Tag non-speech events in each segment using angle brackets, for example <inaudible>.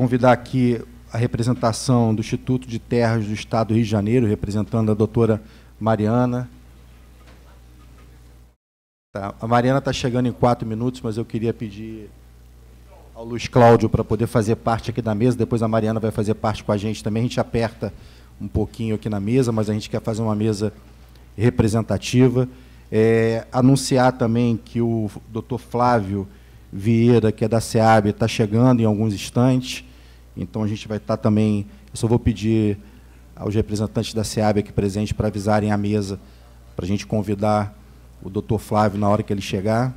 convidar aqui a representação do Instituto de Terras do Estado do Rio de Janeiro, representando a doutora Mariana. Tá, a Mariana está chegando em quatro minutos, mas eu queria pedir ao Luiz Cláudio para poder fazer parte aqui da mesa. Depois a Mariana vai fazer parte com a gente também. A gente aperta um pouquinho aqui na mesa, mas a gente quer fazer uma mesa representativa. É, anunciar também que o doutor Flávio Vieira, que é da SEAB, está chegando em alguns instantes. Então a gente vai estar também. Eu só vou pedir aos representantes da SEAB aqui presentes para avisarem a mesa, para a gente convidar o doutor Flávio na hora que ele chegar,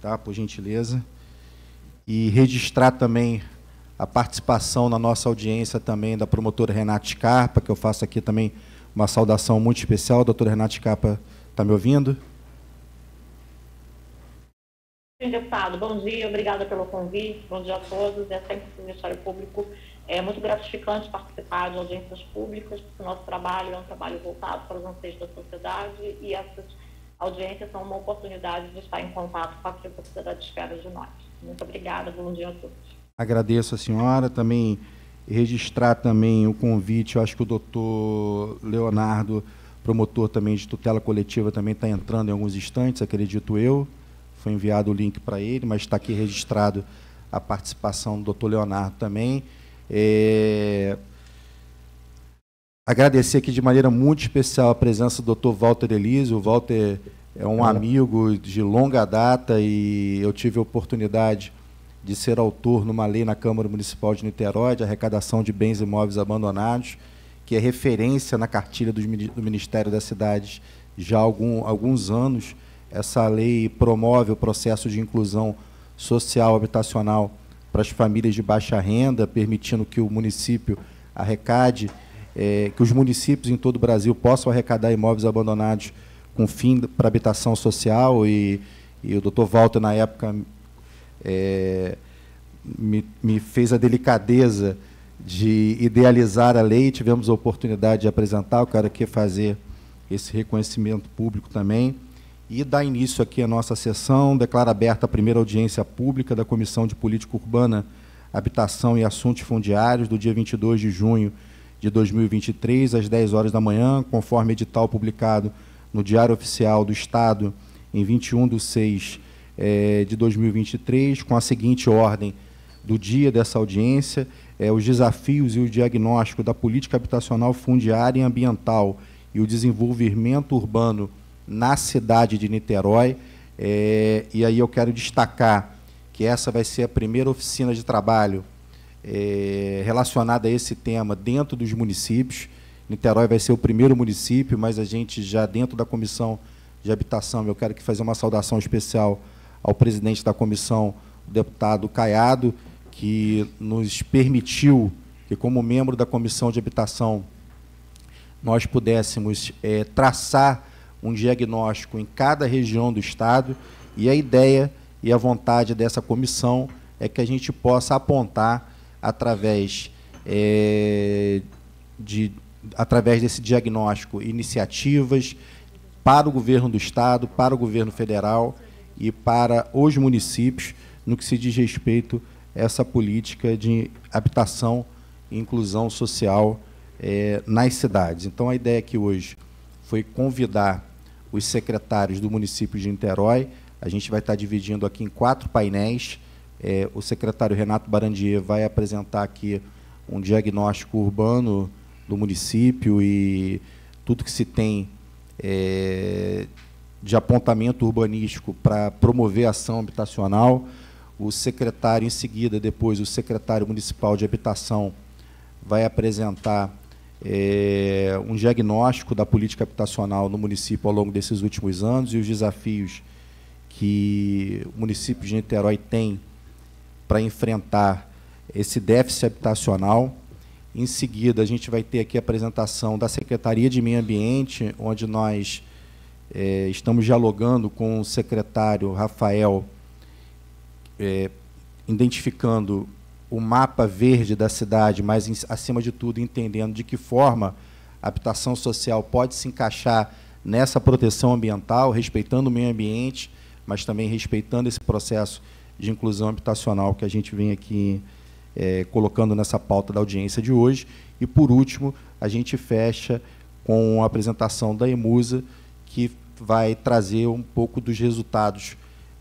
tá? por gentileza. E registrar também a participação na nossa audiência também da promotora Renata Scarpa, que eu faço aqui também uma saudação muito especial. Doutora Renata Scarpa, está me ouvindo? Deputado, bom dia, obrigada pelo convite, bom dia a todos. É sempre para o Ministério Público é muito gratificante participar de audiências públicas, porque o nosso trabalho é um trabalho voltado para os anseios da sociedade e essas audiências são uma oportunidade de estar em contato com aquilo que a sociedade espera de nós. Muito obrigada, bom dia a todos. Agradeço a senhora, também registrar também o convite, eu acho que o doutor Leonardo, promotor também de tutela coletiva, também está entrando em alguns instantes, acredito eu, foi enviado o link para ele, mas está aqui registrado a participação do doutor Leonardo também. É... Agradecer aqui de maneira muito especial a presença do doutor Walter Elise. O Walter é um amigo de longa data e eu tive a oportunidade de ser autor numa lei na Câmara Municipal de Niterói de arrecadação de bens imóveis abandonados, que é referência na cartilha do Ministério das Cidades já há algum, alguns anos essa lei promove o processo de inclusão social habitacional para as famílias de baixa renda, permitindo que o município arrecade, é, que os municípios em todo o Brasil possam arrecadar imóveis abandonados com fim para habitação social. E, e o doutor Walter, na época, é, me, me fez a delicadeza de idealizar a lei, tivemos a oportunidade de apresentar, eu quero aqui fazer esse reconhecimento público também e dá início aqui a nossa sessão. Declara aberta a primeira audiência pública da Comissão de Política Urbana, Habitação e Assuntos Fundiários, do dia 22 de junho de 2023, às 10 horas da manhã, conforme edital publicado no Diário Oficial do Estado em 21 de 6 eh, de 2023, com a seguinte ordem do dia dessa audiência, eh, os desafios e o diagnóstico da política habitacional fundiária e ambiental e o desenvolvimento urbano na cidade de Niterói. É, e aí eu quero destacar que essa vai ser a primeira oficina de trabalho é, relacionada a esse tema dentro dos municípios. Niterói vai ser o primeiro município, mas a gente já dentro da comissão de habitação, eu quero que fazer uma saudação especial ao presidente da comissão, o deputado Caiado, que nos permitiu que, como membro da comissão de habitação, nós pudéssemos é, traçar um diagnóstico em cada região do Estado e a ideia e a vontade dessa comissão é que a gente possa apontar através é, de através desse diagnóstico iniciativas para o governo do estado, para o governo federal e para os municípios no que se diz respeito a essa política de habitação e inclusão social é, nas cidades. Então a ideia aqui hoje foi convidar os secretários do município de Niterói. A gente vai estar dividindo aqui em quatro painéis. É, o secretário Renato Barandier vai apresentar aqui um diagnóstico urbano do município e tudo que se tem é, de apontamento urbanístico para promover ação habitacional. O secretário, em seguida, depois, o secretário municipal de habitação vai apresentar é, um diagnóstico da política habitacional no município ao longo desses últimos anos e os desafios que o município de Niterói tem para enfrentar esse déficit habitacional. Em seguida, a gente vai ter aqui a apresentação da Secretaria de Meio Ambiente, onde nós é, estamos dialogando com o secretário Rafael, é, identificando o mapa verde da cidade, mas, acima de tudo, entendendo de que forma a habitação social pode se encaixar nessa proteção ambiental, respeitando o meio ambiente, mas também respeitando esse processo de inclusão habitacional que a gente vem aqui é, colocando nessa pauta da audiência de hoje. E, por último, a gente fecha com a apresentação da Emusa, que vai trazer um pouco dos resultados,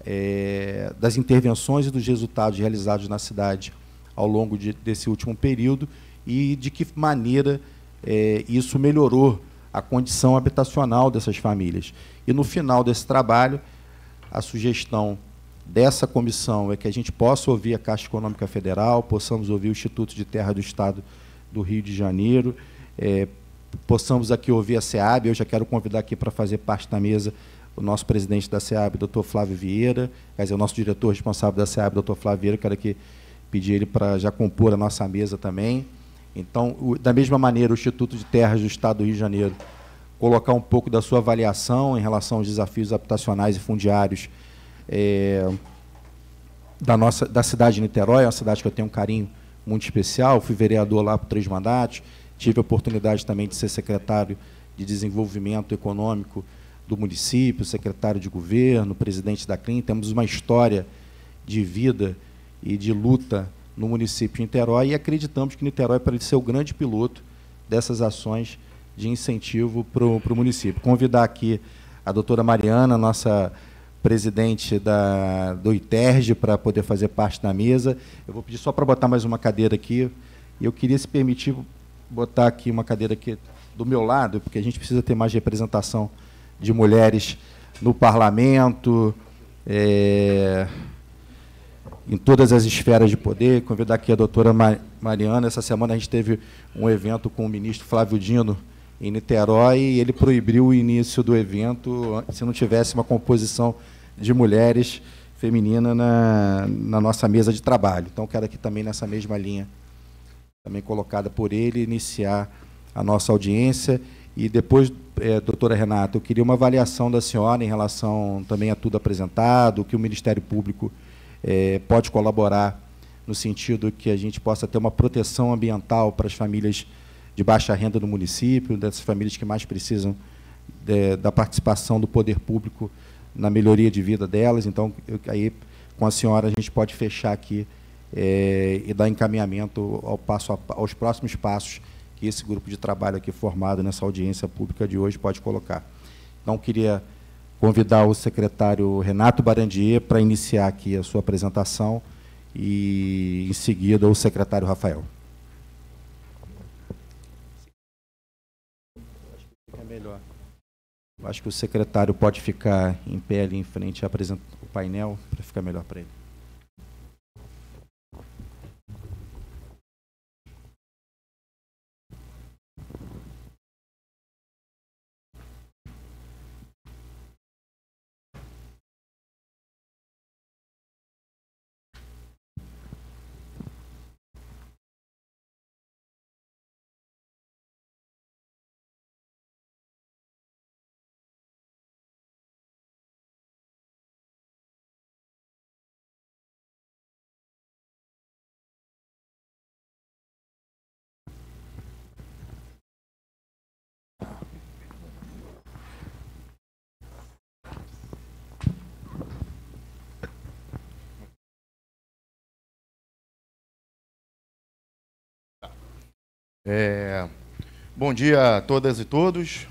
é, das intervenções e dos resultados realizados na cidade ao longo de, desse último período e de que maneira é, isso melhorou a condição habitacional dessas famílias. E no final desse trabalho, a sugestão dessa comissão é que a gente possa ouvir a Caixa Econômica Federal, possamos ouvir o Instituto de Terra do Estado do Rio de Janeiro, é, possamos aqui ouvir a SEAB. Eu já quero convidar aqui para fazer parte da mesa o nosso presidente da SEAB, doutor Flávio Vieira, quer dizer, o nosso diretor responsável da SEAB, doutor Flávio Vieira, quero aqui pedir ele para já compor a nossa mesa também. Então, o, da mesma maneira, o Instituto de Terras do Estado do Rio de Janeiro colocar um pouco da sua avaliação em relação aos desafios habitacionais e fundiários é, da nossa da cidade de Niterói, é uma cidade que eu tenho um carinho muito especial. Fui vereador lá por três mandatos, tive a oportunidade também de ser secretário de Desenvolvimento Econômico do município, secretário de governo, presidente da CRIM. Temos uma história de vida e de luta no município de Niterói e acreditamos que Niterói pode ser o grande piloto dessas ações de incentivo para o município. Convidar aqui a doutora Mariana, nossa presidente da, do ITERG, para poder fazer parte da mesa. Eu vou pedir só para botar mais uma cadeira aqui. Eu queria, se permitir, botar aqui uma cadeira aqui do meu lado, porque a gente precisa ter mais representação de mulheres no parlamento. É, em todas as esferas de poder. Convidar aqui a doutora Mariana. Essa semana a gente teve um evento com o ministro Flávio Dino em Niterói e ele proibiu o início do evento se não tivesse uma composição de mulheres feminina na, na nossa mesa de trabalho. Então, quero aqui também nessa mesma linha, também colocada por ele, iniciar a nossa audiência. E depois, é, doutora Renata, eu queria uma avaliação da senhora em relação também a tudo apresentado, o que o Ministério Público é, pode colaborar no sentido que a gente possa ter uma proteção ambiental para as famílias de baixa renda do município, dessas famílias que mais precisam de, da participação do poder público na melhoria de vida delas. Então, eu, aí, com a senhora, a gente pode fechar aqui é, e dar encaminhamento ao passo, aos próximos passos que esse grupo de trabalho aqui formado nessa audiência pública de hoje pode colocar. Então, queria convidar o secretário Renato Barandier para iniciar aqui a sua apresentação e, em seguida, o secretário Rafael. Acho que o secretário pode ficar em pé ali em frente ao painel para ficar melhor para ele. É, bom dia a todas e todos.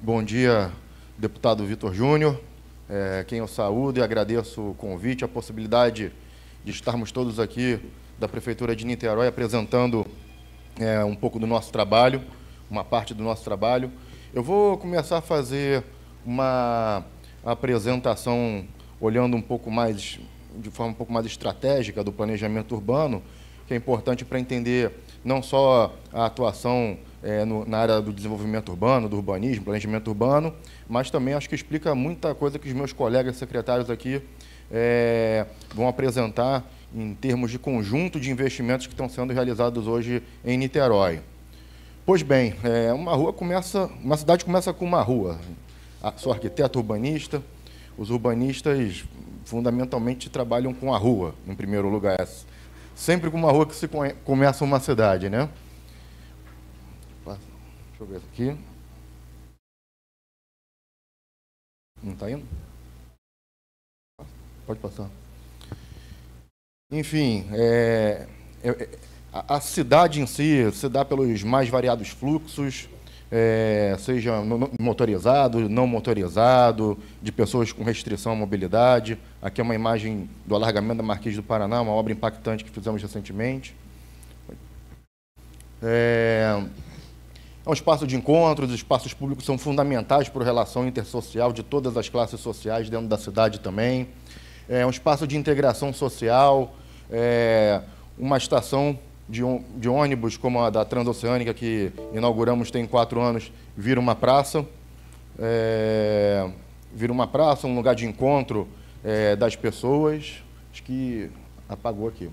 Bom dia, deputado Vitor Júnior. É, quem eu saúdo e agradeço o convite, a possibilidade de estarmos todos aqui da Prefeitura de Niterói apresentando é, um pouco do nosso trabalho, uma parte do nosso trabalho. Eu vou começar a fazer uma apresentação olhando um pouco mais, de forma um pouco mais estratégica do planejamento urbano, que é importante para entender não só a atuação é, no, na área do desenvolvimento urbano, do urbanismo, planejamento urbano, mas também acho que explica muita coisa que os meus colegas secretários aqui é, vão apresentar em termos de conjunto de investimentos que estão sendo realizados hoje em Niterói. Pois bem, é, uma rua começa, uma cidade começa com uma rua. Sou arquiteto urbanista. Os urbanistas fundamentalmente trabalham com a rua, em primeiro lugar sempre com uma rua que se começa uma cidade, né? Deixa eu ver aqui. Não está indo? Pode passar. Enfim, é, é, a, a, cidade em si se dá pelos mais variados fluxos, é, seja motorizado, não motorizado, de pessoas com restrição à mobilidade. Aqui é uma imagem do alargamento da Marquês do Paraná, uma obra impactante que fizemos recentemente. É, é um espaço de encontro, os espaços públicos são fundamentais para a relação intersocial de todas as classes sociais dentro da cidade também. É um espaço de integração social, é uma estação de, de ônibus como a da Transoceânica, que inauguramos tem quatro anos, vira uma praça. É, vira uma praça, um lugar de encontro é, das pessoas. Acho que apagou aqui.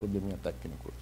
Probleminha técnico.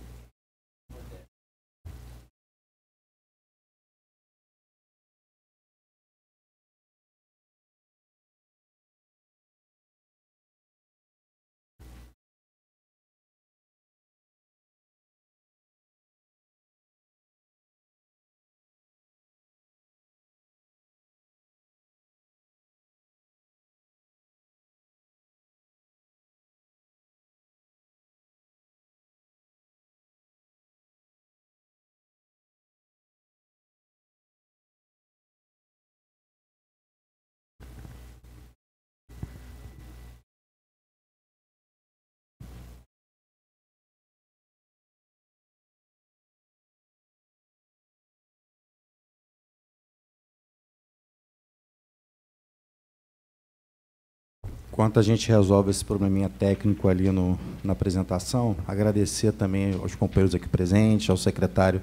Enquanto a gente resolve esse probleminha técnico ali no, na apresentação, agradecer também aos companheiros aqui presentes, ao secretário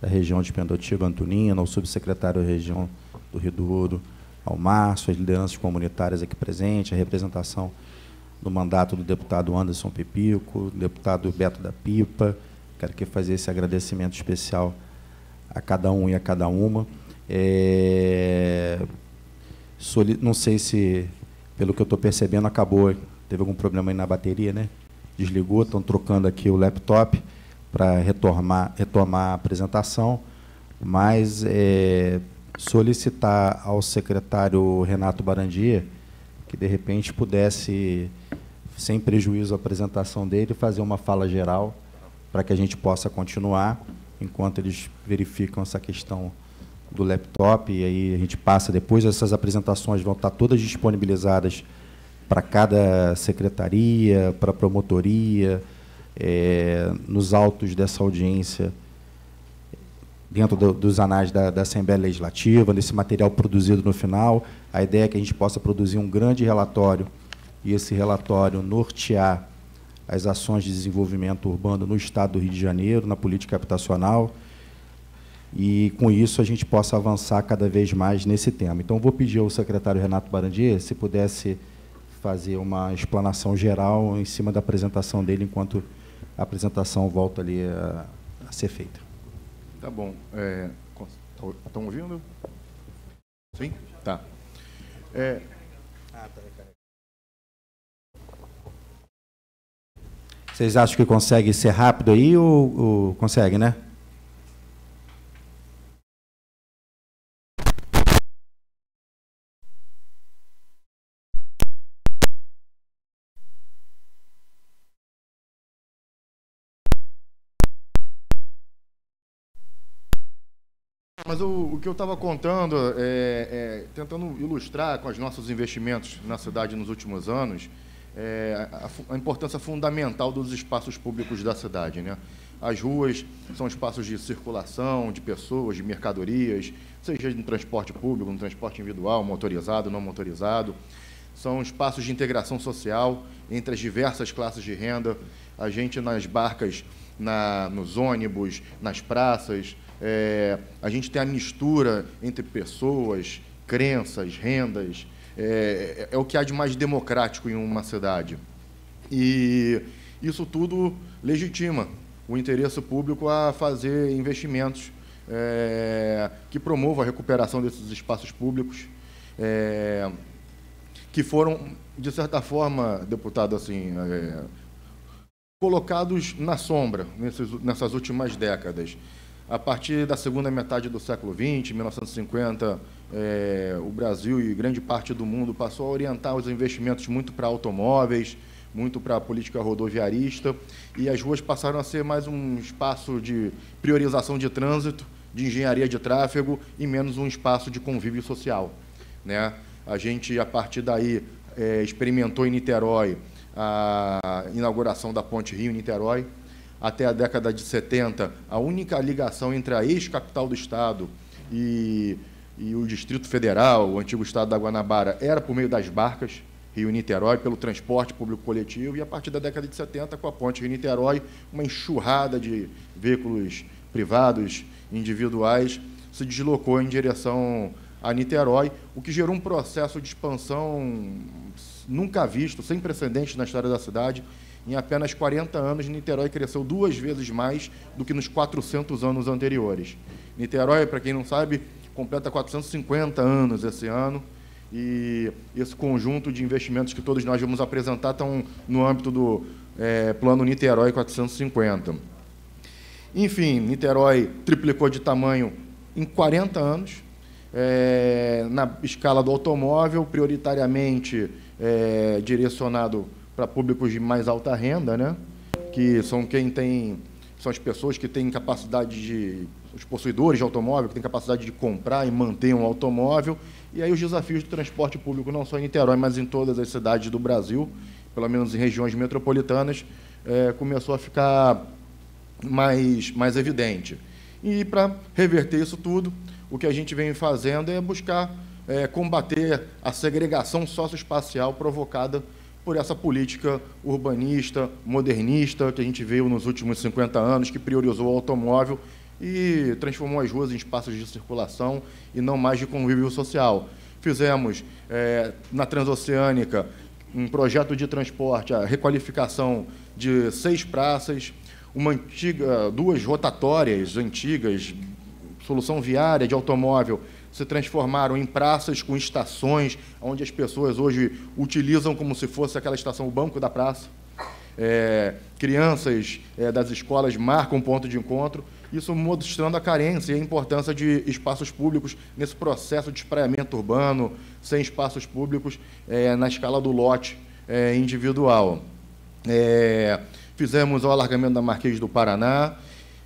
da região de Pendotiba, Antonino, ao subsecretário da região do Rio ao Márcio, às lideranças comunitárias aqui presentes, a representação do mandato do deputado Anderson Pipico, do deputado Beto da Pipa. Quero aqui fazer esse agradecimento especial a cada um e a cada uma. É, não sei se pelo que eu estou percebendo, acabou. Teve algum problema aí na bateria, né? Desligou, estão trocando aqui o laptop para retomar, retomar a apresentação, mas é, solicitar ao secretário Renato Barandia que, de repente, pudesse, sem prejuízo à apresentação dele, fazer uma fala geral para que a gente possa continuar enquanto eles verificam essa questão do laptop, e aí a gente passa depois, essas apresentações vão estar todas disponibilizadas para cada secretaria, para promotoria, é, nos autos dessa audiência, dentro do, dos anais da, da, Assembleia Legislativa, nesse material produzido no final. A ideia é que a gente possa produzir um grande relatório e esse relatório nortear as ações de desenvolvimento urbano no Estado do Rio de Janeiro, na política habitacional, e com isso a gente possa avançar cada vez mais nesse tema. Então, vou pedir ao secretário Renato Barandier se pudesse fazer uma explanação geral em cima da apresentação dele, enquanto a apresentação volta ali a, a ser feita. Tá bom. É, estão ouvindo? Sim? Tá. É, Vocês acham que consegue ser rápido aí ou, ou consegue, né? Mas o, o que eu estava contando, é, é, tentando ilustrar com os nossos investimentos na cidade nos últimos anos, é, a, a, importância fundamental dos espaços públicos da cidade. Né? As ruas são espaços de circulação de pessoas, de mercadorias, seja no transporte público, no transporte individual, motorizado, não motorizado. São espaços de integração social entre as diversas classes de renda. A gente nas barcas, na, nos ônibus, nas praças, é, a gente tem a mistura entre pessoas, crenças, rendas, é, é, o que há de mais democrático em uma cidade. E isso tudo legitima o interesse público a fazer investimentos é, que promovam a recuperação desses espaços públicos, é, que foram, de certa forma, deputado, assim, é, colocados na sombra nessas últimas décadas. A partir da segunda metade do século XX, 1950, é, o Brasil e grande parte do mundo passou a orientar os investimentos muito para automóveis, muito para a política rodoviarista, e as ruas passaram a ser mais um espaço de priorização de trânsito, de engenharia de tráfego, e menos um espaço de convívio social. Né? A gente, a partir daí, é, experimentou em Niterói a inauguração da Ponte Rio-Niterói. Até a década de 70, a única ligação entre a ex-capital do Estado e, e o Distrito Federal, o antigo Estado da Guanabara, era por meio das barcas. Rio-Niterói pelo transporte público coletivo e a partir da década de 70 com a ponte Rio-Niterói uma enxurrada de veículos privados individuais se deslocou em direção a Niterói, o que gerou um processo de expansão nunca visto, sem precedentes na história da cidade. Em apenas 40 anos, Niterói cresceu duas vezes mais do que nos 400 anos anteriores. Niterói, para quem não sabe, completa 450 anos esse ano e esse conjunto de investimentos que todos nós vamos apresentar estão no âmbito do é, Plano Niterói 450. Enfim, Niterói triplicou de tamanho em 40 anos, é, na escala do automóvel, prioritariamente é, direcionado para públicos de mais alta renda, né? que são quem tem são as pessoas que têm capacidade de os possuidores de automóvel que têm capacidade de comprar e manter um automóvel e aí os desafios do transporte público, não só em Niterói, mas em todas as cidades do Brasil, pelo menos em regiões metropolitanas, é, começou a ficar mais, mais evidente. E para reverter isso tudo, o que a gente vem fazendo é buscar é, combater a segregação socioespacial provocada por essa política urbanista, modernista, que a gente veio nos últimos 50 anos, que priorizou o automóvel e transformou as ruas em espaços de circulação e não mais de convívio social. Fizemos, é, na Transoceânica, um projeto de transporte, a requalificação de seis praças, uma antiga, duas rotatórias antigas, solução viária de automóvel, se transformaram em praças com estações, onde as pessoas hoje utilizam como se fosse aquela estação, o banco da praça. É, crianças é, das escolas marcam ponto de encontro isso mostrando a carência e a importância de espaços públicos nesse processo de espraiamento urbano, sem espaços públicos é, na escala do lote é, individual. É, fizemos o alargamento da Marquês do Paraná,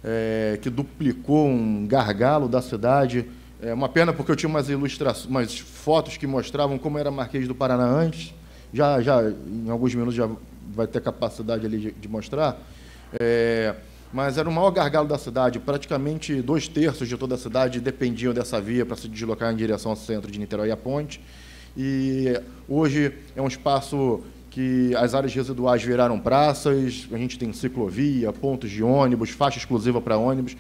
é, que duplicou um gargalo da cidade. É uma pena porque eu tinha umas ilustrações, umas fotos que mostravam como era Marquês do Paraná antes. Já, já em alguns minutos já vai ter capacidade ali de, de mostrar. É, mas era o maior gargalo da cidade. Praticamente dois terços de toda a cidade dependiam dessa via para se deslocar em direção ao centro de Niterói e a ponte. E hoje é um espaço que as áreas residuais viraram praças, a gente tem ciclovia, pontos de ônibus, faixa exclusiva para ônibus.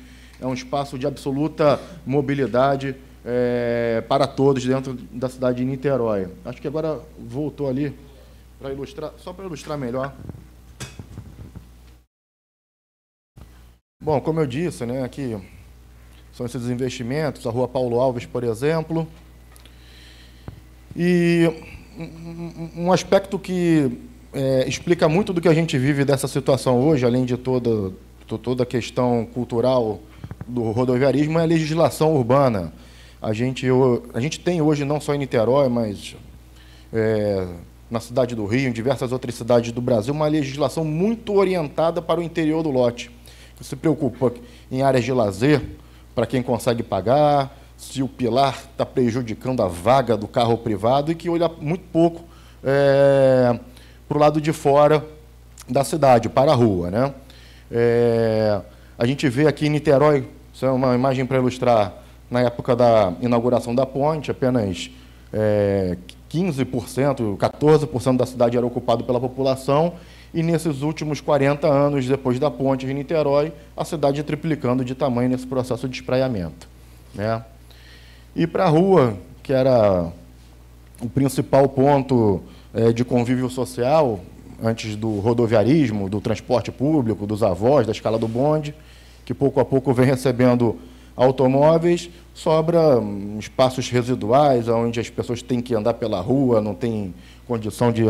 É um espaço de absoluta mobilidade é, para todos dentro da cidade de Niterói. Acho que agora voltou ali para ilustrar, só para ilustrar melhor. Bom, como eu disse, né, aqui são esses investimentos, a Rua Paulo Alves, por exemplo. E um aspecto que é, explica muito do que a gente vive dessa situação hoje, além de toda, toda a questão cultural do rodoviarismo, é a legislação urbana. A gente, a gente tem hoje, não só em Niterói, mas é, na cidade do Rio, em diversas outras cidades do Brasil, uma legislação muito orientada para o interior do lote que se preocupa em áreas de lazer, para quem consegue pagar, se o pilar está prejudicando a vaga do carro privado e que olha muito pouco é, para o lado de fora da cidade, para a rua. Né? É, a gente vê aqui em Niterói, isso é uma imagem para ilustrar, na época da inauguração da ponte, apenas é, 15%, 14% da cidade era ocupado pela população e nesses últimos 40 anos, depois da ponte de Niterói, a cidade triplicando de tamanho nesse processo de espraiamento. Né? E para a rua, que era o principal ponto é, de convívio social, antes do rodoviarismo, do transporte público, dos avós, da escala do bonde, que pouco a pouco vem recebendo automóveis, sobra hum, espaços residuais, onde as pessoas têm que andar pela rua, não tem condição de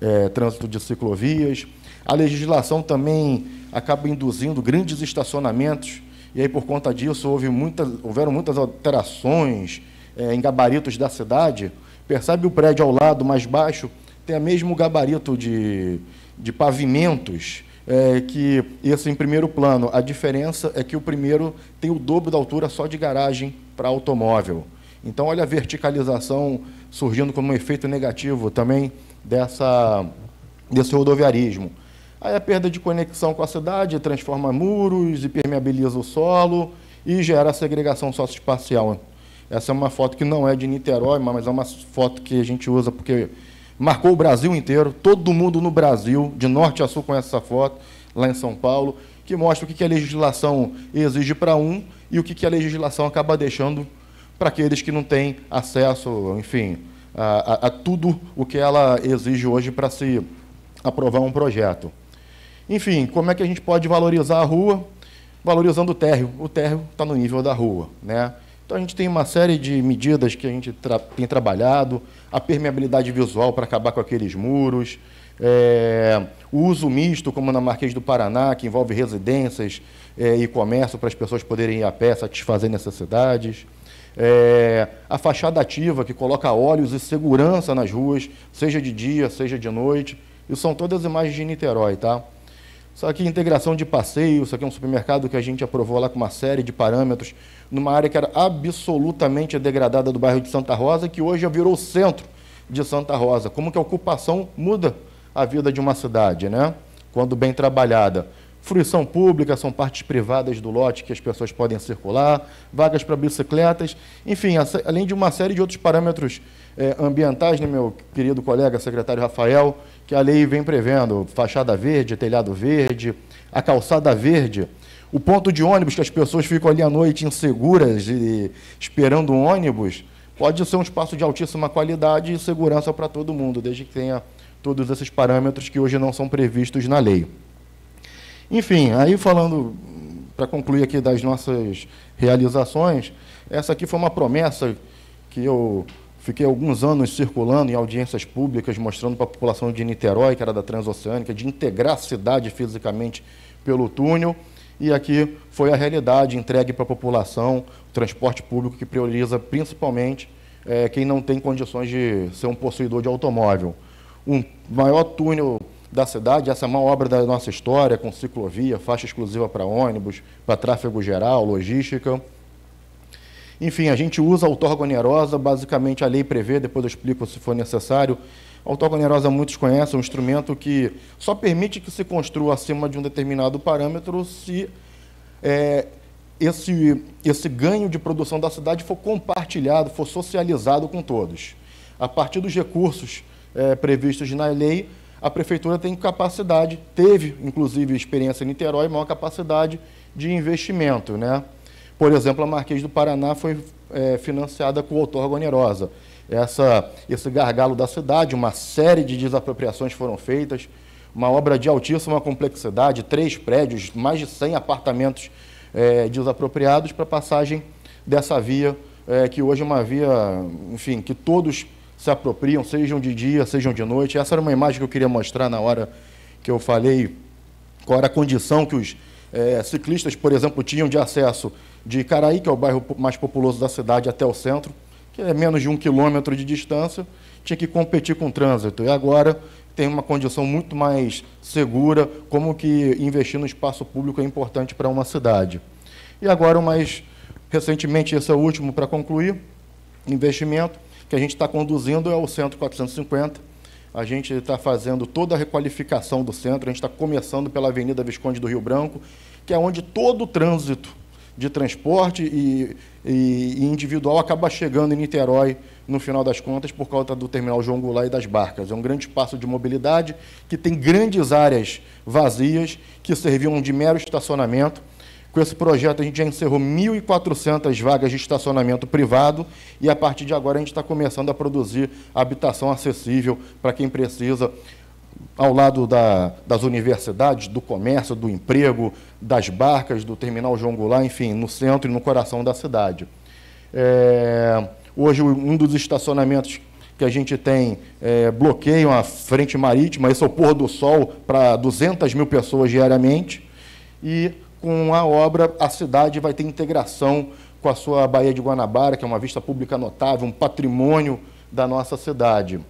é, trânsito de ciclovias. A legislação também acaba induzindo grandes estacionamentos e aí por conta disso houve muitas, houveram muitas alterações é, em gabaritos da cidade. Percebe o prédio ao lado, mais baixo, tem o mesmo gabarito de, de pavimentos é, que esse em primeiro plano. A diferença é que o primeiro tem o dobro da altura só de garagem para automóvel. Então, olha a verticalização surgindo como um efeito negativo também dessa, desse rodoviarismo. Aí a perda de conexão com a cidade transforma muros, impermeabiliza o solo e gera segregação socioespacial. Essa é uma foto que não é de Niterói, mas é uma foto que a gente usa porque marcou o Brasil inteiro, todo mundo no Brasil, de norte a sul, conhece essa foto, lá em São Paulo, que mostra o que a legislação exige para um e o que a legislação acaba deixando para aqueles que não têm acesso, enfim, a, a, a tudo o que ela exige hoje para se aprovar um projeto. Enfim, como é que a gente pode valorizar a rua? Valorizando o térreo. O térreo está no nível da rua. Né? Então a gente tem uma série de medidas que a gente tra tem trabalhado, a permeabilidade visual para acabar com aqueles muros, é, o uso misto, como na Marquês do Paraná, que envolve residências é, e comércio para as pessoas poderem ir a pé satisfazer necessidades. É, a fachada ativa, que coloca olhos e segurança nas ruas, seja de dia, seja de noite. Isso são todas imagens de Niterói, tá? Isso aqui é integração de passeio, isso aqui é um supermercado que a gente aprovou lá com uma série de parâmetros, numa área que era absolutamente degradada do bairro de Santa Rosa, que hoje já virou o centro de Santa Rosa. Como que a ocupação muda a vida de uma cidade, né? Quando bem trabalhada. Fruição pública, são partes privadas do lote que as pessoas podem circular, vagas para bicicletas, enfim, além de uma série de outros parâmetros é, ambientais, né, meu querido colega secretário Rafael, que a lei vem prevendo, fachada verde, telhado verde, a calçada verde, o ponto de ônibus que as pessoas ficam ali à noite inseguras e esperando um ônibus, pode ser um espaço de altíssima qualidade e segurança para todo mundo, desde que tenha todos esses parâmetros que hoje não são previstos na lei. Enfim, aí falando, para concluir aqui das nossas realizações, essa aqui foi uma promessa que eu Fiquei alguns anos circulando em audiências públicas, mostrando para a população de Niterói, que era da Transoceânica, de integrar a cidade fisicamente pelo túnel. E aqui foi a realidade entregue para a população, o transporte público que prioriza principalmente é, quem não tem condições de ser um possuidor de automóvel. Um maior túnel da cidade, essa é obra da nossa história, com ciclovia, faixa exclusiva para ônibus, para tráfego geral, logística. Enfim, a gente usa a outorga onerosa, basicamente a lei prevê, depois eu explico se for necessário. A outorga onerosa muitos conhecem, é um instrumento que só permite que se construa acima de um determinado parâmetro se é, esse, esse ganho de produção da cidade for compartilhado, for socializado com todos. A partir dos recursos é, previstos na lei, a prefeitura tem capacidade, teve inclusive experiência em Niterói, maior capacidade de investimento, né? Por exemplo, a Marquês do Paraná foi é, financiada com outorga onerosa. Essa, esse gargalo da cidade, uma série de desapropriações foram feitas, uma obra de altíssima complexidade, três prédios, mais de 100 apartamentos é, desapropriados para passagem dessa via, é, que hoje é uma via, enfim, que todos se apropriam, sejam de dia, sejam de noite. Essa era uma imagem que eu queria mostrar na hora que eu falei qual era a condição que os é, ciclistas, por exemplo, tinham de acesso de Caraí, que é o bairro mais populoso da cidade, até o centro, que é menos de um quilômetro de distância, tinha que competir com o trânsito. E agora tem uma condição muito mais segura, como que investir no espaço público é importante para uma cidade. E agora, mais recentemente, esse é o último para concluir, investimento que a gente está conduzindo é o Centro 450. A gente está fazendo toda a requalificação do centro, a gente está começando pela Avenida Visconde do Rio Branco, que é onde todo o trânsito de transporte e, e, e, individual acaba chegando em Niterói, no final das contas, por causa do terminal João Goulart e das barcas. É um grande espaço de mobilidade que tem grandes áreas vazias que serviam de mero estacionamento. Com esse projeto, a gente já encerrou 1.400 vagas de estacionamento privado e, a partir de agora, a gente está começando a produzir habitação acessível para quem precisa ao lado da, das universidades, do comércio, do emprego, das barcas, do terminal João Goulart, enfim, no centro e no coração da cidade. É, hoje, um dos estacionamentos que a gente tem é, bloqueiam a frente marítima, esse é o pôr do sol para 200 mil pessoas diariamente, e com a obra, a cidade vai ter integração com a sua Baía de Guanabara, que é uma vista pública notável, um patrimônio da nossa cidade.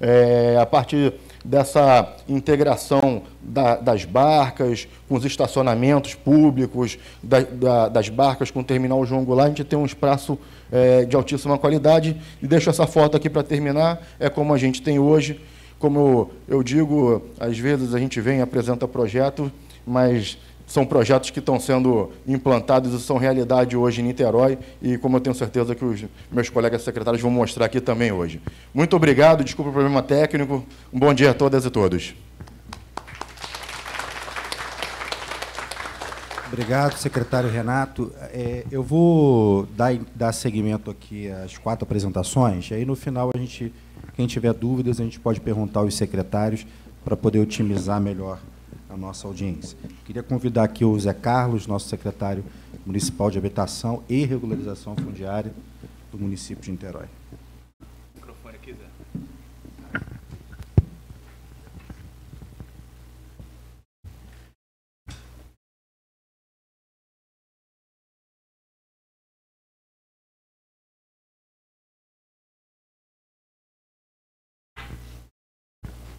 É, a partir dessa integração da, das barcas, com os estacionamentos públicos, da, da, das barcas com o terminal João Goulart, a gente tem um espaço é, de altíssima qualidade. E deixo essa foto aqui para terminar, é como a gente tem hoje. Como eu digo, às vezes a gente vem e apresenta projeto, mas são projetos que estão sendo implantados e são realidade hoje em Niterói e como eu tenho certeza que os meus colegas secretários vão mostrar aqui também hoje. Muito obrigado, desculpa o problema técnico, um bom dia a todas e todos. Obrigado, secretário Renato. É, eu vou dar, dar seguimento aqui às quatro apresentações, aí no final a gente, quem tiver dúvidas, a gente pode perguntar aos secretários para poder otimizar melhor a nossa audiência. Queria convidar aqui o Zé Carlos, nosso secretário municipal de habitação e regularização fundiária do município de Niterói.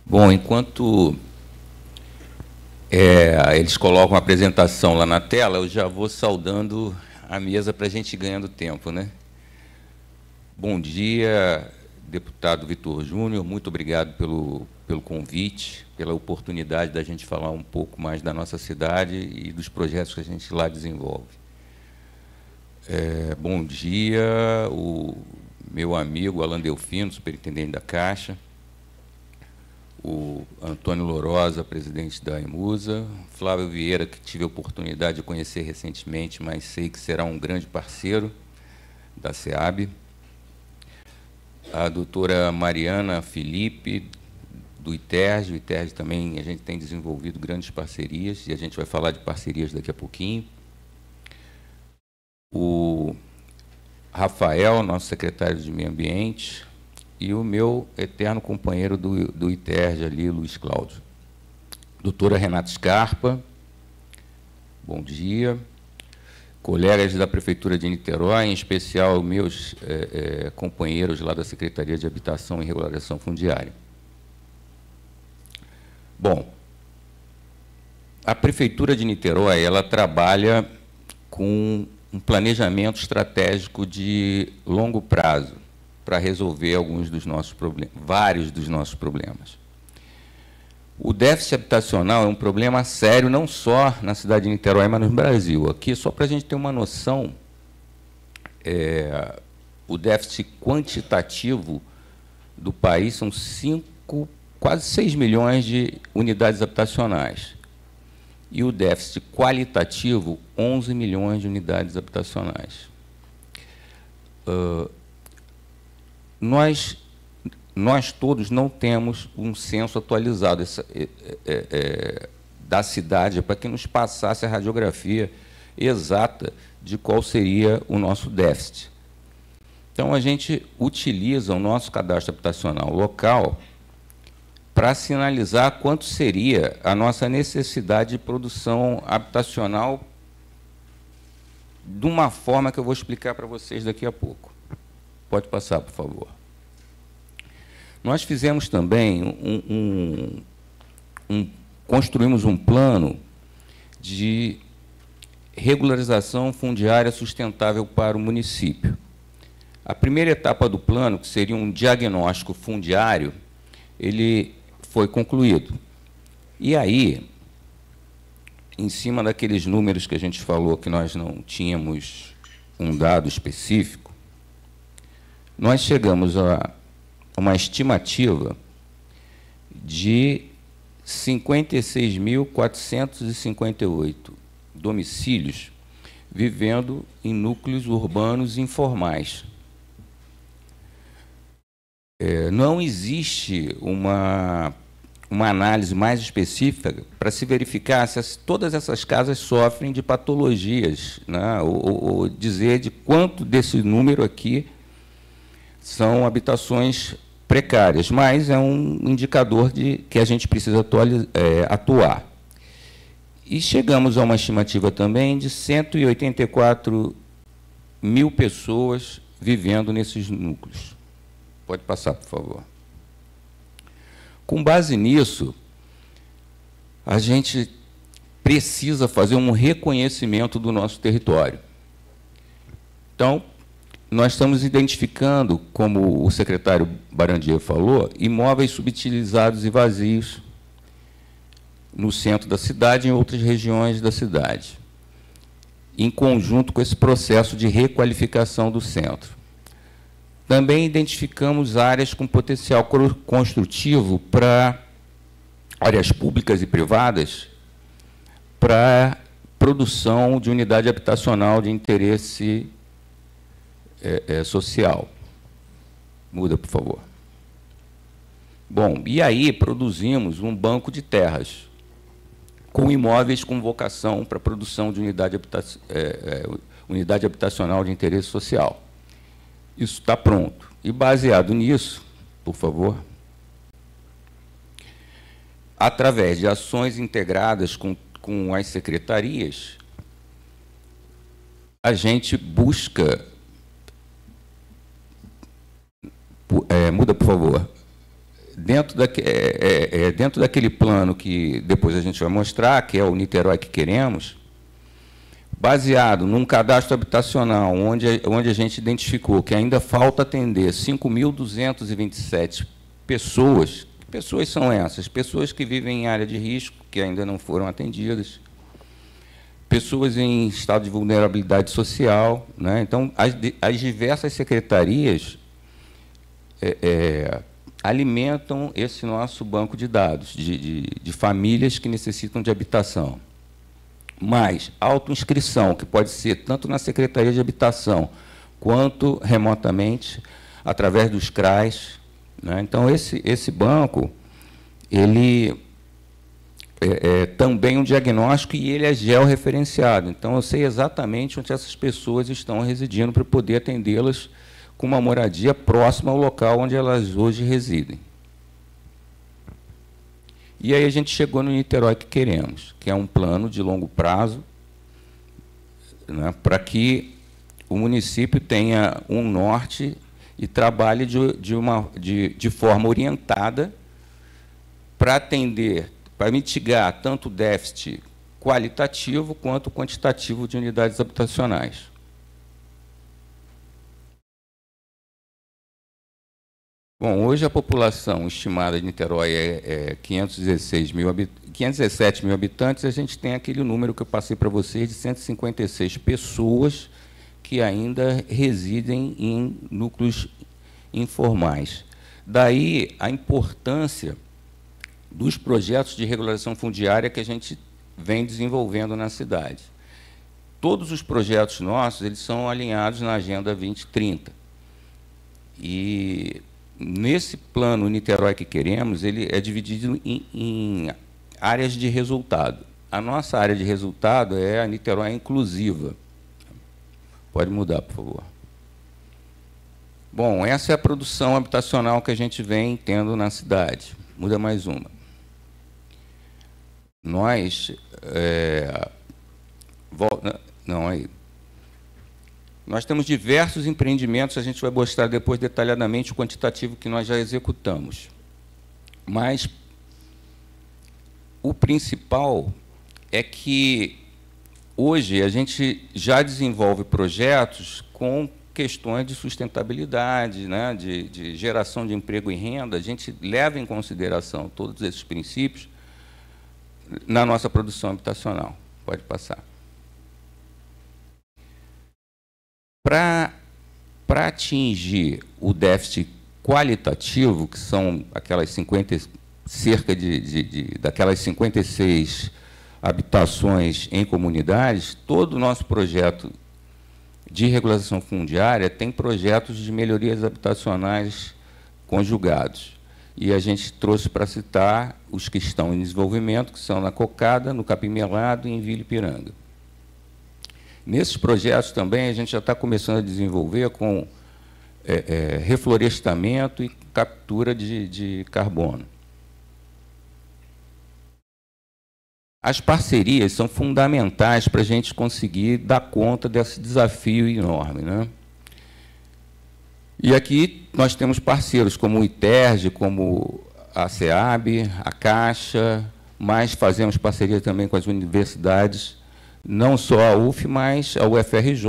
Bom, enquanto é, eles colocam a apresentação lá na tela, eu já vou saudando a mesa para a gente ganhando tempo. Né? Bom dia, deputado Vitor Júnior, muito obrigado pelo, pelo convite, pela oportunidade da gente falar um pouco mais da nossa cidade e dos projetos que a gente lá desenvolve. É, bom dia, o meu amigo Alan Delfino, superintendente da Caixa, o Antônio Lorosa, presidente da Emusa, Flávio Vieira, que tive a oportunidade de conhecer recentemente, mas sei que será um grande parceiro da SEAB, a doutora Mariana Felipe, do ITERJ, o ITERJ também, a gente tem desenvolvido grandes parcerias, e a gente vai falar de parcerias daqui a pouquinho. O Rafael, nosso secretário de Meio Ambiente, e o meu eterno companheiro do, do ITERJ ali, Luiz Cláudio. Doutora Renata Scarpa, bom dia. Colegas da Prefeitura de Niterói, em especial meus é, é, companheiros lá da Secretaria de Habitação e Regularização Fundiária. Bom, a Prefeitura de Niterói, ela trabalha com um planejamento estratégico de longo prazo para resolver alguns dos nossos problemas, vários dos nossos problemas. O déficit habitacional é um problema sério não só na cidade de Niterói, mas no Brasil. Aqui, só para a gente ter uma noção, é, o déficit quantitativo do país são cinco, quase 6 milhões de unidades habitacionais. E o déficit qualitativo, 11 milhões de unidades habitacionais. Uh, nós, nós todos não temos um censo atualizado essa, é, é, é, da cidade para que nos passasse a radiografia exata de qual seria o nosso déficit. Então, a gente utiliza o nosso cadastro habitacional local para sinalizar quanto seria a nossa necessidade de produção habitacional de uma forma que eu vou explicar para vocês daqui a pouco. Pode passar, por favor. Nós fizemos também um, um, um construímos um plano de regularização fundiária sustentável para o município. A primeira etapa do plano, que seria um diagnóstico fundiário, ele foi concluído. E aí, em cima daqueles números que a gente falou que nós não tínhamos um dado específico, nós chegamos a uma estimativa de 56.458 domicílios vivendo em núcleos urbanos informais. É, não existe uma, uma análise mais específica para se verificar se as, todas essas casas sofrem de patologias, né? ou, ou, ou dizer de quanto desse número aqui são habitações precárias, mas é um indicador de que a gente precisa atuar. É, atuar. E chegamos a uma estimativa também de 184 mil pessoas vivendo nesses núcleos. Pode passar, por favor. Com base nisso, a gente precisa fazer um reconhecimento do nosso território. Então, nós estamos identificando, como o secretário Barandier falou, imóveis subutilizados e vazios no centro da cidade e em outras regiões da cidade, em conjunto com esse processo de requalificação do centro. Também identificamos áreas com potencial construtivo para áreas públicas e privadas para produção de unidade habitacional de interesse é, é, social. Muda, por favor. Bom, e aí produzimos um banco de terras com imóveis com vocação para produção de unidade, habita é, é, unidade habitacional de interesse social. Isso está pronto. E baseado nisso, por favor, através de ações integradas com, com as secretarias, a gente busca. É, muda, por favor dentro, da, é, é, é, dentro daquele plano que depois a gente vai mostrar, que é o Niterói que queremos, baseado num cadastro habitacional, onde, onde a gente identificou que ainda falta atender 5.227 pessoas. Que pessoas são essas? Pessoas que vivem em área de risco, que ainda não foram atendidas, pessoas em estado de vulnerabilidade social. Né? Então, as, as diversas secretarias é, é, alimentam esse nosso banco de dados de, de, de famílias que necessitam de habitação. Mas autoinscrição, que pode ser tanto na Secretaria de Habitação quanto remotamente através dos CRAs. Né? Então, esse, esse banco, ele é, é, também um diagnóstico e ele é georreferenciado. Então, eu sei exatamente onde essas pessoas estão residindo para poder atendê-las com uma moradia próxima ao local onde elas hoje residem. E aí a gente chegou no Niterói que queremos, que é um plano de longo prazo, né, para que o município tenha um norte e trabalhe de, de, uma, de, de forma orientada para atender, para mitigar tanto o déficit qualitativo quanto quantitativo de unidades habitacionais. Bom, hoje a população estimada de Niterói é, é 516 mil, 517 mil habitantes. A gente tem aquele número que eu passei para vocês de 156 pessoas que ainda residem em núcleos informais. Daí a importância dos projetos de regularização fundiária que a gente vem desenvolvendo na cidade. Todos os projetos nossos eles são alinhados na Agenda 2030. E nesse plano Niterói que queremos, ele é dividido em, em, áreas de resultado. A nossa área de resultado é a Niterói inclusiva. Pode mudar, por favor. Bom, essa é a produção habitacional que a gente vem tendo na cidade. Muda mais uma. Nós. É, não, aí. Nós temos diversos empreendimentos, a gente vai mostrar depois detalhadamente o quantitativo que nós já executamos. Mas o principal é que hoje a gente já desenvolve projetos com questões de sustentabilidade, né, de, de geração de emprego e renda. A gente leva em consideração todos esses princípios na nossa produção habitacional. Pode passar. Para atingir o déficit qualitativo, que são aquelas 50, cerca de, de, de, daquelas 56 habitações em comunidades, todo o nosso projeto de regularização fundiária tem projetos de melhorias habitacionais conjugados. E a gente trouxe para citar os que estão em desenvolvimento, que são na Cocada, no Capim Melado e em Vila Ipiranga. Nesses projetos também a gente já está começando a desenvolver com é, é, reflorestamento e captura de, de carbono. As parcerias são fundamentais para a gente conseguir dar conta desse desafio enorme. Né? E aqui nós temos parceiros como o ITERG, como a SEAB, a Caixa, mas fazemos parceria também com as universidades, não só a UF, mas a UFRJ,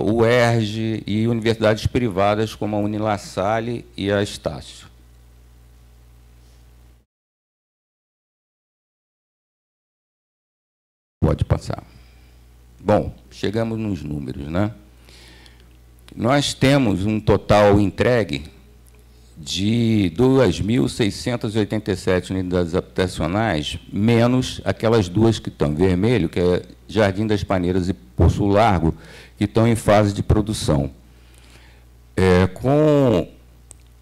o UERJ e universidades privadas como a Unilassalle e a Estácio. Pode passar. Bom, chegamos nos números, né? Nós temos um total entregue de 2.687 unidades habitacionais, menos aquelas duas que estão em vermelho, que é Jardim das Paneiras e Poço Largo, que estão em fase de produção. É, com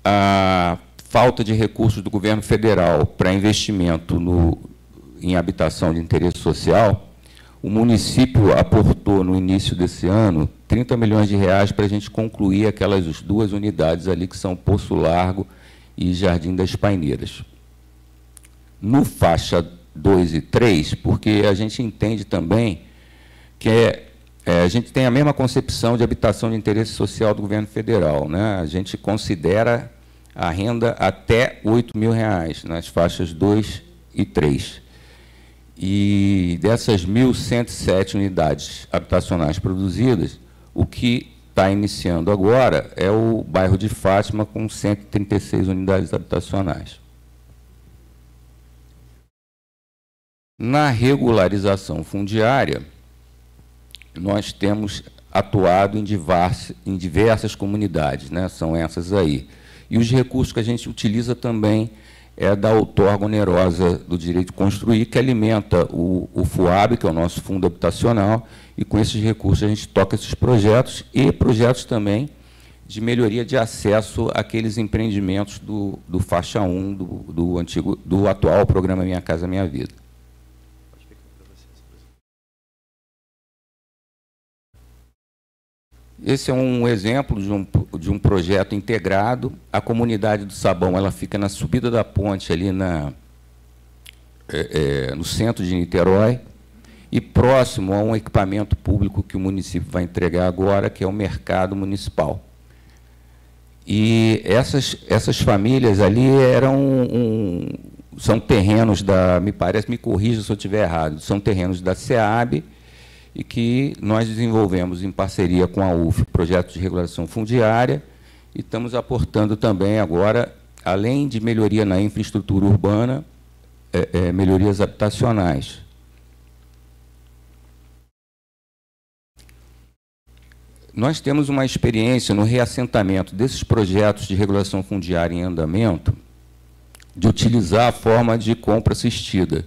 a falta de recursos do governo federal para investimento no, em habitação de interesse social, o município aportou no início desse ano 30 milhões de reais para a gente concluir aquelas duas unidades ali que são Poço Largo e Jardim das Paineiras. No faixa 2 e 3, porque a gente entende também que é, é, a gente tem a mesma concepção de habitação de interesse social do governo federal. Né? A gente considera a renda até 8 mil reais nas faixas 2 e 3. E dessas 1.107 unidades habitacionais produzidas, o que está iniciando agora é o bairro de Fátima, com 136 unidades habitacionais. Na regularização fundiária, nós temos atuado em diversas, em diversas comunidades, né? são essas aí. E os recursos que a gente utiliza também é da outorga onerosa do direito de construir, que alimenta o, o FUAB, que é o nosso fundo habitacional, e com esses recursos a gente toca esses projetos e projetos também de melhoria de acesso àqueles empreendimentos do, do faixa 1 do, do, antigo, do atual programa Minha Casa Minha Vida. Esse é um exemplo de um, de um projeto integrado. A comunidade do Sabão ela fica na subida da ponte, ali na, é, é, no centro de Niterói, e próximo a um equipamento público que o município vai entregar agora, que é o mercado municipal. E essas, essas famílias ali eram um, são terrenos da, me parece, me corrija se eu estiver errado, são terrenos da SEAB, e que nós desenvolvemos em parceria com a UF, projeto de regulação fundiária, e estamos aportando também agora, além de melhoria na infraestrutura urbana, é, é, melhorias habitacionais. Nós temos uma experiência no reassentamento desses projetos de regulação fundiária em andamento, de utilizar a forma de compra assistida.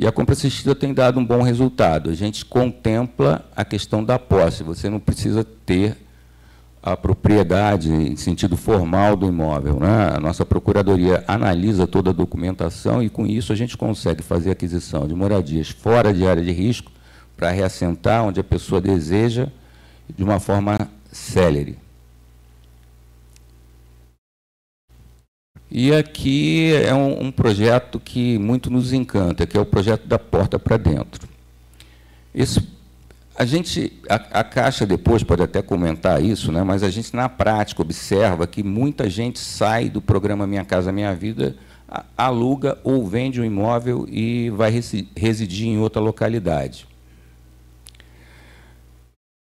E a compra assistida tem dado um bom resultado. A gente contempla a questão da posse. Você não precisa ter a propriedade em sentido formal do imóvel. Né? A nossa procuradoria analisa toda a documentação e, com isso, a gente consegue fazer aquisição de moradias fora de área de risco para reassentar onde a pessoa deseja de uma forma célere. E aqui é um, um, projeto que muito nos encanta, que é o projeto da porta para dentro. Esse, a gente, a, a, Caixa depois pode até comentar isso, né, mas a gente na prática observa que muita gente sai do programa Minha Casa Minha Vida, aluga ou vende um imóvel e vai residir em outra localidade.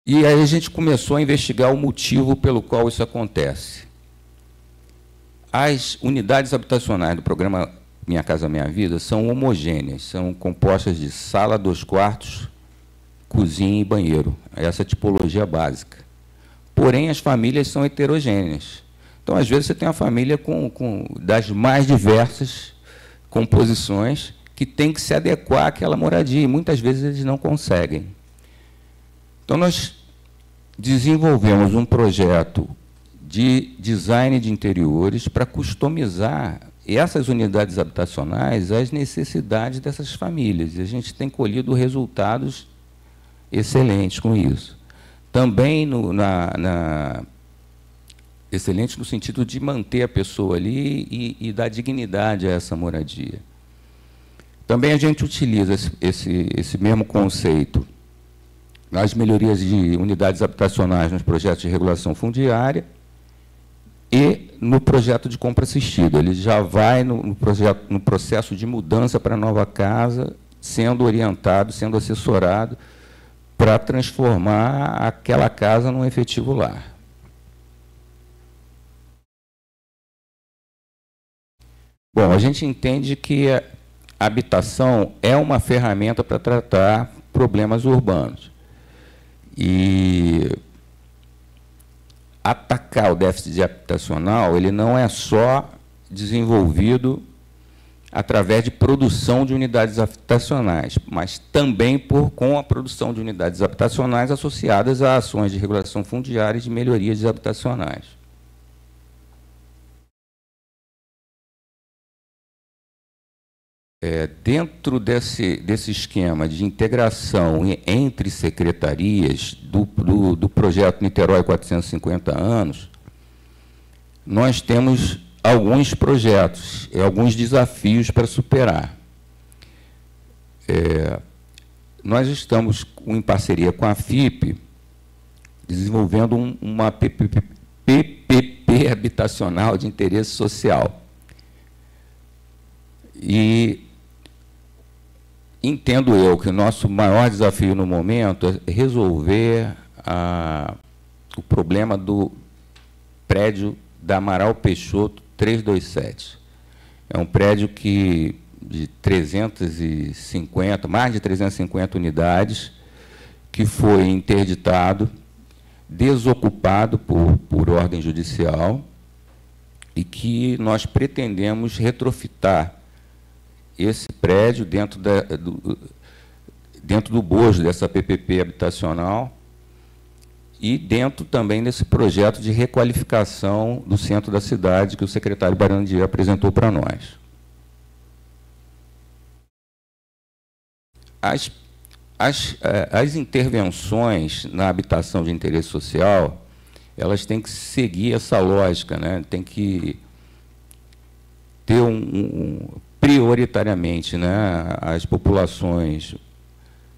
E aí a gente começou a investigar o motivo pelo qual isso acontece. As unidades habitacionais do programa Minha Casa Minha Vida são homogêneas, são compostas de sala, dois quartos, cozinha e banheiro. Essa é tipologia básica. Porém, as famílias são heterogêneas. Então, às vezes, você tem uma família com, com das mais diversas composições que tem que se adequar àquela moradia, e muitas vezes eles não conseguem. Então, nós desenvolvemos um projeto de design de interiores para customizar essas unidades habitacionais às necessidades dessas famílias. E a gente tem colhido resultados excelentes com isso. Também no, na, na excelente no sentido de manter a pessoa ali e, e dar dignidade a essa moradia. Também a gente utiliza esse, esse, esse mesmo conceito nas melhorias de unidades habitacionais nos projetos de regulação fundiária e no projeto de compra assistida. Ele já vai no, no, projeto, no processo de mudança para a nova casa, sendo orientado, sendo assessorado para transformar aquela casa num efetivo lar. Bom, a gente entende que a habitação é uma ferramenta para tratar problemas urbanos. E atacar o déficit habitacional, ele não é só desenvolvido através de produção de unidades habitacionais, mas também por, com a produção de unidades habitacionais associadas a ações de regulação fundiária e de melhorias habitacionais. É, dentro desse, desse esquema de integração entre secretarias do, do, do projeto Niterói 450 anos, nós temos alguns projetos alguns desafios para superar. É, nós estamos em parceria com a FIP desenvolvendo um, uma PPP, PPP habitacional de interesse social. E entendo eu que o nosso maior desafio no momento é resolver a, o problema do prédio da Amaral Peixoto 327. É um prédio que de 350, mais de 350 unidades, que foi interditado, desocupado por, por ordem judicial e que nós pretendemos retrofitar esse prédio dentro, da, do, dentro do bojo dessa PPP habitacional e dentro também desse projeto de requalificação do centro da cidade que o secretário Barandier apresentou para nós. As, as, eh, as intervenções na habitação de interesse social, elas têm que seguir essa lógica, né? tem que ter um, um prioritariamente né, as populações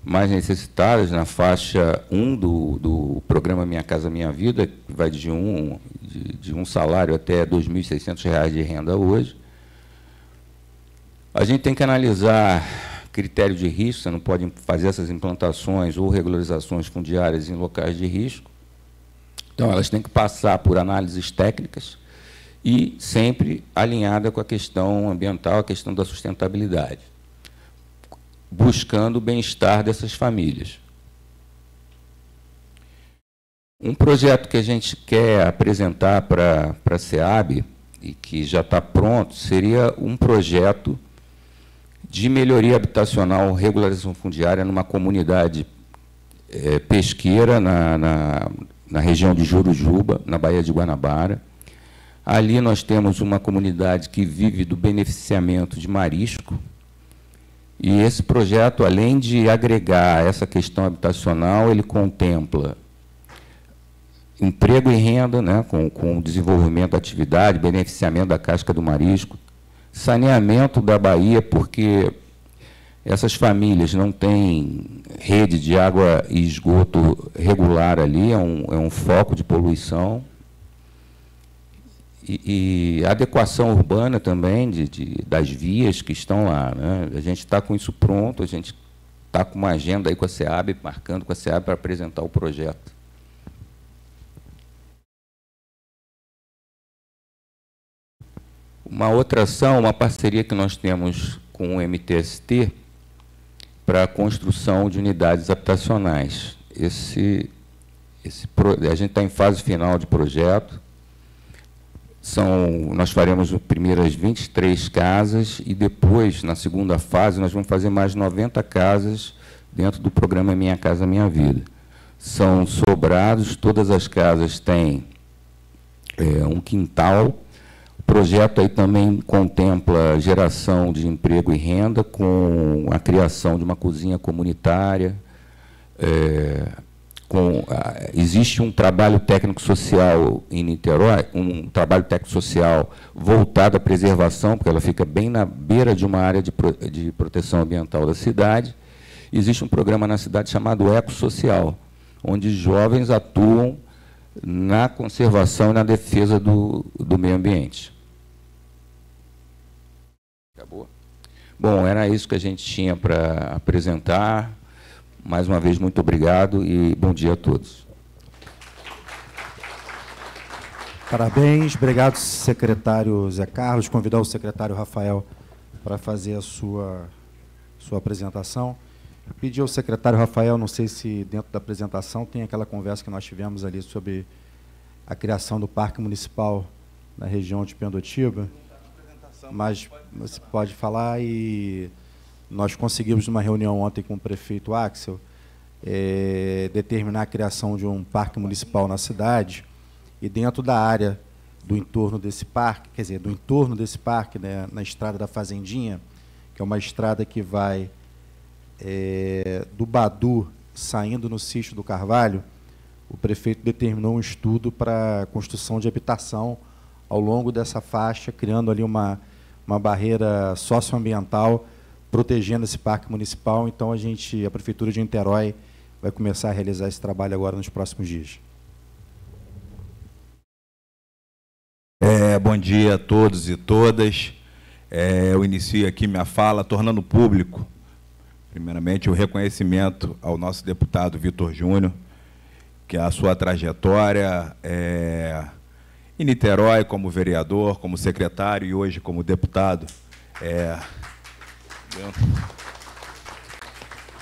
mais necessitadas na faixa 1 do, do programa Minha Casa Minha Vida, que vai de um, de, de um salário até R$ 2.600 de renda hoje. A gente tem que analisar critério de risco, você não pode fazer essas implantações ou regularizações fundiárias em locais de risco. Então, elas têm que passar por análises técnicas, e sempre alinhada com a questão ambiental, a questão da sustentabilidade, buscando o bem-estar dessas famílias. Um projeto que a gente quer apresentar para a SEAB, e que já está pronto, seria um projeto de melhoria habitacional, regularização fundiária numa comunidade é, pesqueira na, na, na região de Jurujuba, na Baía de Guanabara, Ali nós temos uma comunidade que vive do beneficiamento de marisco. E esse projeto, além de agregar essa questão habitacional, ele contempla emprego e renda, né, com, com desenvolvimento da atividade, beneficiamento da casca do marisco, saneamento da Bahia, porque essas famílias não têm rede de água e esgoto regular ali, é um, é um foco de poluição e, e adequação urbana também de, de, das vias que estão lá. Né? A gente está com isso pronto, a gente está com uma agenda aí com a SEAB, marcando com a SEAB para apresentar o projeto. Uma outra ação, uma parceria que nós temos com o MTST para a construção de unidades habitacionais. Esse, esse, a gente está em fase final de projeto, são, nós faremos as primeiras 23 casas e depois, na segunda fase, nós vamos fazer mais 90 casas dentro do programa Minha Casa Minha Vida. São sobrados, todas as casas têm é, um quintal. O projeto aí também contempla geração de emprego e renda com a criação de uma cozinha comunitária, é, existe um trabalho técnico-social em Niterói, um trabalho técnico-social voltado à preservação, porque ela fica bem na beira de uma área de, pro, de proteção ambiental da cidade. Existe um programa na cidade chamado Eco Social, onde jovens atuam na conservação e na defesa do, do meio ambiente. Acabou? Bom, era isso que a gente tinha para apresentar. Mais uma vez, muito obrigado e bom dia a todos. Parabéns, obrigado, secretário Zé Carlos. Convidar o secretário Rafael para fazer a sua, sua apresentação. Pedir ao secretário Rafael, não sei se dentro da apresentação tem aquela conversa que nós tivemos ali sobre a criação do Parque Municipal na região de Pendotiba, mas você pode falar e nós conseguimos, numa reunião ontem com o prefeito Axel, é, determinar a criação de um parque municipal na cidade e dentro da área do entorno desse parque, quer dizer, do entorno desse parque, né, na estrada da Fazendinha, que é uma estrada que vai é, do Badu saindo no sítio do Carvalho, o prefeito determinou um estudo para construção de habitação ao longo dessa faixa, criando ali uma, uma barreira socioambiental protegendo esse parque municipal. Então, a gente, a Prefeitura de Niterói vai começar a realizar esse trabalho agora nos próximos dias. É, bom dia a todos e todas. É, eu inicio aqui minha fala tornando público, primeiramente, o reconhecimento ao nosso deputado Vitor Júnior, que a sua trajetória é, em Niterói como vereador, como secretário e hoje como deputado. É,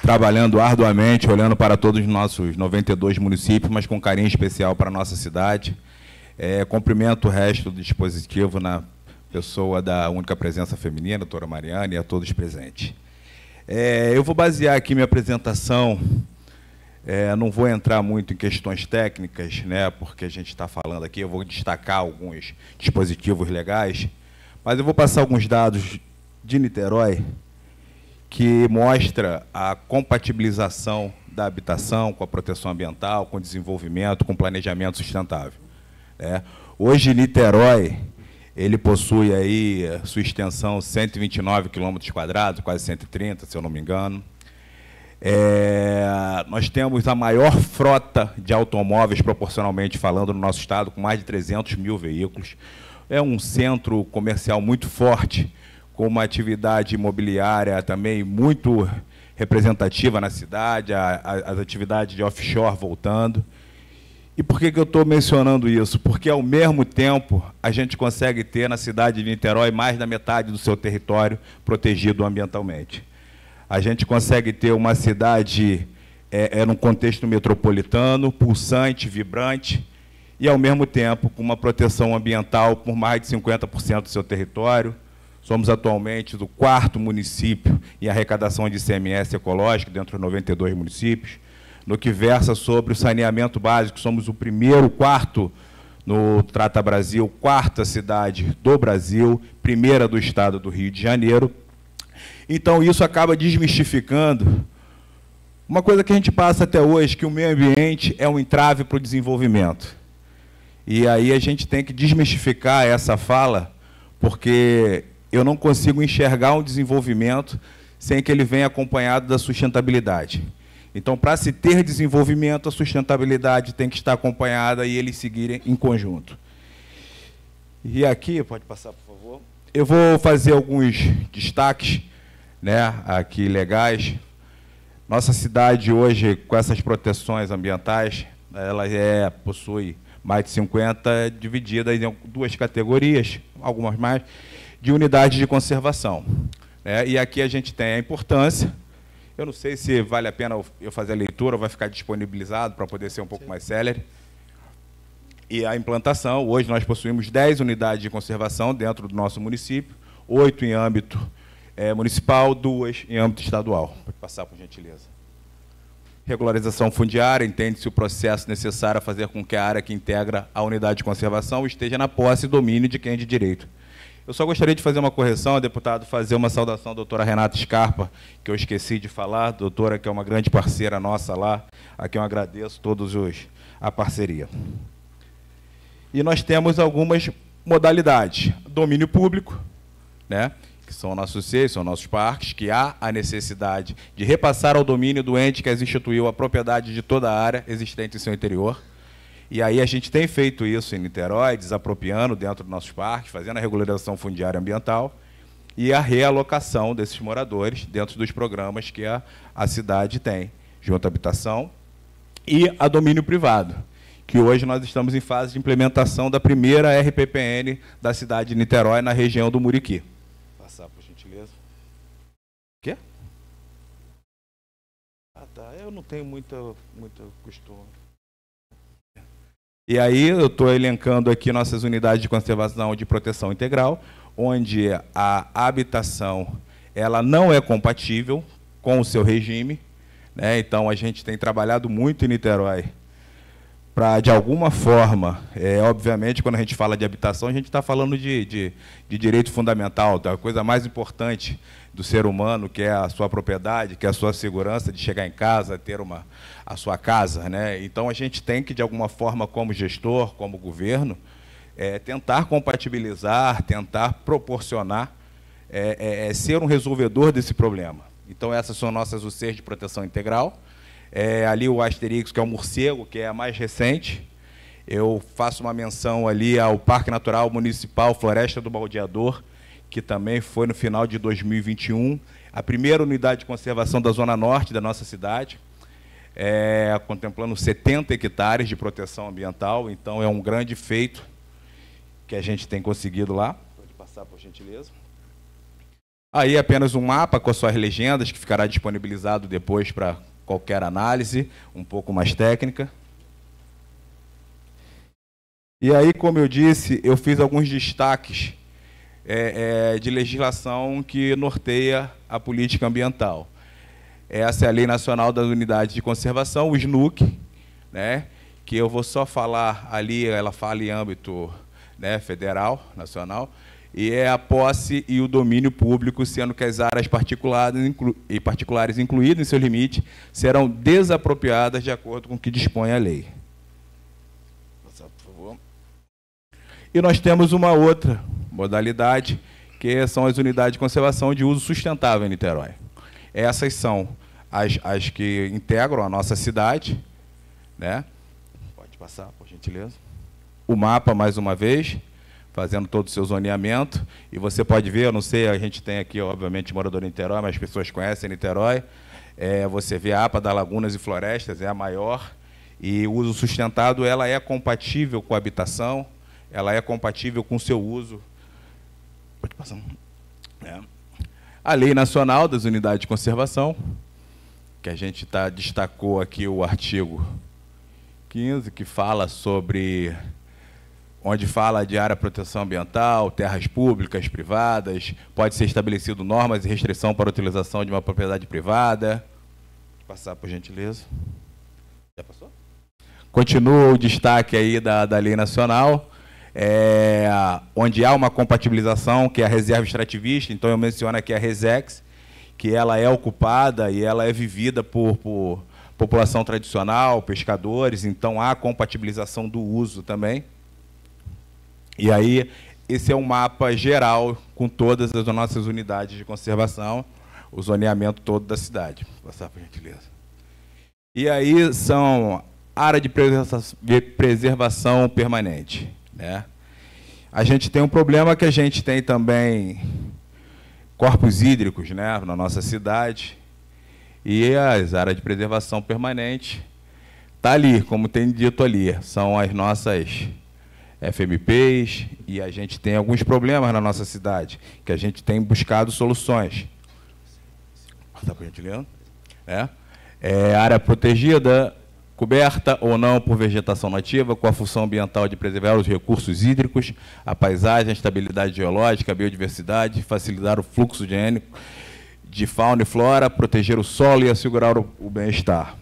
trabalhando arduamente, olhando para todos os nossos 92 municípios, mas com carinho especial para a nossa cidade. É, cumprimento o resto do dispositivo na pessoa da única presença feminina, doutora Mariana, e a todos presentes. É, eu vou basear aqui minha apresentação, é, não vou entrar muito em questões técnicas, né, porque a gente está falando aqui, eu vou destacar alguns dispositivos legais, mas eu vou passar alguns dados de Niterói, que mostra a compatibilização da habitação com a proteção ambiental, com o desenvolvimento, com o planejamento sustentável. É. Hoje, Niterói, ele possui aí sua extensão 129 quilômetros quadrados, quase 130, se eu não me engano. É, nós temos a maior frota de automóveis, proporcionalmente falando, no nosso estado, com mais de 300 mil veículos. É um centro comercial muito forte, com uma atividade imobiliária também muito representativa na cidade, as atividades de offshore voltando. E por que, que eu estou mencionando isso? Porque, ao mesmo tempo, a gente consegue ter na cidade de Niterói mais da metade do seu território protegido ambientalmente. A gente consegue ter uma cidade é, é num contexto metropolitano, pulsante, vibrante, e, ao mesmo tempo, com uma proteção ambiental por mais de 50% do seu território, Somos atualmente do quarto município em arrecadação de ICMS ecológico, dentro dos 92 municípios. No que versa sobre o saneamento básico, somos o primeiro, quarto no Trata Brasil, quarta cidade do Brasil, primeira do estado do Rio de Janeiro. Então, isso acaba desmistificando uma coisa que a gente passa até hoje, que o meio ambiente é um entrave para o desenvolvimento. E aí a gente tem que desmistificar essa fala, porque eu não consigo enxergar um desenvolvimento sem que ele venha acompanhado da sustentabilidade. Então, para se ter desenvolvimento, a sustentabilidade tem que estar acompanhada e eles seguirem em conjunto. E aqui, pode passar, por favor. Eu vou fazer alguns destaques, né, aqui legais. Nossa cidade hoje, com essas proteções ambientais, ela é, possui mais de 50 divididas em duas categorias, algumas mais de unidade de conservação. Né? E aqui a gente tem a importância. Eu não sei se vale a pena eu fazer a leitura vai ficar disponibilizado para poder ser um pouco Sim. mais célere. E a implantação, hoje nós possuímos 10 unidades de conservação dentro do nosso município, oito em âmbito é, municipal, duas em âmbito estadual. Pode passar, por gentileza. Regularização fundiária, entende-se o processo necessário a fazer com que a área que integra a unidade de conservação esteja na posse e domínio de quem é de direito Eu só gostaria de fazer uma correção, deputado, fazer uma saudação à doutora Renata Scarpa, que eu esqueci de falar, doutora que é uma grande parceira nossa lá, a quem eu agradeço todos os a parceria. E nós temos algumas modalidades. Domínio público, né, que são nossos seis, são nossos parques, que há a necessidade de repassar ao domínio do ente que as instituiu a propriedade de toda a área existente em seu interior. E aí a gente tem feito isso em Niterói, desapropriando dentro dos nossos parques, fazendo a regularização fundiária ambiental e a realocação desses moradores dentro dos programas que a, a cidade tem, junto à habitação e a domínio privado, que hoje nós estamos em fase de implementação da primeira RPPN da cidade de Niterói, na região do Muriqui. Passar, por gentileza. O quê? Ah, tá. Eu não tenho muito, muito costume. E aí eu estou elencando aqui nossas unidades de conservação de proteção integral, onde a habitação ela não é compatível com o seu regime. Né? Então a gente tem trabalhado muito em Niterói para, de alguma forma, é, obviamente, quando a gente fala de habitação, a gente está falando de, de, de, direito fundamental, da coisa mais importante do ser humano, que é a sua propriedade, que é a sua segurança de chegar em casa, ter uma, a sua casa. Né? Então, a gente tem que, de alguma forma, como gestor, como governo, é, tentar compatibilizar, tentar proporcionar, é, é, é ser um resolvedor desse problema. Então, essas são nossas UCs de proteção integral. É, ali o Asterix, que é o morcego, que é a mais recente. Eu faço uma menção ali ao Parque Natural Municipal Floresta do Baldeador, que também foi no final de 2021, a primeira unidade de conservação da Zona Norte da nossa cidade, é, contemplando 70 hectares de proteção ambiental, então é um grande feito que a gente tem conseguido lá. Pode passar, por gentileza. Aí apenas um mapa com as suas legendas, que ficará disponibilizado depois para qualquer análise, um pouco mais técnica. E aí, como eu disse, eu fiz alguns destaques é, é, de legislação que norteia a política ambiental. Essa é a Lei Nacional das Unidades de Conservação, o SNUC, né, que eu vou só falar ali, ela fala em âmbito né, federal, nacional, e é a posse e o domínio público, sendo que as áreas particulares, inclu e particulares incluídas em seu limite serão desapropriadas de acordo com o que dispõe a lei. E nós temos uma outra modalidade, que são as unidades de conservação de uso sustentável em Niterói. Essas são as, as que integram a nossa cidade. Né? Pode passar, por gentileza. O mapa, mais uma vez fazendo todo o seu zoneamento. E você pode ver, eu não sei, a gente tem aqui, obviamente, morador em Niterói, mas as pessoas conhecem Niterói. É, você vê a APA da Lagunas e Florestas, é a maior. E o uso sustentado ela é compatível com a habitação, ela é compatível com o seu uso. É. A Lei Nacional das Unidades de Conservação, que a gente tá, destacou aqui o artigo 15, que fala sobre onde fala de área de proteção ambiental, terras públicas, privadas, pode ser estabelecido normas e restrição para a utilização de uma propriedade privada. Vou passar, por gentileza. Já passou? Continua o destaque aí da, da lei nacional, é, onde há uma compatibilização, que é a reserva extrativista, então eu menciono aqui a Resex, que ela é ocupada e ela é vivida por, por população tradicional, pescadores, então há compatibilização do uso também. E aí, esse é um mapa geral com todas as nossas unidades de conservação, o zoneamento todo da cidade. Vou passar por gentileza. E aí são área de preservação permanente. Né? A gente tem um problema que a gente tem também corpos hídricos né, na nossa cidade. E as áreas de preservação permanente está ali, como tem dito ali, são as nossas FMPs e a gente tem alguns problemas na nossa cidade, que a gente tem buscado soluções. Está para a gente ler? É. é. Área protegida, coberta ou não por vegetação nativa, com a função ambiental de preservar os recursos hídricos, a paisagem, a estabilidade geológica, a biodiversidade, facilitar o fluxo de, de fauna e flora, proteger o solo e assegurar o, o bem-estar.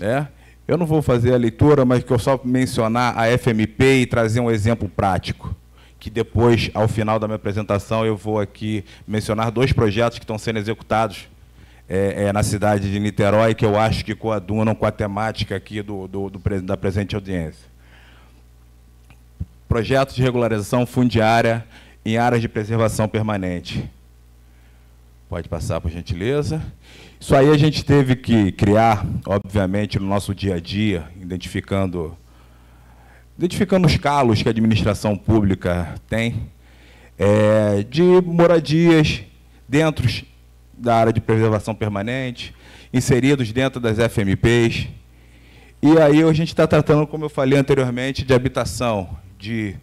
É? Eu não vou fazer a leitura, mas que eu só mencionar a FMP e trazer um exemplo prático, que depois, ao final da minha apresentação, eu vou aqui mencionar dois projetos que estão sendo executados é, é, na cidade de Niterói, que eu acho que coadunam com a temática aqui do, do, do, da presente audiência. Projeto de regularização fundiária em áreas de preservação permanente. Pode passar, por gentileza. Isso aí a gente teve que criar, obviamente, no nosso dia a dia, identificando, identificando os calos que a administração pública tem, é, de moradias dentro da área de preservação permanente, inseridos dentro das FMPs. E aí a gente está tratando, como eu falei anteriormente, de habitação, de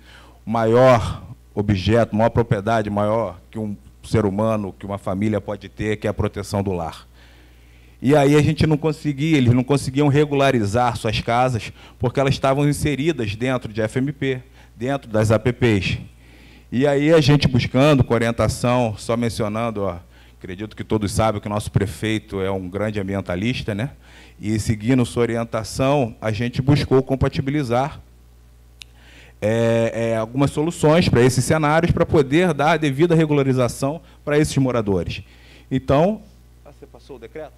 maior objeto, maior propriedade, maior que um ser humano, que uma família pode ter, que é a proteção do lar. E aí a gente não conseguia, eles não conseguiam regularizar suas casas, porque elas estavam inseridas dentro de FMP, dentro das APPs. E aí a gente buscando com orientação, só mencionando, ó, acredito que todos sabem que o nosso prefeito é um grande ambientalista, né? E seguindo sua orientação, a gente buscou compatibilizar é, é, algumas soluções para esses cenários para poder dar a devida regularização para esses moradores. Então, ah, você passou o decreto?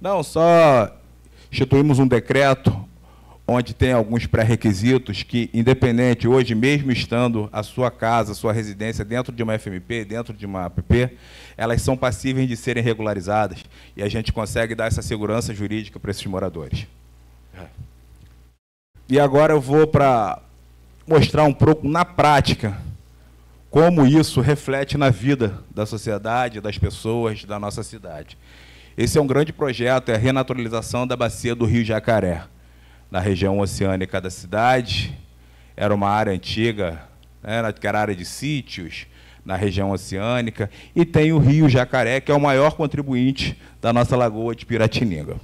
Não, só instituímos um decreto onde tem alguns pré-requisitos que, independente, hoje mesmo estando a sua casa, a sua residência dentro de uma FMP, dentro de uma APP, elas são passíveis de serem regularizadas e a gente consegue dar essa segurança jurídica para esses moradores. E agora eu vou para mostrar um pouco na prática como isso reflete na vida da sociedade, das pessoas da nossa cidade. Esse é um grande projeto, é a renaturalização da bacia do Rio Jacaré, na região oceânica da cidade. Era uma área antiga, né, que era área de sítios, na região oceânica, e tem o Rio Jacaré, que é o maior contribuinte da nossa lagoa de Piratininga.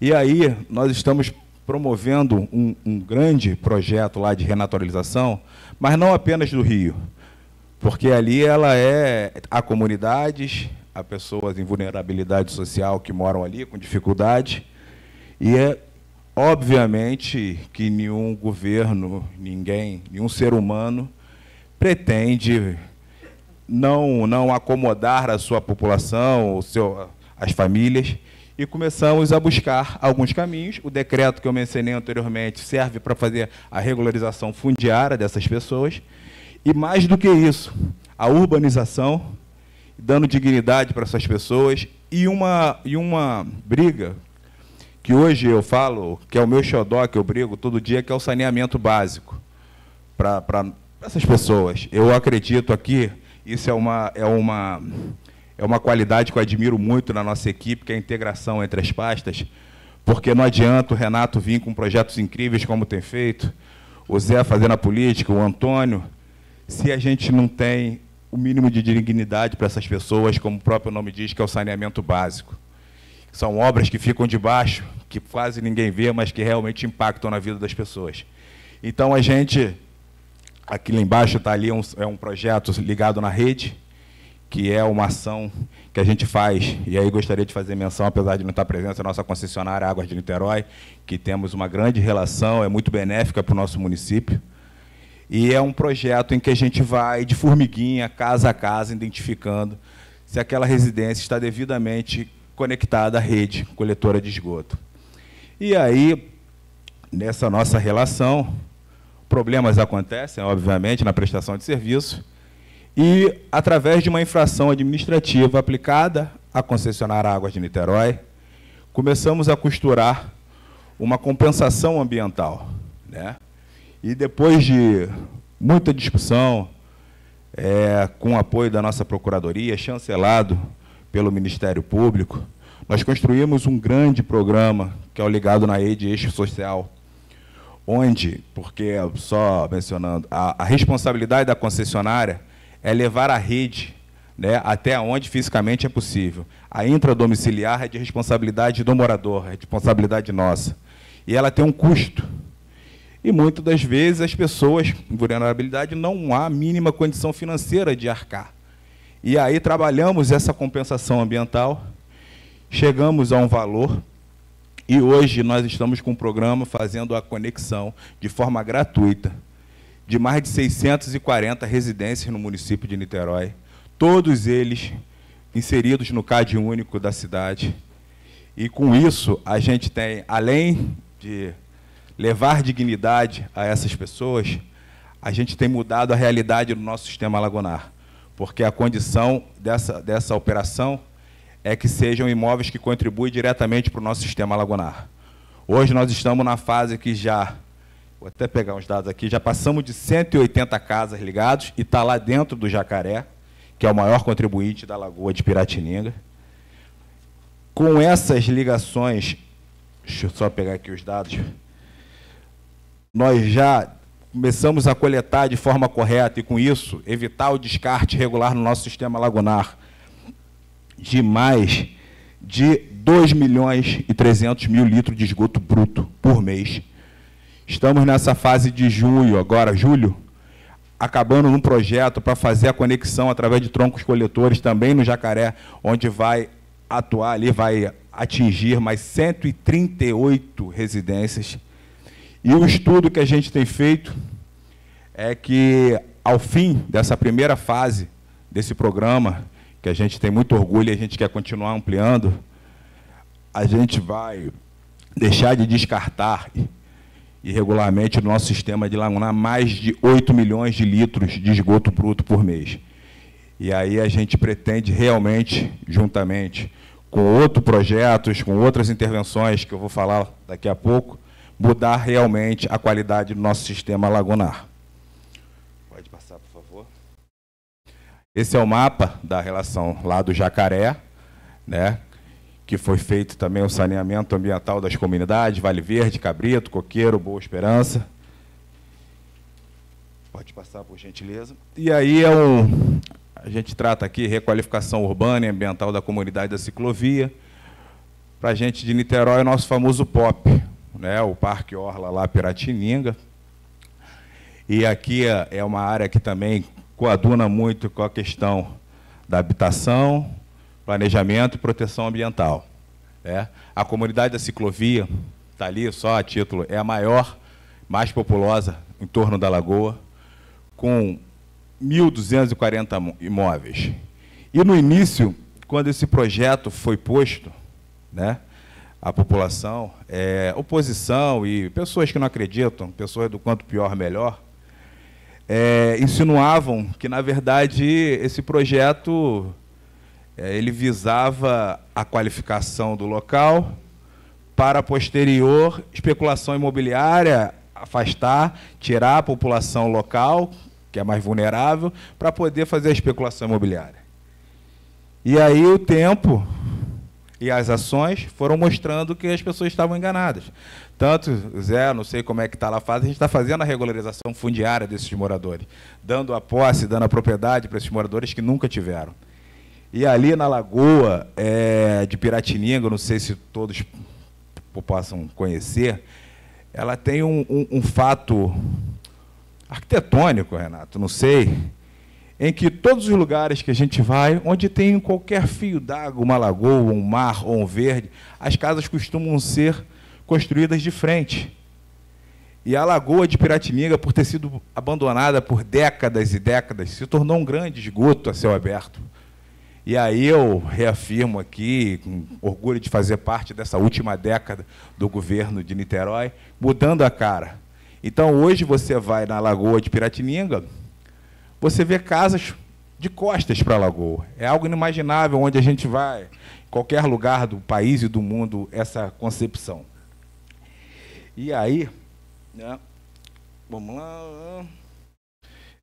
E aí nós estamos promovendo um, um grande projeto lá de renaturalização, mas não apenas do Rio, porque ali ela é há comunidades, há pessoas em vulnerabilidade social que moram ali com dificuldade, e é obviamente que nenhum governo, ninguém, nenhum ser humano pretende não não acomodar a sua população, o seu, as famílias e começamos a buscar alguns caminhos. O decreto que eu mencionei anteriormente serve para fazer a regularização fundiária dessas pessoas. E mais do que isso, a urbanização, dando dignidade para essas pessoas e uma, e uma briga que hoje eu falo, que é o meu xodó, que eu brigo todo dia, que é o saneamento básico para essas pessoas. Eu acredito aqui, isso é uma, é uma é uma qualidade que eu admiro muito na nossa equipe, que é a integração entre as pastas, porque não adianta o Renato vir com projetos incríveis como tem feito, o Zé fazendo a política, o Antônio, se a gente não tem o mínimo de dignidade para essas pessoas, como o próprio nome diz, que é o saneamento básico. São obras que ficam debaixo, que quase ninguém vê, mas que realmente impactam na vida das pessoas. Então, a gente, aqui embaixo está ali, um, é um projeto ligado na rede, que é uma ação que a gente faz, e aí gostaria de fazer menção, apesar de não estar presente, a nossa concessionária Águas de Niterói, que temos uma grande relação, é muito benéfica para o nosso município. E é um projeto em que a gente vai de formiguinha, casa a casa, identificando se aquela residência está devidamente conectada à rede coletora de esgoto. E aí, nessa nossa relação, problemas acontecem, obviamente, na prestação de serviço, e, através de uma infração administrativa aplicada à concessionária Águas de Niterói, começamos a costurar uma compensação ambiental. Né? E depois de muita discussão, é, com o apoio da nossa Procuradoria, chancelado pelo Ministério Público, nós construímos um grande programa, que é o Ligado na Rede Eixo Social, onde, porque, só mencionando, a, a responsabilidade da concessionária é levar a rede né, até onde fisicamente é possível. A intradomiciliar é de responsabilidade do morador, é responsabilidade nossa. E ela tem um custo. E muitas das vezes as pessoas em vulnerabilidade não há mínima condição financeira de arcar. E aí trabalhamos essa compensação ambiental, chegamos a um valor, e hoje nós estamos com um programa fazendo a conexão de forma gratuita de mais de 640 residências no município de Niterói, todos eles inseridos no CAD único da cidade. E com isso, a gente tem, além de levar dignidade a essas pessoas, a gente tem mudado a realidade do nosso sistema lagunar. Porque a condição dessa, dessa operação é que sejam imóveis que contribuem diretamente para o nosso sistema lagunar. Hoje nós estamos na fase que já, vou até pegar uns dados aqui, já passamos de 180 casas ligados e está lá dentro do Jacaré, que é o maior contribuinte da Lagoa de Piratininga. Com essas ligações, deixa eu só pegar aqui os dados, nós já começamos a coletar de forma correta e, com isso, evitar o descarte regular no nosso sistema lagunar de mais de 2 milhões e 300 mil litros de esgoto bruto por mês. Estamos nessa fase de junho, agora, julho, acabando num projeto para fazer a conexão através de troncos coletores também no Jacaré, onde vai atuar ali, vai atingir mais 138 residências. E o estudo que a gente tem feito é que, ao fim dessa primeira fase desse programa, que a gente tem muito orgulho e a gente quer continuar ampliando, a gente vai deixar de descartar irregularmente no nosso sistema de Laguna mais de 8 milhões de litros de esgoto bruto por mês. E aí a gente pretende realmente, juntamente com outros projetos, com outras intervenções que eu vou falar daqui a pouco, mudar realmente a qualidade do nosso sistema lagunar. Pode passar, por favor. Esse é o mapa da relação lá do Jacaré, né? que foi feito também o saneamento ambiental das comunidades, Vale Verde, Cabrito, Coqueiro, Boa Esperança. Pode passar, por gentileza. E aí é um, a gente trata aqui requalificação urbana e ambiental da comunidade da ciclovia. Para a gente de Niterói, o nosso famoso POP, né, o Parque Orla lá, Piratininga. E aqui é, é uma área que também coaduna muito com a questão da habitação, planejamento e proteção ambiental. É. A comunidade da ciclovia, está ali só a título, é a maior, mais populosa em torno da lagoa, com 1.240 imóveis. E no início, quando esse projeto foi posto, né, a população, é, oposição e pessoas que não acreditam, pessoas do quanto pior melhor, é, insinuavam que, na verdade, esse projeto é, ele visava a qualificação do local para posterior especulação imobiliária, afastar, tirar a população local, que é mais vulnerável, para poder fazer a especulação imobiliária. E aí o tempo e as ações foram mostrando que as pessoas estavam enganadas. Tanto, Zé, não sei como é que está lá a fase, a gente está fazendo a regularização fundiária desses moradores, dando a posse, dando a propriedade para esses moradores que nunca tiveram. E ali na lagoa é, de Piratininga, não sei se todos possam conhecer, ela tem um, um, um fato arquitetônico, Renato, não sei, em que todos os lugares que a gente vai, onde tem qualquer fio d'água, uma lagoa, um mar ou um verde, as casas costumam ser construídas de frente. E a lagoa de Piratininga, por ter sido abandonada por décadas e décadas, se tornou um grande esgoto a céu aberto. E aí eu reafirmo aqui, com orgulho de fazer parte dessa última década do governo de Niterói, mudando a cara. Então, hoje você vai na Lagoa de Piratininga, você vê casas de costas para a lagoa. É algo inimaginável onde a gente vai, em qualquer lugar do país e do mundo, essa concepção. E aí, né, vamos lá.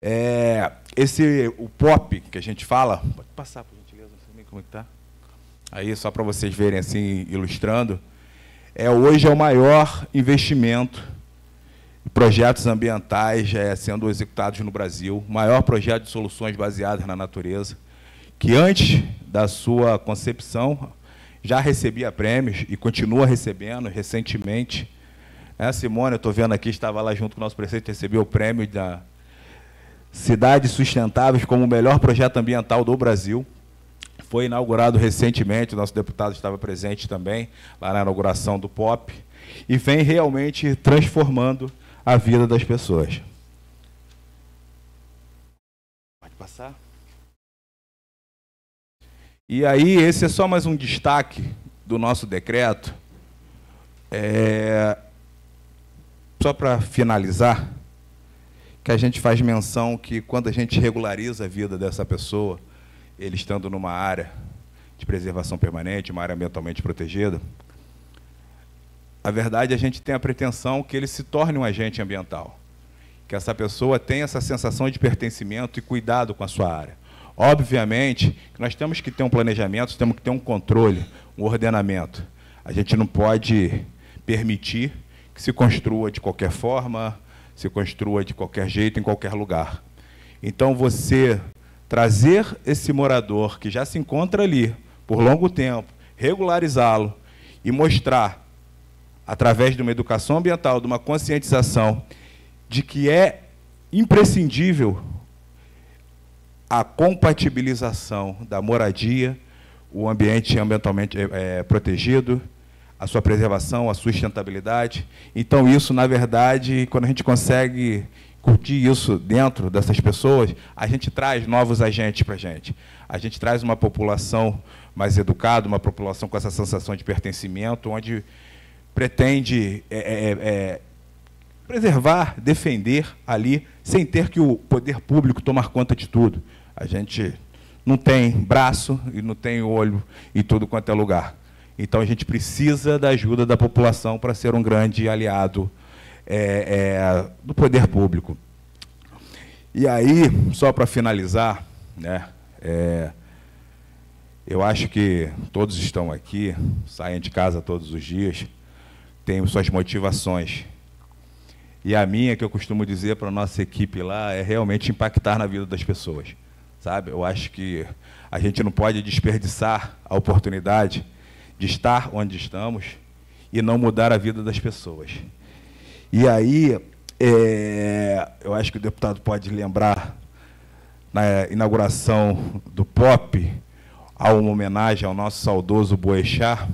É, esse, o pop que a gente fala, pode passar, por como é que tá? Aí, só para vocês verem assim, ilustrando, é, hoje é o maior investimento projetos ambientais é, sendo executados no Brasil, maior projeto de soluções baseadas na natureza, que antes da sua concepção já recebia prêmios e continua recebendo recentemente. É, Simone, eu estou vendo aqui, estava lá junto com o nosso prefeito, recebeu o prêmio da Cidades Sustentáveis como o melhor projeto ambiental do Brasil. Foi inaugurado recentemente, o nosso deputado estava presente também, lá na inauguração do POP, e vem realmente transformando a vida das pessoas. Pode passar. E aí, esse é só mais um destaque do nosso decreto. É... Só para finalizar, que a gente faz menção que quando a gente regulariza a vida dessa pessoa, ele estando numa área de preservação permanente, uma área ambientalmente protegida, a verdade a gente tem a pretensão que ele se torne um agente ambiental, que essa pessoa tenha essa sensação de pertencimento e cuidado com a sua área. Obviamente nós temos que ter um planejamento, temos que ter um controle, um ordenamento. A gente não pode permitir que se construa de qualquer forma, se construa de qualquer jeito, em qualquer lugar. Então, você trazer esse morador que já se encontra ali por longo tempo, regularizá-lo e mostrar, através de uma educação ambiental, de uma conscientização, de que é imprescindível a compatibilização da moradia, o ambiente ambientalmente é, protegido, a sua preservação, a sustentabilidade. Então, isso, na verdade, quando a gente consegue curtir isso dentro dessas pessoas, a gente traz novos agentes para a gente. A gente traz uma população mais educada, uma população com essa sensação de pertencimento, onde pretende é, é, é, preservar, defender ali, sem ter que o poder público tomar conta de tudo. A gente não tem braço e não tem olho em tudo quanto é lugar. Então a gente precisa da ajuda da população para ser um grande aliado é, é, do poder público. E aí, só para finalizar, né, é, eu acho que todos estão aqui, saem de casa todos os dias, têm suas motivações. E a minha, que eu costumo dizer para a nossa equipe lá, é realmente impactar na vida das pessoas. Sabe? Eu acho que a gente não pode desperdiçar a oportunidade de estar onde estamos e não mudar a vida das pessoas. E aí, é, eu acho que o deputado pode lembrar, na inauguração do POP, há uma homenagem ao nosso saudoso Boechat,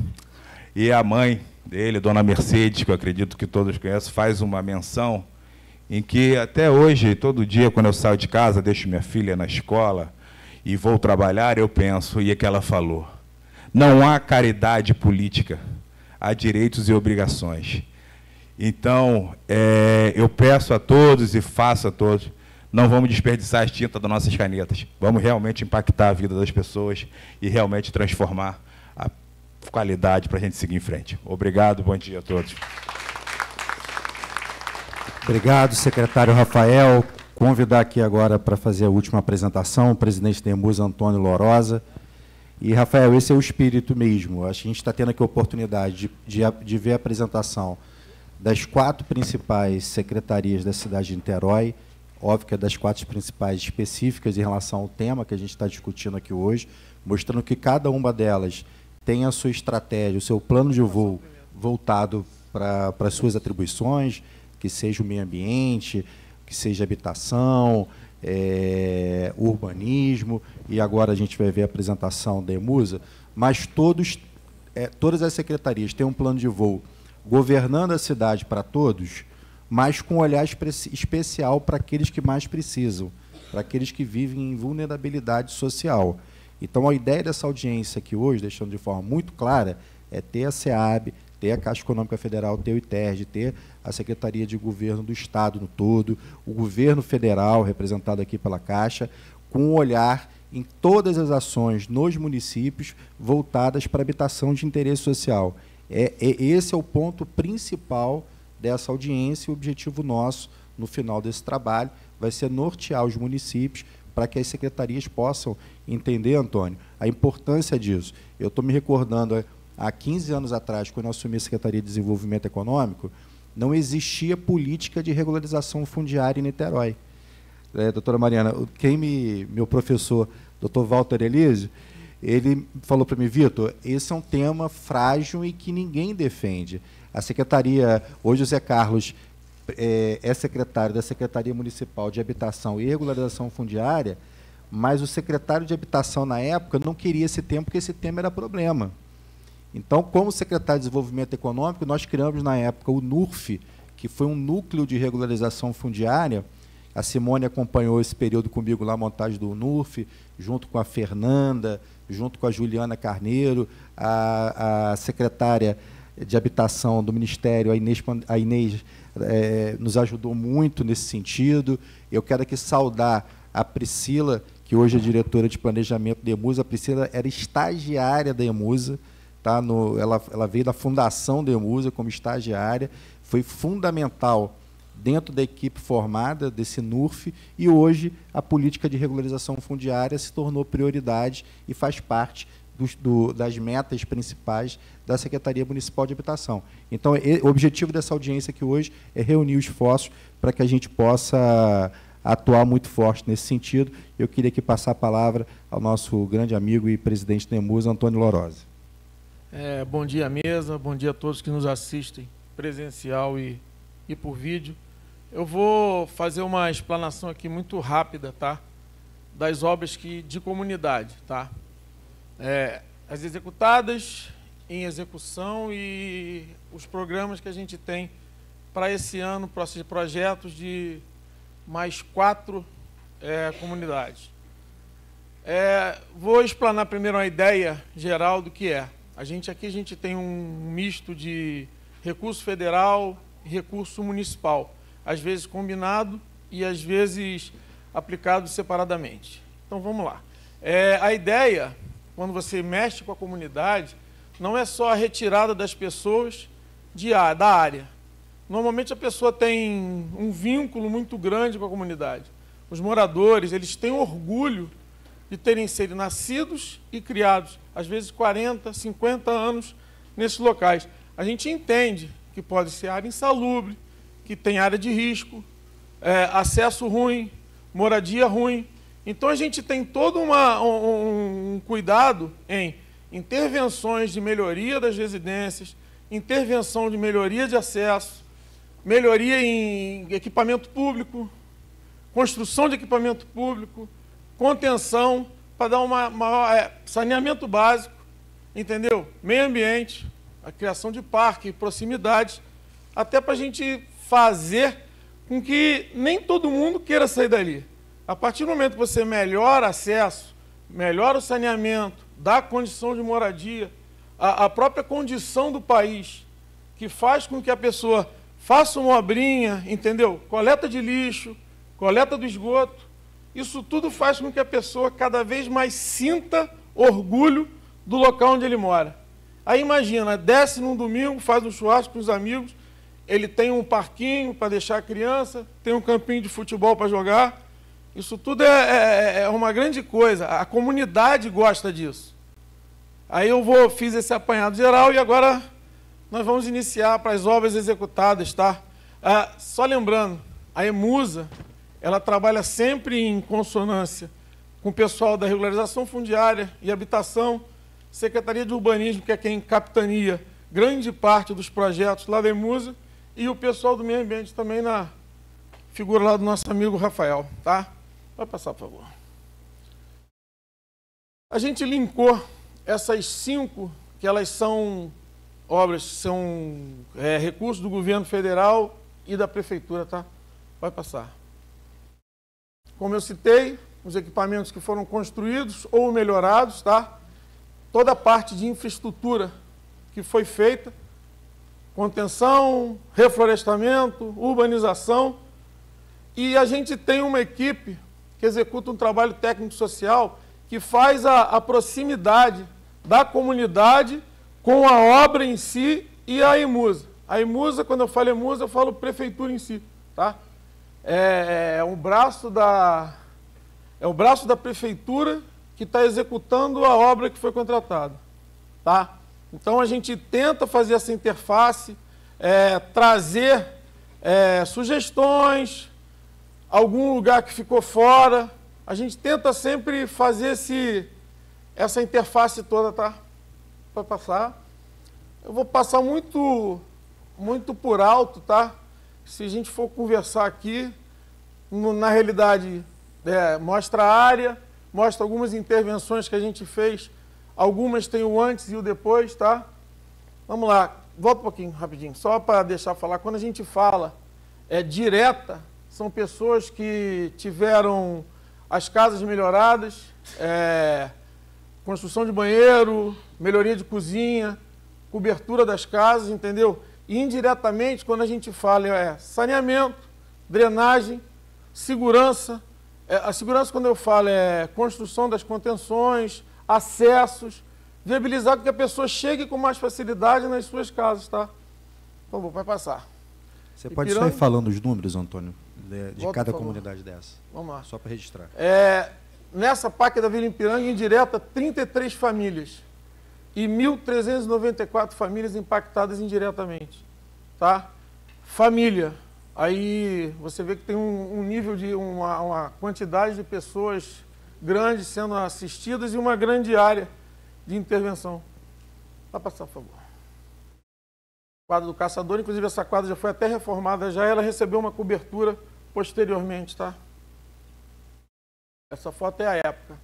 e a mãe dele, Dona Mercedes, que eu acredito que todos conhecem, faz uma menção em que até hoje, todo dia, quando eu saio de casa, deixo minha filha na escola e vou trabalhar, eu penso, e é que ela falou, não há caridade política, há direitos e obrigações. Então, é, eu peço a todos e faço a todos, não vamos desperdiçar as tintas das nossas canetas. Vamos realmente impactar a vida das pessoas e realmente transformar qualidade para a gente seguir em frente. Obrigado, bom dia a todos. Obrigado, secretário Rafael. Convidar aqui agora para fazer a última apresentação o presidente da EMUS, Antônio Lorosa. E, Rafael, esse é o espírito mesmo. A gente está tendo aqui a oportunidade de, de, de, ver a apresentação das quatro principais secretarias da cidade de Niterói, óbvio que é das quatro principais específicas em relação ao tema que a gente está discutindo aqui hoje, mostrando que cada uma delas tem a sua estratégia, o seu plano de voo voltado para as suas atribuições, que seja o meio ambiente, que seja habitação, é, urbanismo, e agora a gente vai ver a apresentação da EMUSA, mas todos, é, todas as secretarias têm um plano de voo governando a cidade para todos, mas com um olhar especial para aqueles que mais precisam, para aqueles que vivem em vulnerabilidade social. Então, a ideia dessa audiência aqui hoje, deixando de forma muito clara, é ter a SEAB, ter a Caixa Econômica Federal, ter o ITERD, ter a Secretaria de Governo do Estado no todo, o governo federal, representado aqui pela Caixa, com um olhar em todas as ações nos municípios voltadas para habitação de interesse social. É, é, esse é o ponto principal dessa audiência e o objetivo nosso no final desse trabalho vai ser nortear os municípios para que as secretarias possam entender, Antônio, a importância disso. Eu estou me recordando, há 15 anos atrás, quando eu assumi a Secretaria de Desenvolvimento Econômico, não existia política de regularização fundiária em Niterói. É, doutora Mariana, quem me, meu professor, doutor Walter Elísio, ele falou para mim, Vitor, esse é um tema frágil e que ninguém defende. A secretaria, hoje o Zé Carlos é, é secretário da Secretaria Municipal de Habitação e Regularização Fundiária, mas o secretário de Habitação na época não queria esse tema porque esse tema era problema. Então, como secretário de Desenvolvimento Econômico, nós criamos na época o NURF, que foi um núcleo de regularização fundiária. A Simone acompanhou esse período comigo lá, a montagem do NURF, junto com a Fernanda, junto com a Juliana Carneiro, a, a secretária de Habitação do Ministério, a Inês, a Inês é, nos ajudou muito nesse sentido. Eu quero aqui saudar a Priscila, que hoje é diretora de planejamento da Emusa. A Priscila era estagiária da Emusa, tá? No, ela, ela veio da fundação da Emusa como estagiária, foi fundamental dentro da equipe formada desse NURF e hoje a política de regularização fundiária se tornou prioridade e faz parte do, das metas principais da Secretaria Municipal de Habitação. Então, o objetivo dessa audiência aqui hoje é reunir os esforços para que a gente possa atuar muito forte nesse sentido. Eu queria aqui passar a palavra ao nosso grande amigo e presidente da EMUS, Antônio Lorosa. É, bom dia, mesa. Bom dia a todos que nos assistem presencial e, e por vídeo. Eu vou fazer uma explanação aqui muito rápida, tá? Das obras que, de comunidade, tá? É, as executadas, em execução e os programas que a gente tem para esse ano, projetos de mais quatro é, comunidades. É, vou explanar primeiro uma ideia geral do que é. A gente aqui a gente tem um misto de recurso federal e recurso municipal, às vezes combinado e às vezes aplicado separadamente. Então vamos lá. É, a ideia, quando você mexe com a comunidade, não é só a retirada das pessoas de, da área. Normalmente a pessoa tem um vínculo muito grande com a comunidade. Os moradores, eles têm orgulho de terem sido nascidos e criados, às vezes 40, 50 anos nesses locais. A gente entende que pode ser área insalubre, que tem área de risco, é, acesso ruim, moradia ruim. Então a gente tem todo uma, um, um cuidado em intervenções de melhoria das residências, intervenção de melhoria de acesso, melhoria em equipamento público, construção de equipamento público, contenção, para dar uma maior é, saneamento básico, entendeu? Meio ambiente, a criação de parque, proximidades, até para a gente fazer com que nem todo mundo queira sair dali. A partir do momento que você melhora acesso, melhora o saneamento, da condição de moradia, a, a própria condição do país, que faz com que a pessoa faça uma obrinha, entendeu? Coleta de lixo, coleta do esgoto. Isso tudo faz com que a pessoa cada vez mais sinta orgulho do local onde ele mora. Aí imagina, desce num domingo, faz um churrasco com os amigos, ele tem um parquinho para deixar a criança, tem um campinho de futebol para jogar, isso tudo é, é, é, uma grande coisa. A comunidade gosta disso. Aí eu vou, fiz esse apanhado geral e agora nós vamos iniciar para as obras executadas, tá? Ah, só lembrando, a EMUSA, ela trabalha sempre em consonância com o pessoal da regularização fundiária e habitação, Secretaria de Urbanismo, que é quem capitania grande parte dos projetos lá da EMUSA, e o pessoal do meio ambiente também na figura lá do nosso amigo Rafael, tá? Vai passar, por favor. A gente linkou essas cinco, que elas são obras, são é, recursos do governo federal e da prefeitura, tá? Vai passar. Como eu citei, os equipamentos que foram construídos ou melhorados, tá? Toda a parte de infraestrutura que foi feita, contenção, reflorestamento, urbanização, e a gente tem uma equipe que executa um trabalho técnico-social que faz a, a, proximidade da comunidade com a obra em si e a Imusa. A Imusa, quando eu falo Imusa, eu falo prefeitura em si, tá? É, é um braço da é o braço da prefeitura que está executando a obra que foi contratada, tá? Então a gente tenta fazer essa interface, é, trazer é, sugestões, algum lugar que ficou fora. A gente tenta sempre fazer esse, essa interface toda, tá? Para passar. Eu vou passar muito, muito por alto, tá? Se a gente for conversar aqui, no, na realidade, é, mostra a área, mostra algumas intervenções que a gente fez. Algumas tem o antes e o depois, tá? Vamos lá, volta um pouquinho rapidinho, só para deixar falar. Quando a gente fala é direta, são pessoas que tiveram as casas melhoradas, é, construção de banheiro, melhoria de cozinha, cobertura das casas, entendeu? E indiretamente, quando a gente fala é saneamento, drenagem, segurança. É, a segurança, quando eu falo, é construção das contenções, acessos, viabilizar que a pessoa chegue com mais facilidade nas suas casas, tá? Por favor, vai passar. Você pode Ipiranga... sair falando os números, Antônio, de, de cada comunidade dessa? Vamos lá. Só para registrar. É, nessa PAC da Vila Ipiranga, indireta, 33 famílias e 1.394 famílias impactadas indiretamente. Tá? Família. Aí você vê que tem um, um nível de uma, uma quantidade de pessoas grandes sendo assistidas e uma grande área de intervenção. Vai passar, por favor. Quadra do caçador, inclusive essa quadra já foi até reformada, já ela recebeu uma cobertura posteriormente, tá? Essa foto é a época.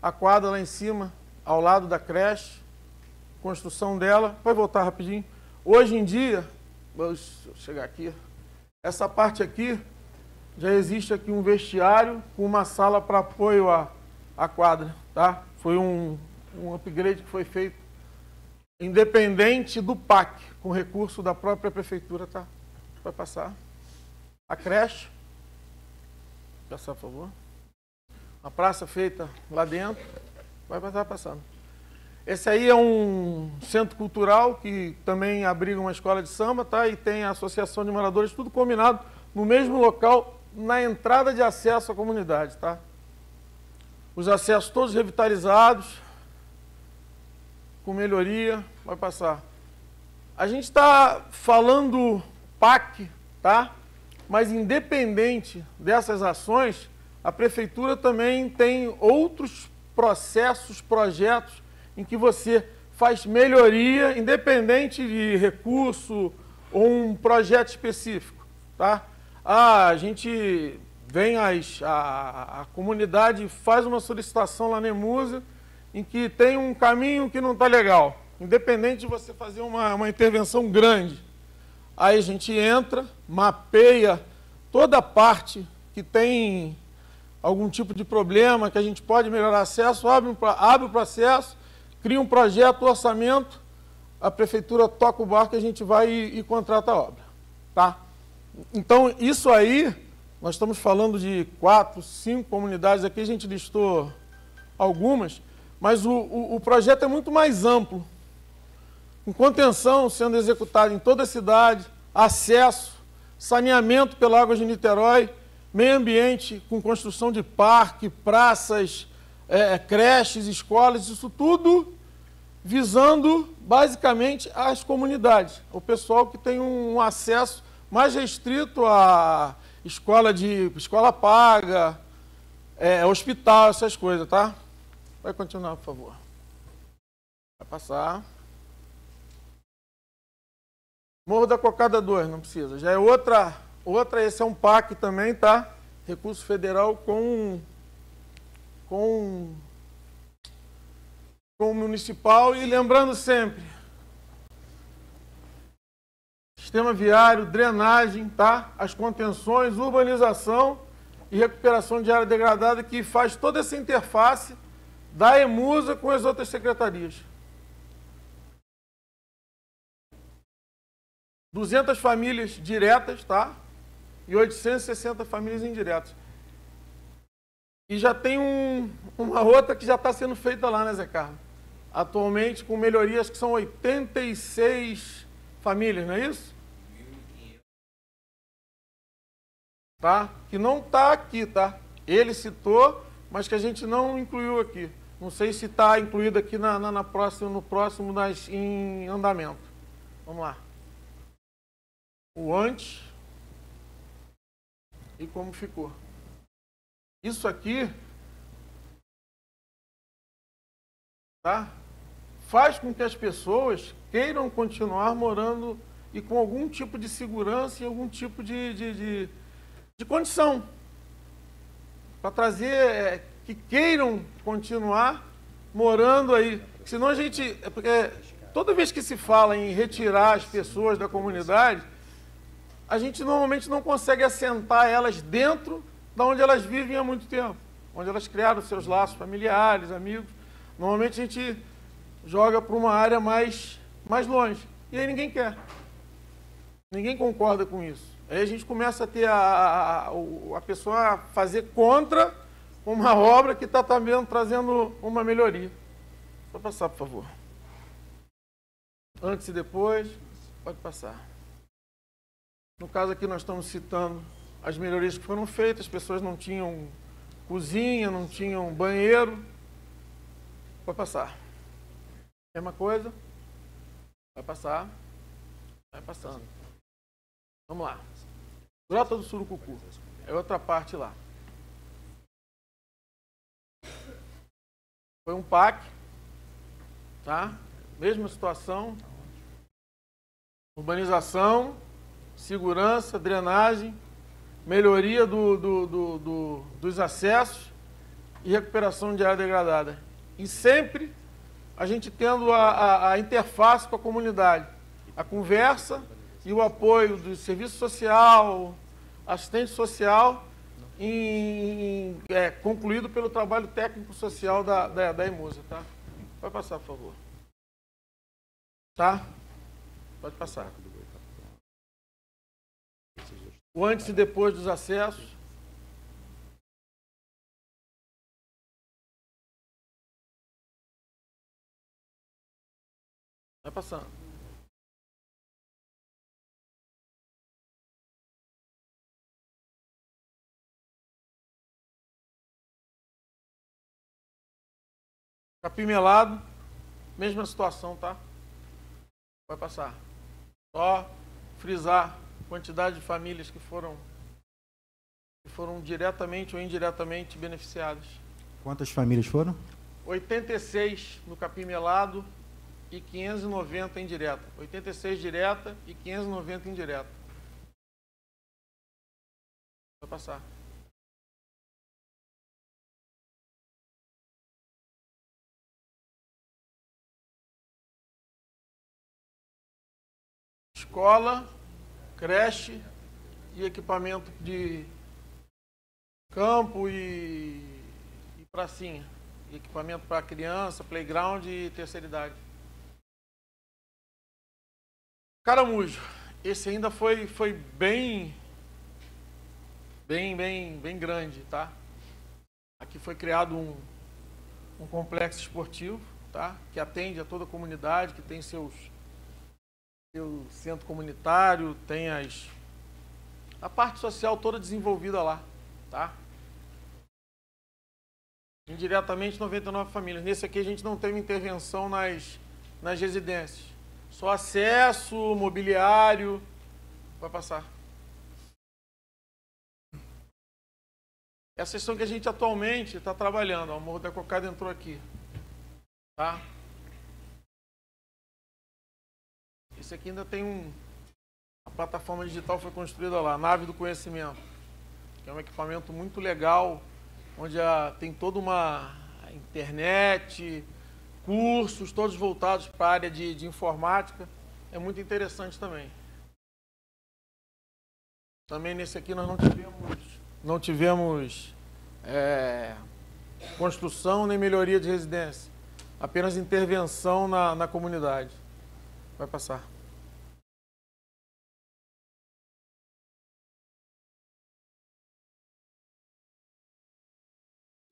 A quadra lá em cima, ao lado da creche, construção dela. Vai voltar rapidinho. Hoje em dia, vamos chegar aqui. Essa parte aqui, já existe aqui um vestiário com uma sala para apoio à, à quadra, tá? Foi um, um upgrade que foi feito independente do PAC, com recurso da própria prefeitura, tá? Vai passar. A creche. Passar, por favor. A praça feita lá dentro. Vai passar passando. Esse aí é um centro cultural que também abriga uma escola de samba, tá? E tem a associação de moradores, tudo combinado no mesmo local, na entrada de acesso à comunidade, tá? Os acessos todos revitalizados, com melhoria, vai passar. A gente está falando PAC, tá? Mas independente dessas ações, a prefeitura também tem outros processos, projetos em que você faz melhoria, independente de recurso ou um projeto específico, tá? Ah, a gente vem as, a, a comunidade faz uma solicitação lá na Emusa em que tem um caminho que não está legal, independente de você fazer uma, uma intervenção grande. Aí a gente entra, mapeia toda a parte que tem algum tipo de problema, que a gente pode melhorar acesso, abre, abre o processo, cria um projeto, orçamento, a prefeitura toca o barco e a gente vai e, e contrata a obra. Tá? Então, isso aí, nós estamos falando de quatro, cinco comunidades aqui, a gente listou algumas, mas o, o, o projeto é muito mais amplo. Com contenção sendo executada em toda a cidade, acesso, saneamento pela água de Niterói, meio ambiente com construção de parque, praças, é, creches, escolas, isso tudo visando basicamente as comunidades, o pessoal que tem um acesso mais restrito à escola de escola paga, é, hospital, essas coisas, tá? Vai continuar, por favor. Vai passar. Morro da Cocada 2, não precisa. Já é outra, outra, esse é um PAC também, tá? Recurso federal com com, com o municipal e lembrando sempre, sistema viário, drenagem, tá? as contenções, urbanização e recuperação de área degradada que faz toda essa interface da EMUSA com as outras secretarias. 200 famílias diretas, tá? E 860 famílias indiretas. E já tem um, uma outra que já está sendo feita lá, né, Zé Carlos? Atualmente, com melhorias que são 86 famílias, não é isso? Tá? Que não está aqui, tá? Ele citou, mas que a gente não incluiu aqui. Não sei se está incluído aqui na, na, na, próxima, no próximo das, em andamento. Vamos lá. O antes e como ficou. Isso aqui tá? faz com que as pessoas queiram continuar morando e com algum tipo de segurança e algum tipo de, de, de, de condição. Para trazer, é, que queiram continuar morando aí. Senão a gente. É porque toda vez que se fala em retirar as pessoas da comunidade, a gente normalmente não consegue assentar elas dentro da onde elas vivem há muito tempo, onde elas criaram seus laços familiares, amigos. Normalmente a gente joga para uma área mais, mais longe. E aí ninguém quer. Ninguém concorda com isso. Aí a gente começa a ter a, a, a pessoa a fazer contra uma obra que está também trazendo uma melhoria. Pode passar, por favor. Antes e depois, pode passar. No caso aqui nós estamos citando as melhorias que foram feitas, as pessoas não tinham cozinha, não tinham banheiro. Pode passar. Mesma coisa. Vai passar. Vai passando. Vamos lá. Grota do Surucucu. É outra parte lá. Foi um PAC, tá? Mesma situação. Urbanização, segurança, drenagem, melhoria do, do, do, do, dos acessos e recuperação de área degradada. E sempre a gente tendo a, a, a interface com a comunidade, a conversa e o apoio do serviço social, assistente social, em, é, concluído pelo trabalho técnico social da, da, da EMUSA, tá? Pode passar, por favor. Tá? Pode passar. O antes e depois dos acessos. Vai passando. Capim melado, mesma situação, tá? Vai passar. Só frisar a quantidade de famílias que foram, que foram diretamente ou indiretamente beneficiadas. Quantas famílias foram? 86 no capim melado e 590 indireta. 86 direta e 590 indireta. Vai passar. Escola, creche e equipamento de campo e, e pracinha. Equipamento para criança, playground e terceira idade. Caramujo, esse ainda foi, foi bem, bem, bem, bem grande, tá? Aqui foi criado um, um complexo esportivo, tá? Que atende a toda a comunidade, que tem seus o centro comunitário, tem as, a parte social toda desenvolvida lá, tá? Indiretamente 99 famílias. Nesse aqui a gente não teve intervenção nas, nas residências. Só acesso, mobiliário. Vai passar. Essa sessão que a gente atualmente está trabalhando. O Morro da Cocada entrou aqui. Tá? Esse aqui ainda tem um. A plataforma digital foi construída lá, a nave do conhecimento, que é um equipamento muito legal, onde a, tem toda uma internet, cursos, todos voltados para a área de, de informática. É muito interessante também. Também nesse aqui nós não tivemos, não tivemos é, construção nem melhoria de residência, apenas intervenção na, na comunidade. Vai passar.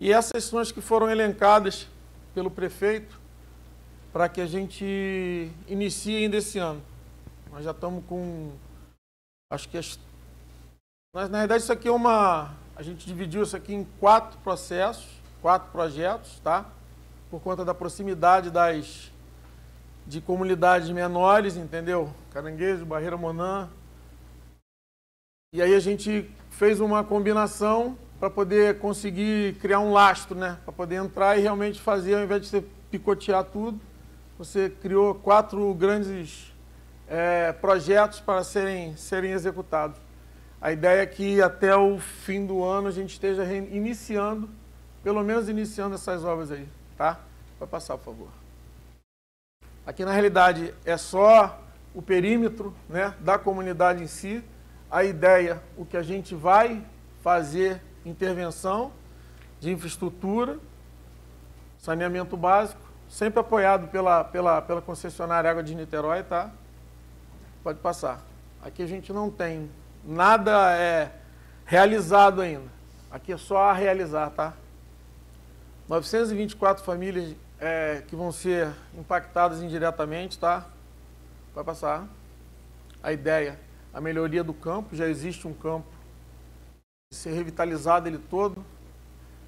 E essas as que foram elencadas pelo prefeito para que a gente inicie ainda esse ano. Nós já estamos com. Acho que as. Mas, na verdade, isso aqui é uma. A gente dividiu isso aqui em quatro processos, quatro projetos, tá? Por conta da proximidade das de comunidades menores, entendeu? Caranguejo, Barreira Monã. E aí a gente fez uma combinação para poder conseguir criar um lastro, né? Para poder entrar e realmente fazer, ao invés de você picotear tudo, você criou quatro grandes é, projetos para serem, serem executados. A ideia é que até o fim do ano a gente esteja iniciando, pelo menos iniciando essas obras aí, tá? Vai passar, por favor. Aqui na realidade é só o perímetro né, da comunidade em si. A ideia, o que a gente vai fazer intervenção de infraestrutura, saneamento básico, sempre apoiado pela, pela, pela concessionária Água de Niterói, tá? Pode passar. Aqui a gente não tem nada é realizado ainda. Aqui é só a realizar, tá? 924 famílias é, que vão ser impactadas indiretamente, tá? Vai passar. A ideia, a melhoria do campo, já existe um campo, ser revitalizado ele todo.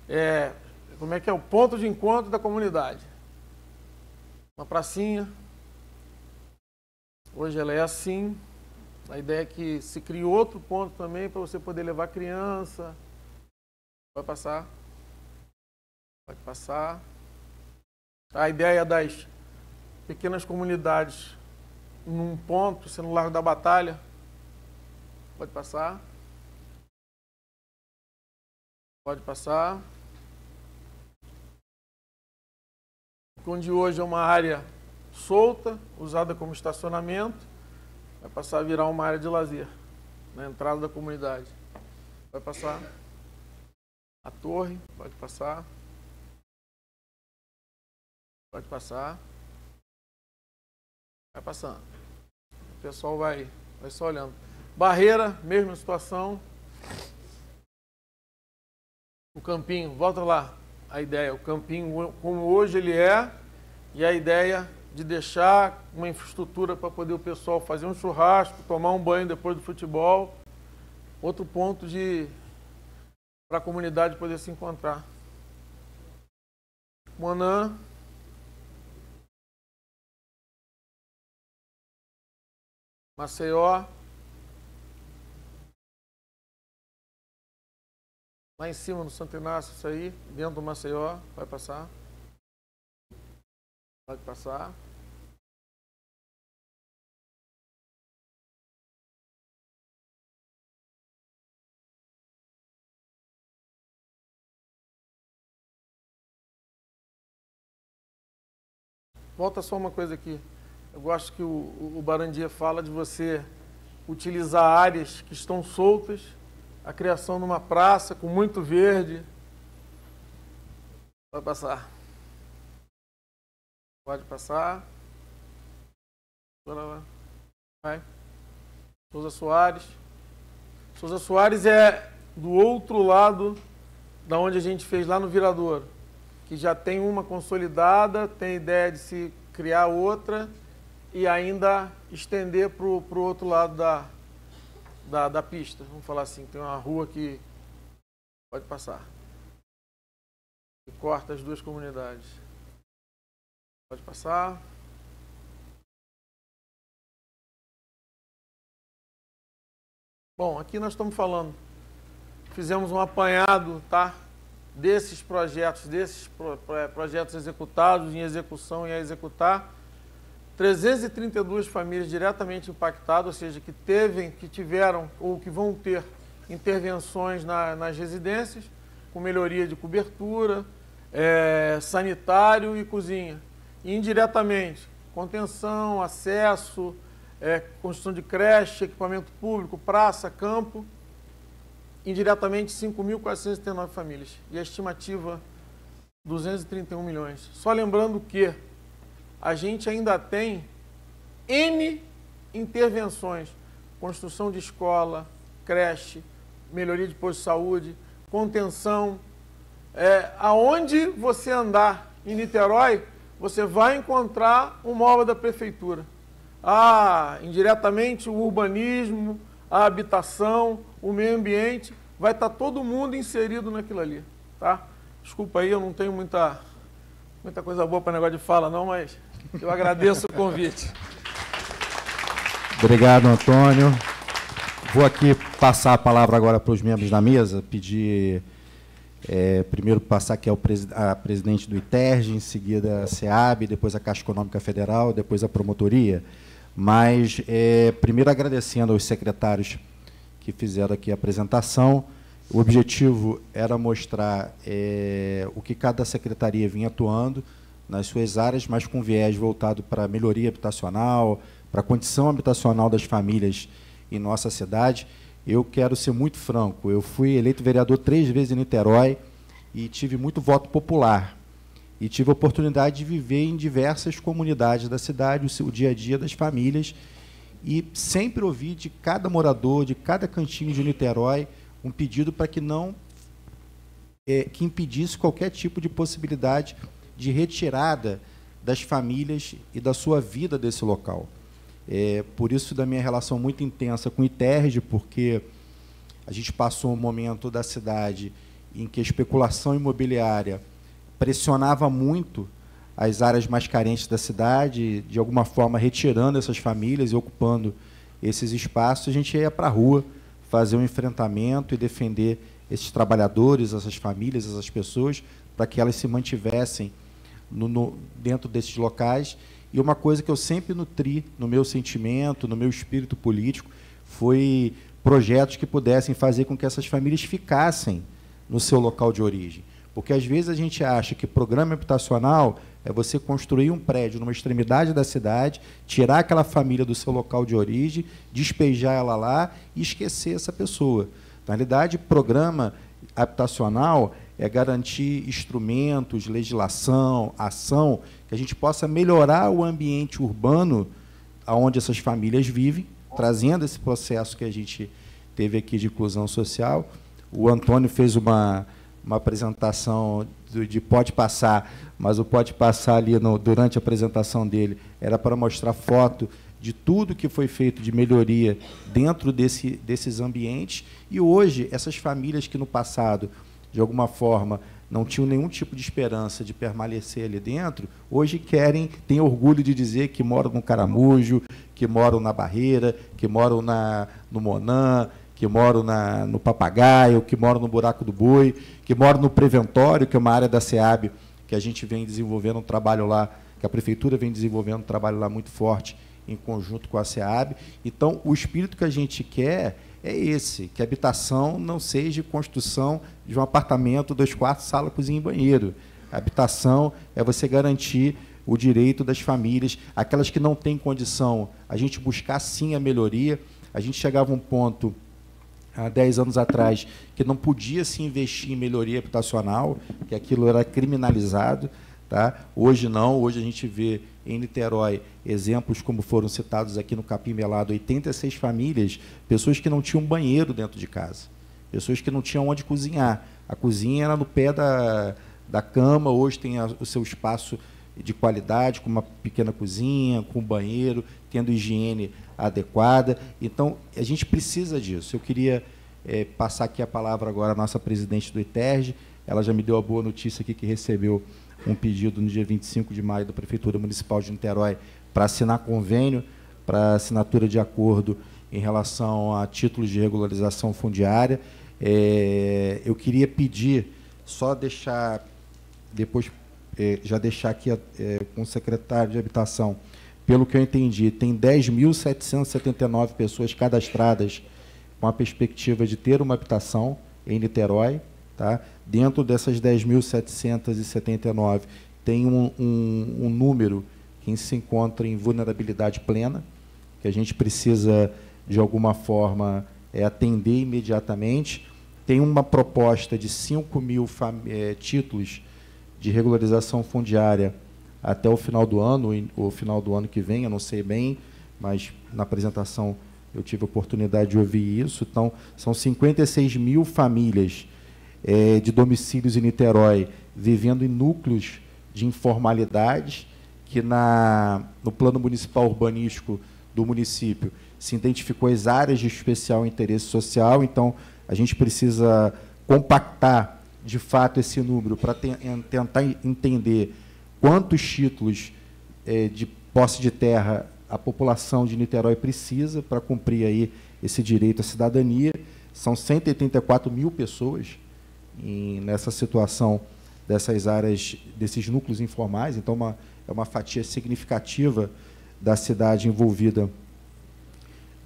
É, como é que é o ponto de encontro da comunidade? Uma pracinha. Hoje ela é assim. A ideia é que se crie outro ponto também para você poder levar criança. Vai passar. Pode passar. A ideia das pequenas comunidades num ponto, sendo o Largo da Batalha. Pode passar. Pode passar. Onde hoje é uma área solta, usada como estacionamento, vai passar a virar uma área de lazer na entrada da comunidade. Vai passar a torre, pode passar. Pode passar. Vai passando. O pessoal vai, vai só olhando. Barreira, mesma situação. O campinho, volta lá. A ideia, o campinho como hoje ele é, e a ideia de deixar uma infraestrutura para poder o pessoal fazer um churrasco, tomar um banho depois do futebol. Outro ponto de para a comunidade poder se encontrar. Monã, Maceió. Lá em cima no Santo Inácio, isso aí, dentro do Maceió, vai passar. Pode passar. Volta só uma coisa aqui. Eu gosto que o, o fala de você utilizar áreas que estão soltas, a criação de uma praça com muito verde. Pode passar. Pode passar. Vai. Souza Soares. Souza Soares é do outro lado da onde a gente fez lá no Viradouro, que já tem uma consolidada, tem ideia de se criar outra e ainda estender para o outro lado da, da, da, pista. Vamos falar assim, tem uma rua que pode passar. Que corta as duas comunidades. Pode passar. Bom, aqui nós estamos falando, fizemos um apanhado, tá? Desses projetos, desses pro, projetos executados, em execução e a executar 332 famílias diretamente impactadas, ou seja, que teve, que tiveram ou que vão ter intervenções na, nas residências, com melhoria de cobertura, é, sanitário e cozinha. E indiretamente, contenção, acesso, é, construção de creche, equipamento público, praça, campo. Indiretamente, 5.439 famílias. E a estimativa, 231 milhões. Só lembrando que a gente ainda tem N intervenções, construção de escola, creche, melhoria de posto de saúde, contenção. É, aonde você andar em Niterói, você vai encontrar uma obra da prefeitura. Ah, indiretamente o urbanismo, a habitação, o meio ambiente, vai estar todo mundo inserido naquilo ali, tá? Desculpa aí, eu não tenho muita, muita coisa boa para negócio de fala não, mas eu agradeço o convite. Obrigado, Antônio. Vou aqui passar a palavra agora para os membros da mesa, pedir é, primeiro passar aqui ao pres a presidente do ITERG, em seguida a SEAB, depois a Caixa Econômica Federal, depois a promotoria. Mas, é, primeiro agradecendo aos secretários que fizeram aqui a apresentação. O objetivo era mostrar é, o que cada secretaria vinha atuando, nas suas áreas, mas com viés voltado para a melhoria habitacional, para a condição habitacional das famílias em nossa cidade. Eu quero ser muito franco, eu fui eleito vereador três vezes em Niterói e tive muito voto popular. e tive a oportunidade de viver em diversas comunidades da cidade, o, o dia a dia das famílias, e sempre ouvi de cada morador, de cada cantinho de Niterói, um pedido para que não é, que impedisse qualquer tipo de possibilidade de retirada das famílias e da sua vida desse local. É, por isso da minha relação muito intensa com o ITERG, porque a gente passou um momento da cidade em que a especulação imobiliária pressionava muito as áreas mais carentes da cidade, de alguma forma retirando essas famílias e ocupando esses espaços, a gente ia para a rua fazer um enfrentamento e defender esses trabalhadores, essas famílias, essas pessoas, para que elas se mantivessem no, no, dentro desses locais. E uma coisa que eu sempre nutri no meu sentimento, no meu espírito político, foi projetos que pudessem fazer com que essas famílias ficassem no seu local de origem. Porque às vezes a gente acha que programa habitacional é você construir um prédio numa extremidade da cidade, tirar aquela família do seu local de origem, despejar ela lá e esquecer essa pessoa. Na realidade, programa habitacional é garantir instrumentos, legislação, ação, que a gente possa melhorar o ambiente urbano onde essas famílias vivem, trazendo esse processo que a gente teve aqui de inclusão social. O Antônio fez uma, uma apresentação de, de pode passar, mas o pode passar ali no, durante a apresentação dele era para mostrar foto de tudo que foi feito de melhoria dentro desse, desses ambientes. E hoje, essas famílias que no passado, de alguma forma, não tinham nenhum tipo de esperança de permanecer ali dentro, hoje querem, têm orgulho de dizer que moram no Caramujo, que moram na Barreira, que moram na, no Monã, que moram na, no Papagaio, que moram no Buraco do Boi, que moram no Preventório, que é uma área da SEAB, que a gente vem desenvolvendo um trabalho lá, que a Prefeitura vem desenvolvendo um trabalho lá muito forte, em conjunto com a SEAB. Então, o espírito que a gente quer é esse, que a habitação não seja construção de um apartamento, dois quartos, sala, cozinha e banheiro. A habitação é você garantir o direito das famílias, aquelas que não têm condição, a gente buscar sim a melhoria. A gente chegava a um ponto, há 10 anos atrás, que não podia se investir em melhoria habitacional, que aquilo era criminalizado. Tá? Hoje não, hoje a gente vê em Niterói exemplos como foram citados aqui no Capim Melado, 86 famílias, pessoas que não tinham banheiro dentro de casa, pessoas que não tinham onde cozinhar. A cozinha era no pé da, da cama, hoje tem a, o seu espaço de qualidade, com uma pequena cozinha, com banheiro, tendo higiene adequada. Então, a gente precisa disso. Eu queria é, passar aqui a palavra agora à nossa presidente do ITERG. Ela já me deu a boa notícia aqui que recebeu um pedido no dia 25 de maio da Prefeitura Municipal de Niterói para assinar convênio para assinatura de acordo em relação a títulos de regularização fundiária. É, eu queria pedir, só deixar, depois, é, já deixar aqui é, com o secretário de Habitação, pelo que eu entendi, tem 10.779 pessoas cadastradas com a perspectiva de ter uma habitação em Niterói. Tá? Dentro dessas 10.779, tem um, um, um número que se encontra em vulnerabilidade plena, que a gente precisa, de alguma forma, é, atender imediatamente. Tem uma proposta de 5 mil é, títulos de regularização fundiária até o final do ano, ou final do ano que vem, eu não sei bem, mas na apresentação eu tive a oportunidade de ouvir isso. Então, são 56 mil famílias é, de domicílios em Niterói vivendo em núcleos de informalidade, que na, no plano municipal urbanístico do município se identificou as áreas de especial interesse social, então a gente precisa compactar de fato esse número para te, tentar entender quantos títulos é, de posse de terra a população de Niterói precisa para cumprir aí esse direito à cidadania. São 184 mil pessoas em, nessa situação dessas áreas, desses núcleos informais, então uma, é uma fatia significativa da cidade envolvida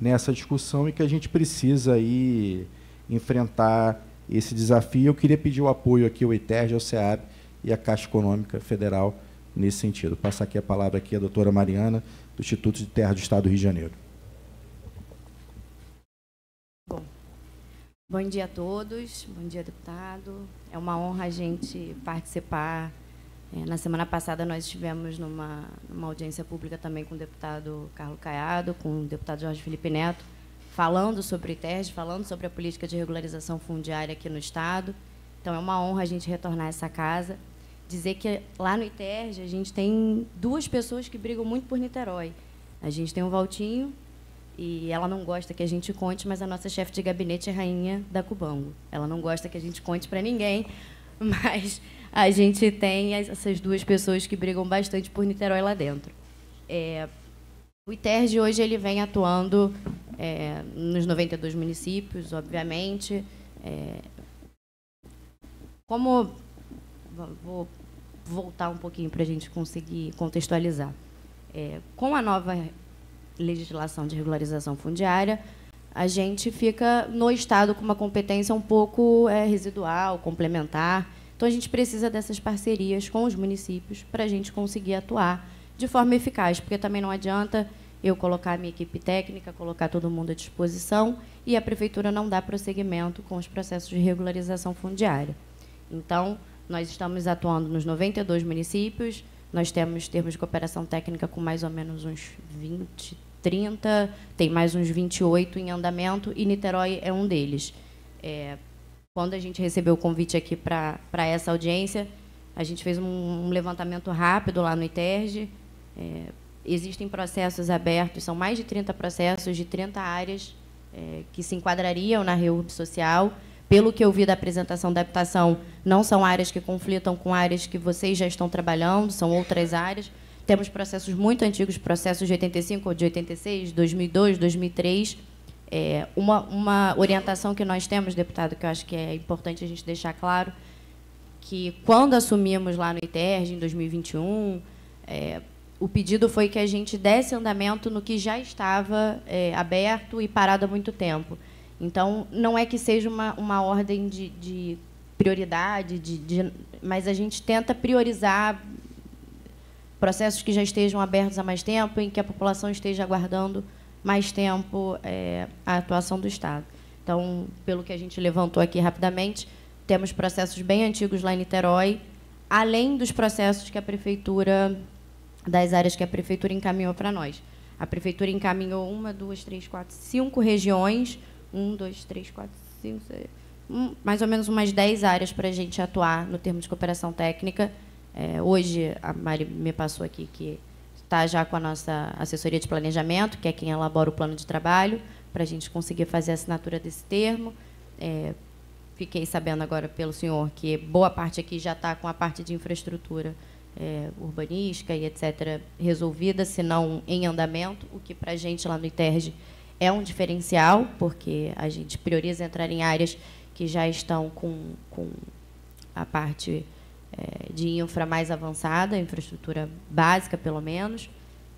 nessa discussão e que a gente precisa aí enfrentar esse desafio. Eu queria pedir o apoio aqui ao ITERG, ao SEAB e à Caixa Econômica Federal nesse sentido. Passar aqui a palavra aqui à doutora Mariana, do Instituto de Terra do Estado do Rio de Janeiro. Bom dia a todos, bom dia, deputado. É uma honra a gente participar É, na semana passada, nós estivemos numa, numa audiência pública também com o deputado Carlos Caiado, com o deputado Jorge Felipe Neto, falando sobre o ITERJ, falando sobre a política de regularização fundiária aqui no Estado. Então, é uma honra a gente retornar a essa casa. Dizer que lá no ITERJ a gente tem duas pessoas que brigam muito por Niterói. A gente tem o Valtinho, e ela não gosta que a gente conte, mas a nossa chefe de gabinete é rainha da Cubango. Ela não gosta que a gente conte para ninguém, <laughs> mas a gente tem essas duas pessoas que brigam bastante por Niterói lá dentro. É, o ITERJ hoje ele vem atuando é, nos 92 municípios, obviamente. É, como. Vou voltar um pouquinho para a gente conseguir contextualizar. É, com a nova legislação de regularização fundiária, a gente fica no Estado com uma competência um pouco é, residual, complementar. Então, a gente precisa dessas parcerias com os municípios para a gente conseguir atuar de forma eficaz, porque também não adianta eu colocar a minha equipe técnica, colocar todo mundo à disposição e a prefeitura não dá prosseguimento com os processos de regularização fundiária. Então, nós estamos atuando nos 92 municípios, nós temos termos de cooperação técnica com mais ou menos uns 20, 30, tem mais uns 28 em andamento e Niterói é um deles. É, quando a gente recebeu o convite aqui para essa audiência, a gente fez um, um levantamento rápido lá no ITERJ, é, existem processos abertos, são mais de 30 processos de 30 áreas é, que se enquadrariam na REURB social. Pelo que eu vi da apresentação da habitação, não são áreas que conflitam com áreas que vocês já estão trabalhando, são outras áreas. Temos processos muito antigos, processos de 85 ou de 86, 2002, 2003. É, uma, uma orientação que nós temos, deputado, que eu acho que é importante a gente deixar claro, que quando assumimos lá no ITERJ, em 2021, é, o pedido foi que a gente desse andamento no que já estava é, aberto e parado há muito tempo. Então, não é que seja uma, uma ordem de, de prioridade, de, de, mas a gente tenta priorizar processos que já estejam abertos há mais tempo, em que a população esteja aguardando mais tempo é, a atuação do Estado. Então, pelo que a gente levantou aqui rapidamente, temos processos bem antigos lá em Niterói, além dos processos que a prefeitura das áreas que a prefeitura encaminhou para nós. A prefeitura encaminhou uma, duas, três, quatro, cinco regiões, um, dois, três, quatro, cinco, seis, um, mais ou menos umas dez áreas para a gente atuar no termo de cooperação técnica. É, hoje a Mari me passou aqui que está já com a nossa assessoria de planejamento, que é quem elabora o plano de trabalho, para a gente conseguir fazer a assinatura desse termo. É, fiquei sabendo agora pelo senhor que boa parte aqui já está com a parte de infraestrutura é, urbanística e etc. resolvida, se não em andamento, o que para a gente lá no ITERJ é um diferencial, porque a gente prioriza entrar em áreas que já estão com, com a parte é, de infra mais avançada, infraestrutura básica, pelo menos,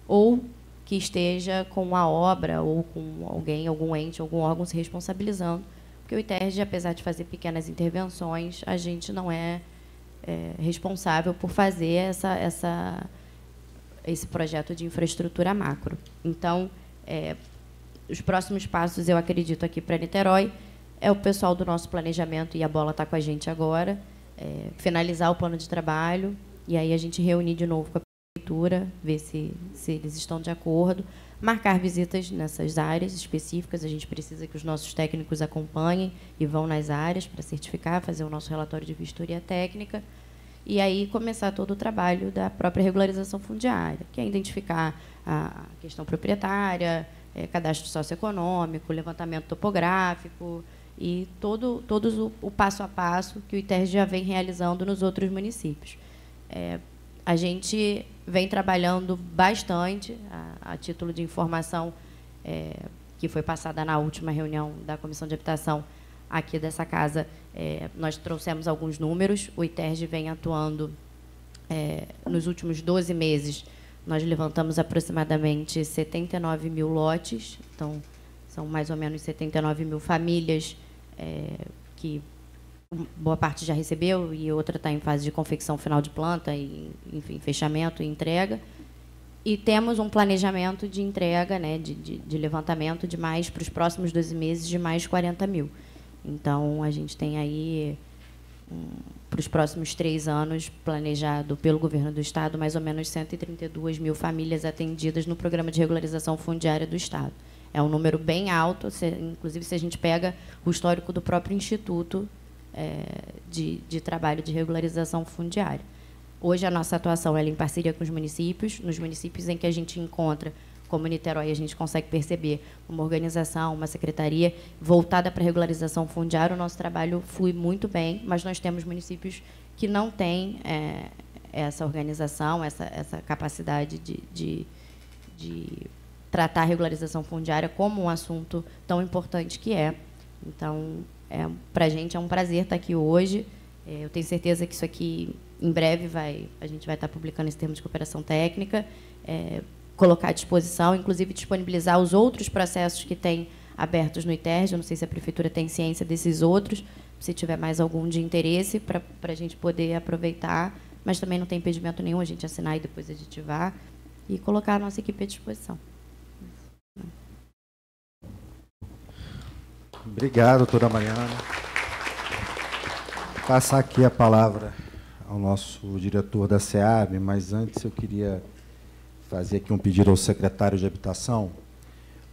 ou que esteja com a obra ou com alguém, algum ente, algum órgão se responsabilizando. Porque o ITERJ, apesar de fazer pequenas intervenções, a gente não é é, responsável por fazer essa, essa, esse projeto de infraestrutura macro. Então, é, os próximos passos, eu acredito, aqui para Niterói, é o pessoal do nosso planejamento, e a bola está com a gente agora, é, finalizar o plano de trabalho, e aí a gente reunir de novo com a prefeitura, ver se, se eles estão de acordo, marcar visitas nessas áreas específicas. A gente precisa que os nossos técnicos acompanhem e vão nas áreas para certificar, fazer o nosso relatório de vistoria técnica. E aí começar todo o trabalho da própria regularização fundiária, que é identificar a questão proprietária, é, cadastro socioeconômico, levantamento topográfico e todo, todos o, o, passo a passo que o ITER já vem realizando nos outros municípios. É, a gente vem trabalhando bastante, a, a título de informação é, que foi passada na última reunião da Comissão de Habitação aqui dessa casa, é, nós trouxemos alguns números. O ITERJ vem atuando é, nos últimos 12 meses. Nós levantamos aproximadamente 79 mil lotes, então são mais ou menos 79 mil famílias é, que boa parte já recebeu e outra está em fase de confecção final de planta, e, enfim, fechamento e entrega. E temos um planejamento de entrega, né, de, de, de levantamento de mais, para os próximos 12 meses, de mais 40 mil. Então, a gente tem aí, para os próximos três anos, planejado pelo governo do Estado, mais ou menos 132 mil famílias atendidas no programa de regularização fundiária do Estado. É um número bem alto, se, inclusive se a gente pega o histórico do próprio Instituto é, de, de Trabalho de Regularização Fundiária. Hoje, a nossa atuação é em parceria com os municípios, nos municípios em que a gente encontra como Niterói, a gente consegue perceber uma organização, uma secretaria voltada para regularização fundiária, o nosso trabalho flui muito bem, mas nós temos municípios que não têm é, essa organização, essa, essa capacidade de, de, de tratar a regularização fundiária como um assunto tão importante que é. Então, é, para a gente é um prazer estar aqui hoje. É, eu tenho certeza que isso aqui, em breve, vai, a gente vai estar publicando esse termo de cooperação técnica. É, colocar à disposição, inclusive disponibilizar os outros processos que tem abertos no ITERJ. Eu não sei se a Prefeitura tem ciência desses outros, se tiver mais algum de interesse, para a gente poder aproveitar. Mas também não tem impedimento nenhum a gente assinar e depois aditivar e colocar a nossa equipe à disposição. Obrigado, doutora Mariana. Passar aqui a palavra ao nosso diretor da SEAB, mas antes eu queria fazer aqui um pedido ao secretário de Habitação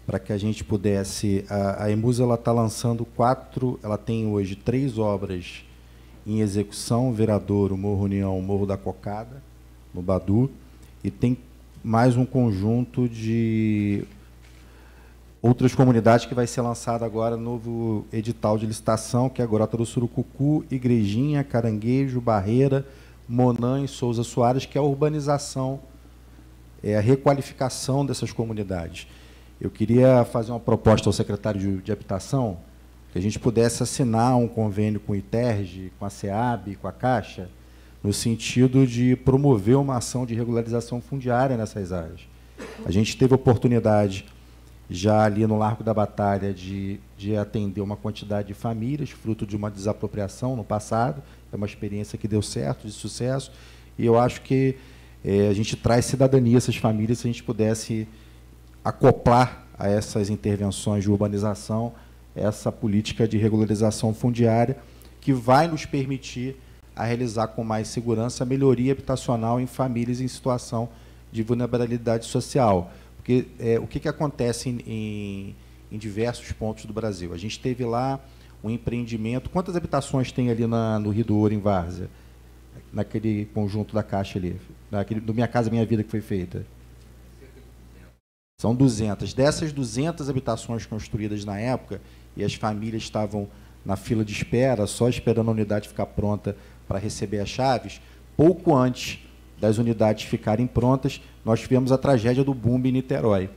para que a gente pudesse. A, a ela está lançando quatro, ela tem hoje três obras em execução: Veradouro, Morro União, Morro da Cocada, no Badu, e tem mais um conjunto de outras comunidades que vai ser lançado agora novo edital de licitação, que é a Grota do Surucucu, Igrejinha, Caranguejo, Barreira, Monã e Souza Soares, que é a urbanização é a requalificação dessas comunidades. Eu queria fazer uma proposta ao secretário de, de Habitação, que a gente pudesse assinar um convênio com o ITERG, com a SEAB, com a Caixa, no sentido de promover uma ação de regularização fundiária nessas áreas. A gente teve oportunidade, já ali no Largo da Batalha, de, de atender uma quantidade de famílias, fruto de uma desapropriação no passado. É uma experiência que deu certo, de sucesso, e eu acho que é, a gente traz cidadania a essas famílias se a gente pudesse acoplar a essas intervenções de urbanização essa política de regularização fundiária que vai nos permitir a realizar com mais segurança a melhoria habitacional em famílias em situação de vulnerabilidade social. Porque é, o que, que acontece em, em, em, diversos pontos do Brasil? A gente teve lá um empreendimento. Quantas habitações tem ali na, no Rio do Ouro, em Várzea? Naquele conjunto da Caixa ali? Daquele, do Minha Casa Minha Vida que foi feita? São 200. Dessas 200 habitações construídas na época, e as famílias estavam na fila de espera, só esperando a unidade ficar pronta para receber as chaves, pouco antes das unidades ficarem prontas, nós tivemos a tragédia do Bumba em Niterói.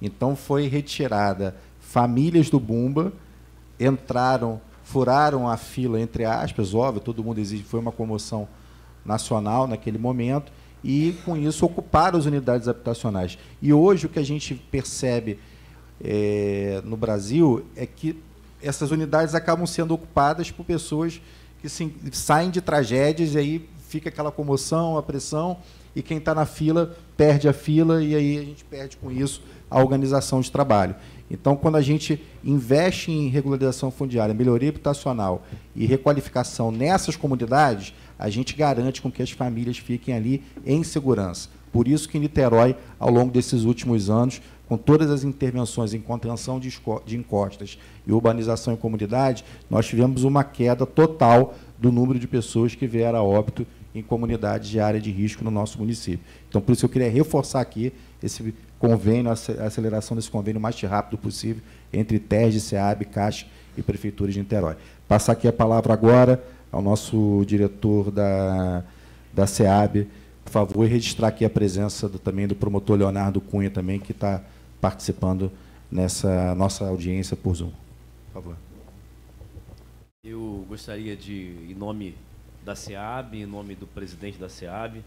Então foi retirada famílias do Bumba, entraram, furaram a fila, entre aspas, óbvio, todo mundo exige, foi uma comoção nacional naquele momento, e, com isso, ocupar as unidades habitacionais. E hoje o que a gente percebe é, no Brasil é que essas unidades acabam sendo ocupadas por pessoas que saem de tragédias e aí fica aquela comoção, a pressão, e quem está na fila perde a fila e aí a gente perde com isso a organização de trabalho. Então, quando a gente investe em regularização fundiária, melhoria habitacional e requalificação nessas comunidades, a gente garante com que as famílias fiquem ali em segurança. Por isso que em Niterói, ao longo desses últimos anos, com todas as intervenções em contenção de encostas e urbanização em comunidade, nós tivemos uma queda total do número de pessoas que vieram a óbito em comunidades de área de risco no nosso município. Então, por isso eu queria reforçar aqui esse convênio, a aceleração desse convênio o mais rápido possível entre TERG, SEAB, Caixa e Prefeitura de Niterói. Passar aqui a palavra agora ao nosso diretor da, da SEAB, por favor, e registrar aqui a presença do, também do promotor Leonardo Cunha, também, que está participando nessa nossa audiência por Zoom. Por favor. Eu gostaria de, em nome da SEAB, em nome do presidente da SEAB,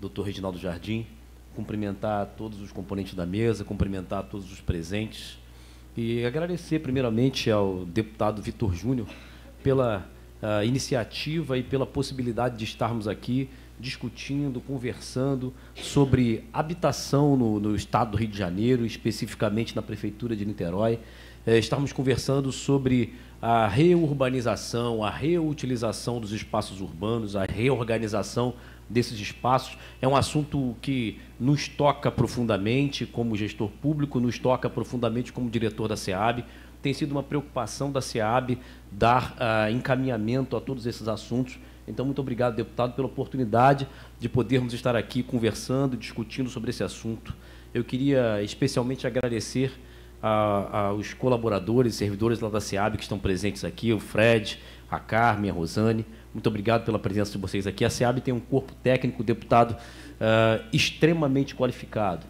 doutor Reginaldo Jardim, cumprimentar todos os componentes da mesa, cumprimentar todos os presentes e agradecer primeiramente ao deputado Vitor Júnior pela uh, iniciativa e pela possibilidade de estarmos aqui discutindo, conversando sobre habitação no, no, estado do Rio de Janeiro, especificamente na prefeitura de Niterói. é, estarmos conversando sobre a reurbanização, a reutilização dos espaços urbanos, a reorganização desses espaços. É um assunto que nos toca profundamente como gestor público, nos toca profundamente como diretor da SEAB. Tem sido uma preocupação da SEAB dar uh, encaminhamento a todos esses assuntos. Então, muito obrigado, deputado, pela oportunidade de podermos estar aqui conversando, discutindo sobre esse assunto. Eu queria especialmente agradecer aos colaboradores, servidores lá da SEAB que estão presentes aqui, o Fred, a Carmen, a Rosane. Muito obrigado pela presença de vocês aqui. A SEAB tem um corpo técnico, deputado, uh, extremamente qualificado.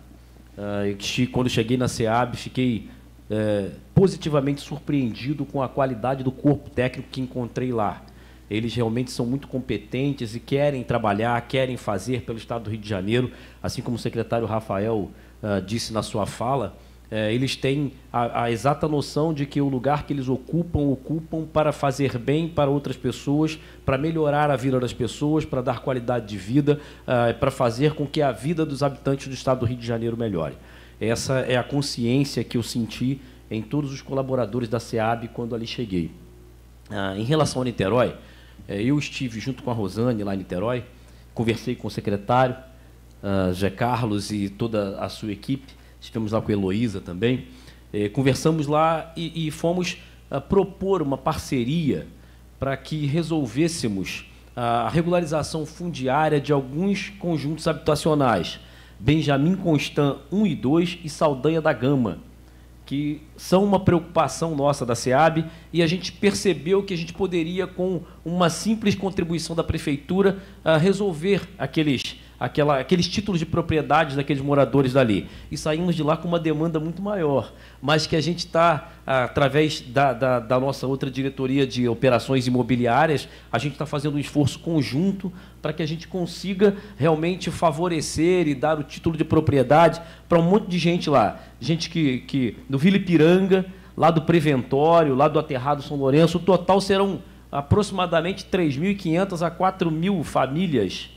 Uh, quando cheguei na SEAB, fiquei uh, positivamente surpreendido com a qualidade do corpo técnico que encontrei lá. Eles realmente são muito competentes e querem trabalhar, querem fazer pelo Estado do Rio de Janeiro, assim como o secretário Rafael uh, disse na sua fala é, eles têm a, a, exata noção de que o lugar que eles ocupam, ocupam para fazer bem para outras pessoas, para melhorar a vida das pessoas, para dar qualidade de vida, uh, para fazer com que a vida dos habitantes do estado do Rio de Janeiro melhore. Essa é a consciência que eu senti em todos os colaboradores da SEAB quando ali cheguei. Uh, em relação a Niterói, uh, eu estive junto com a Rosane lá em Niterói, conversei com o secretário, uh, Zé Carlos e toda a sua equipe, estivemos lá com a Heloísa também, eh, conversamos lá e, e fomos ah, propor uma parceria para que resolvêssemos a regularização fundiária de alguns conjuntos habitacionais, Benjamin Constant 1 e 2 e Saldanha da Gama, que são uma preocupação nossa da SEAB e a gente percebeu que a gente poderia, com uma simples contribuição da prefeitura, uh, resolver aqueles aquela, aqueles títulos de propriedade daqueles moradores dali. E saímos de lá com uma demanda muito maior, mas que a gente está, através da, da, da, nossa outra diretoria de operações imobiliárias, a gente está fazendo um esforço conjunto para que a gente consiga realmente favorecer e dar o título de propriedade para um monte de gente lá. Gente que, que Vila Ipiranga, lá do Preventório, lá do Aterrado São Lourenço, o total serão aproximadamente 3.500 a 4.000 famílias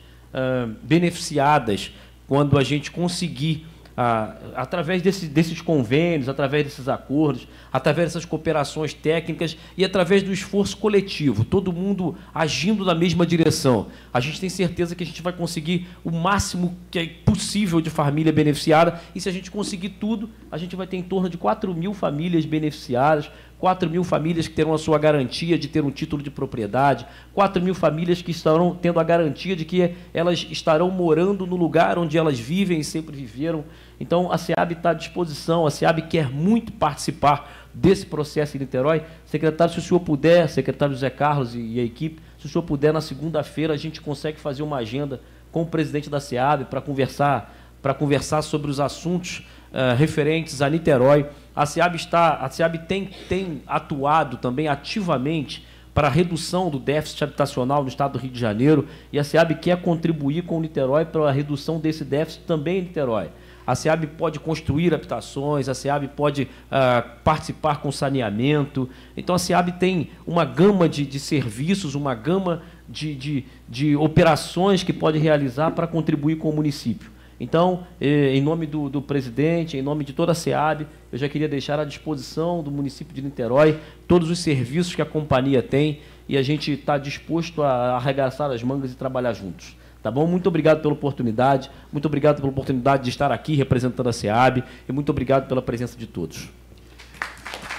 beneficiadas quando a gente conseguir, uh, através desse, desses convênios, através desses acordos, através dessas cooperações técnicas e através do esforço coletivo, todo mundo agindo na mesma direção. A gente tem certeza que a gente vai conseguir o máximo que é possível de família beneficiada e se a gente conseguir tudo, a gente vai ter em torno de 4 mil famílias beneficiadas, 4 mil famílias que terão a sua garantia de ter um título de propriedade, 4 mil famílias que estarão tendo a garantia de que elas estarão morando no lugar onde elas vivem e sempre viveram. Então, a SEAB está à disposição, a SEAB quer muito participar desse processo em Niterói. Secretário, se o senhor puder, secretário José Carlos e, a equipe, se o senhor puder, na segunda-feira a gente consegue fazer uma agenda com o presidente da SEAB para conversar, para conversar sobre os assuntos uh, referentes a Niterói. A SEAB, está, a SEAB tem, tem atuado também ativamente para a redução do déficit habitacional no estado do Rio de Janeiro e a SEAB quer contribuir com o Niterói para a redução desse déficit também em Niterói. A SEAB pode construir habitações, a SEAB pode uh, participar com saneamento. Então, a SEAB tem uma gama de, de serviços, uma gama de, de, de operações que pode realizar para contribuir com o município. Então, em nome do, do, presidente, em nome de toda a SEAB, eu já queria deixar à disposição do município de Niterói todos os serviços que a companhia tem e a gente está disposto a arregaçar as mangas e trabalhar juntos. Tá bom? Muito obrigado pela oportunidade, muito obrigado pela oportunidade de estar aqui representando a SEAB e muito obrigado pela presença de todos.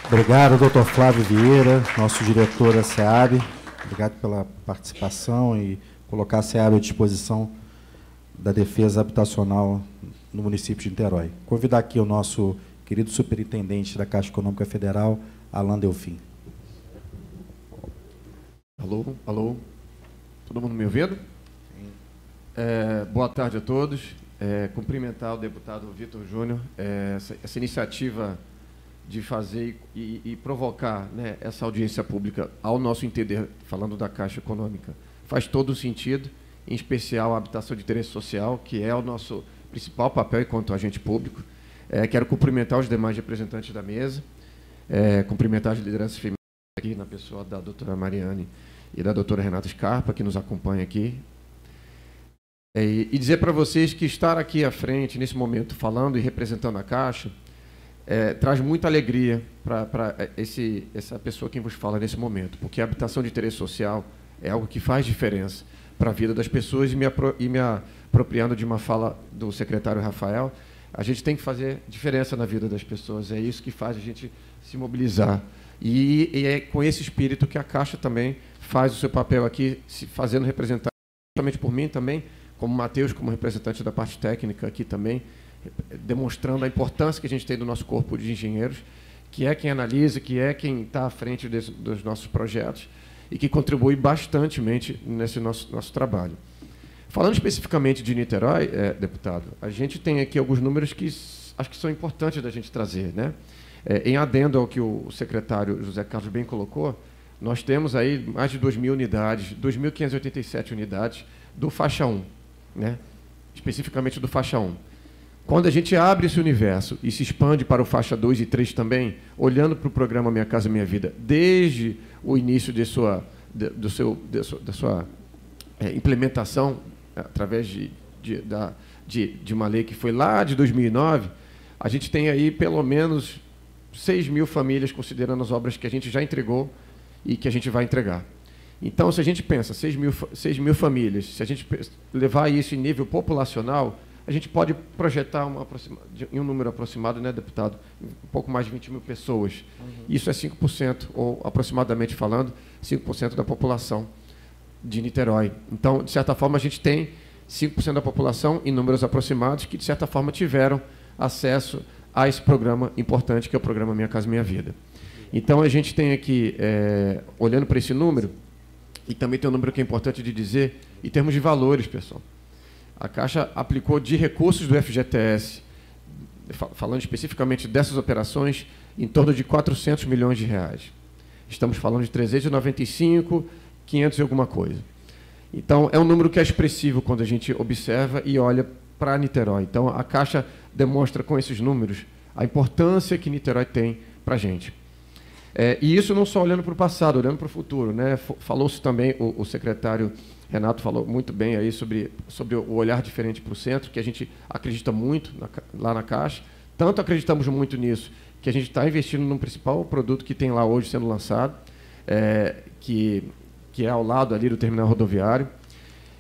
Obrigado, doutor Flávio Vieira, nosso diretor da SEAB. Obrigado pela participação e colocar a SEAB à disposição da defesa habitacional no município de Niterói. Convidar aqui o nosso querido superintendente da Caixa Econômica Federal, Alain Delfim. Alô, alô. Todo mundo me ouvindo? É, boa tarde a todos. É, cumprimentar o deputado Vitor Júnior. É, essa, essa, iniciativa de fazer e, e provocar né, essa audiência pública, ao nosso entender, falando da Caixa Econômica, faz todo o sentido em especial a habitação de interesse social, que é o nosso principal papel enquanto agente público. É, quero cumprimentar os demais representantes da mesa, é, cumprimentar as lideranças femininas aqui, na pessoa da doutora Mariane e da doutora Renata Scarpa, que nos acompanha aqui. É, e dizer para vocês que estar aqui à frente, nesse momento, falando e representando a Caixa, é, traz muita alegria para essa pessoa que vos fala nesse momento, porque a habitação de interesse social é algo que faz diferença para a vida das pessoas e me, e me apropriando de uma fala do secretário Rafael, a gente tem que fazer diferença na vida das pessoas, é isso que faz a gente se mobilizar. E, e é com esse espírito que a Caixa também faz o seu papel aqui, se fazendo representar, justamente por mim também, como Matheus, como representante da parte técnica aqui também, demonstrando a importância que a gente tem do nosso corpo de engenheiros, que é quem analisa, que é quem está à frente desse, dos nossos projetos e que contribui bastantemente nesse nosso, nosso trabalho. Falando especificamente de Niterói, é, deputado, a gente tem aqui alguns números que acho que são importantes da gente trazer. Né? É, em adendo ao que o secretário José Carlos bem colocou, nós temos aí mais de 2 mil unidades, 2.587 unidades do faixa 1, né? especificamente do faixa 1. Quando a gente abre esse universo e se expande para o faixa 2 e 3 também, olhando para o programa Minha Casa Minha Vida, desde o início de sua, de, do seu, de sua, da sua é, implementação, através de, de, da, de, de uma lei que foi lá de 2009, a gente tem aí pelo menos 6 mil famílias, considerando as obras que a gente já entregou e que a gente vai entregar. Então, se a gente pensa 6 mil, 6 mil famílias, se a gente levar isso em nível populacional, a gente pode projetar uma, em um número aproximado, né, deputado, um pouco mais de 20 mil pessoas. Uhum. Isso é 5%, ou aproximadamente falando, 5% da população de Niterói. Então, de certa forma, a gente tem 5% da população, em números aproximados, que, de certa forma, tiveram acesso a esse programa importante, que é o programa Minha Casa Minha Vida. Então, a gente tem aqui, é, olhando para esse número, e também tem um número que é importante de dizer, em termos de valores, pessoal. A Caixa aplicou de recursos do FGTS, falando especificamente dessas operações, em torno de 400 milhões de reais. Estamos falando de 395, 500 e alguma coisa. Então, é um número que é expressivo quando a gente observa e olha para Niterói. Então, a Caixa demonstra com esses números a importância que Niterói tem para a gente. É, e isso não só olhando para o passado, olhando para o futuro. Né? Falou-se também, o, o secretário Renato falou muito bem aí sobre, sobre o olhar diferente para o centro, que a gente acredita muito na, lá na Caixa. Tanto acreditamos muito nisso, que a gente está investindo no principal produto que tem lá hoje sendo lançado, é, que, que é ao lado ali do terminal rodoviário.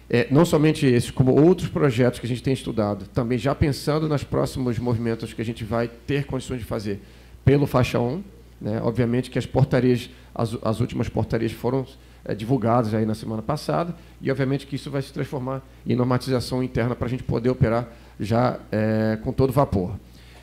É, não somente esse, como outros projetos que a gente tem estudado, também já pensando nos próximos movimentos que a gente vai ter condições de fazer pelo faixa 1. Né? Obviamente que as portarias, as, as últimas portarias foram é, divulgados aí na semana passada, e obviamente que isso vai se transformar em normatização interna para a gente poder operar já é, com todo vapor.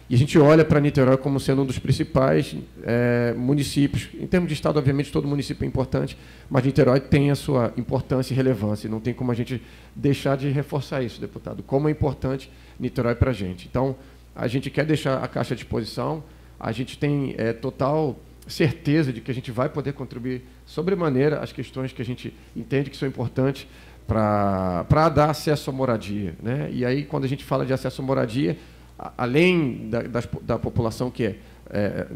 E a gente olha para Niterói como sendo um dos principais é, municípios, em termos de Estado, obviamente, todo município é importante, mas Niterói tem a sua importância e relevância, e não tem como a gente deixar de reforçar isso, deputado, como é importante Niterói para a gente. Então, a gente quer deixar a Caixa à disposição, a gente tem é, total certeza de que a gente vai poder contribuir sobremaneira as questões que a gente entende que são importantes para dar acesso à moradia. Né? E aí, quando a gente fala de acesso à moradia, além da, da, da população que é, é,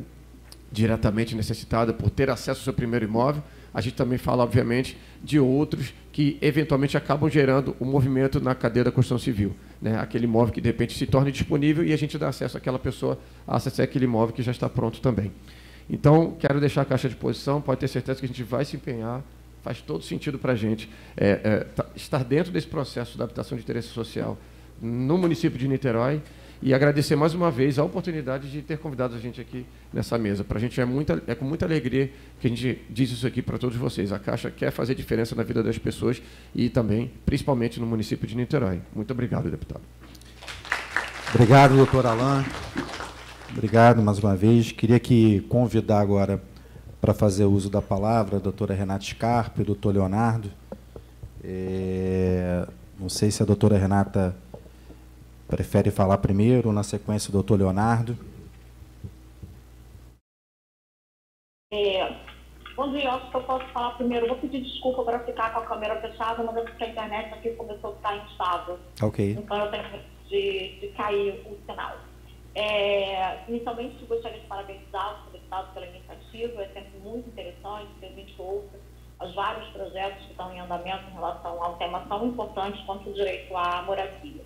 diretamente necessitada por ter acesso ao seu primeiro imóvel, a gente também fala, obviamente, de outros que eventualmente acabam gerando um movimento na cadeia da construção civil. Né? Aquele imóvel que, de repente, se torne disponível e a gente dá acesso àquela pessoa a acessar aquele imóvel que já está pronto também. Então, quero deixar a caixa de posição, pode ter certeza que a gente vai se empenhar, faz todo sentido para a gente é, é, tá, estar dentro desse processo de adaptação de interesse social no município de Niterói e agradecer mais uma vez a oportunidade de ter convidado a gente aqui nessa mesa. Para a gente é, muita, é com muita alegria que a gente diz isso aqui para todos vocês. A Caixa quer fazer diferença na vida das pessoas e também, principalmente, no município de Niterói. Muito obrigado, deputado. Obrigado, doutor Alain. Obrigado mais uma vez. Queria que convidar agora para fazer uso da palavra a doutora Renata Scarpa e o doutor Leonardo. É, não sei se a doutora Renata prefere falar primeiro ou na sequência o doutor Leonardo. É, bom dia, acho que eu posso falar primeiro. Vou pedir desculpa para ficar com a câmera fechada, mas é porque a internet aqui começou a ficar instável. Ok. Então eu tenho de, de cair o sinal. É, inicialmente, gostaria de parabenizar o deputado pela iniciativa, é sempre muito interessante que a gente ouça os vários projetos que estão em andamento em relação ao tema tão importante quanto o direito à moradia.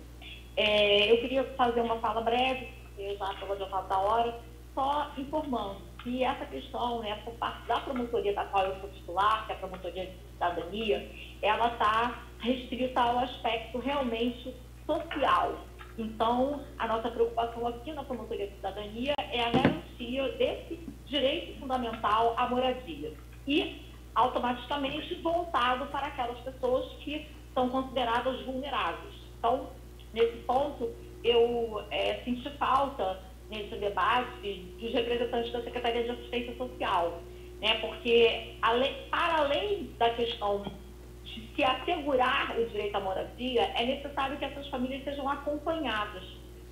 É, eu queria fazer uma fala breve, porque já estou adiantado da hora, só informando que essa questão, né, por parte da promotoria da qual eu sou titular, que é a promotoria de cidadania, ela está restrita ao aspecto realmente social. Então, a nossa preocupação aqui na promotoria de cidadania é a garantia desse direito fundamental à moradia. E, automaticamente, voltado para aquelas pessoas que são consideradas vulneráveis. Então, nesse ponto, eu é, senti falta nesse debate dos representantes da Secretaria de Assistência Social, né? porque além, para além da questão se assegurar o direito à moradia, é necessário que essas famílias sejam acompanhadas,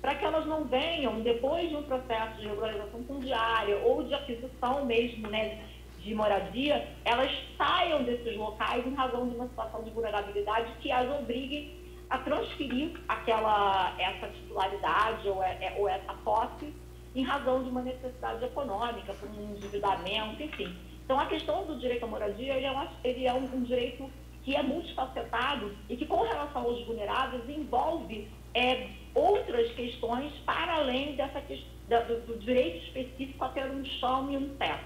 para que elas não venham, depois de um processo de regularização fundiária ou de aquisição mesmo né, de moradia, elas saiam desses locais em razão de uma situação de vulnerabilidade que as obrigue a transferir aquela, essa titularidade ou, é, ou essa posse em razão de uma necessidade econômica, por um endividamento, enfim. Então, a questão do direito à moradia, ele é, ele é um direito que é multifacetado e que, com relação aos vulneráveis, envolve é, outras questões para além dessa do, do, direito específico a ter um chão e um teto.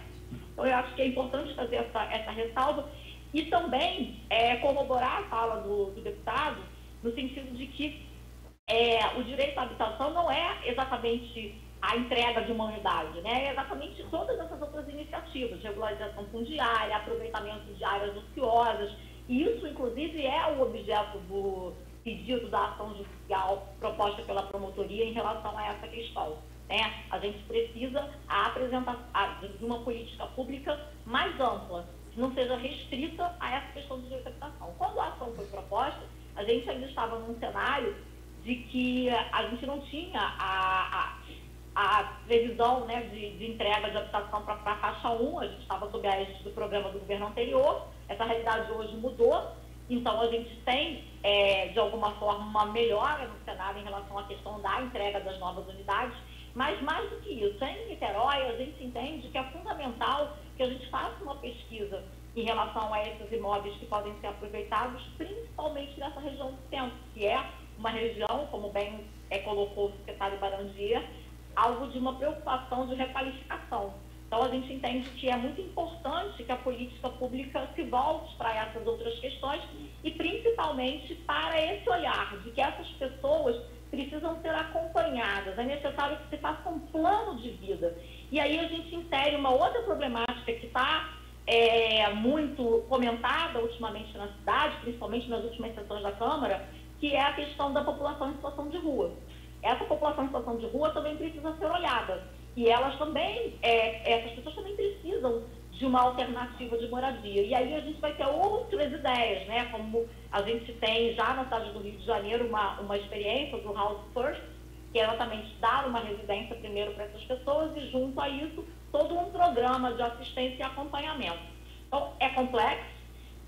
Então, eu acho que é importante fazer essa, essa ressalva e também é, corroborar a fala do, do deputado no sentido de que é, o direito à habitação não é exatamente a entrega de uma unidade, né? é exatamente todas essas outras iniciativas, regularização fundiária, aproveitamento de áreas ociosas, isso, inclusive, é o objeto do pedido da ação judicial proposta pela promotoria em relação a essa questão. Né? A gente precisa a de uma política pública mais ampla, que não seja restrita a essa questão à habitação. Quando a ação foi proposta, a gente ainda estava num cenário de que a gente não tinha a, a, a previsão né, de, de, entrega de habitação para a faixa 1, a gente estava sob a égide do programa do governo anterior, essa realidade hoje mudou, então a gente tem, é, de alguma forma, uma melhora no cenário em relação à questão da entrega das novas unidades, mas mais do que isso, em Niterói a gente entende que é fundamental que a gente faça uma pesquisa em relação a esses imóveis que podem ser aproveitados, principalmente nessa região do centro, que é uma região, como bem é, colocou o secretário Barandier, alvo de uma preocupação de requalificação. Então, a gente entende que é muito importante que a política pública se volte para essas outras questões e, principalmente, para esse olhar de que essas pessoas precisam ser acompanhadas. É necessário que se faça um plano de vida. E aí a gente insere uma outra problemática que está é, muito comentada ultimamente na cidade, principalmente nas últimas sessões da Câmara, que é a questão da população em situação de rua. Essa população em situação de rua também precisa ser olhada. E elas também, é, essas pessoas também precisam de uma alternativa de moradia. E aí a gente vai ter outras ideias, né? Como a gente tem já na cidade do Rio de Janeiro uma, uma experiência do House First, que é exatamente dar uma residência primeiro para essas pessoas e junto a isso todo um programa de assistência e acompanhamento. Então, é complexo.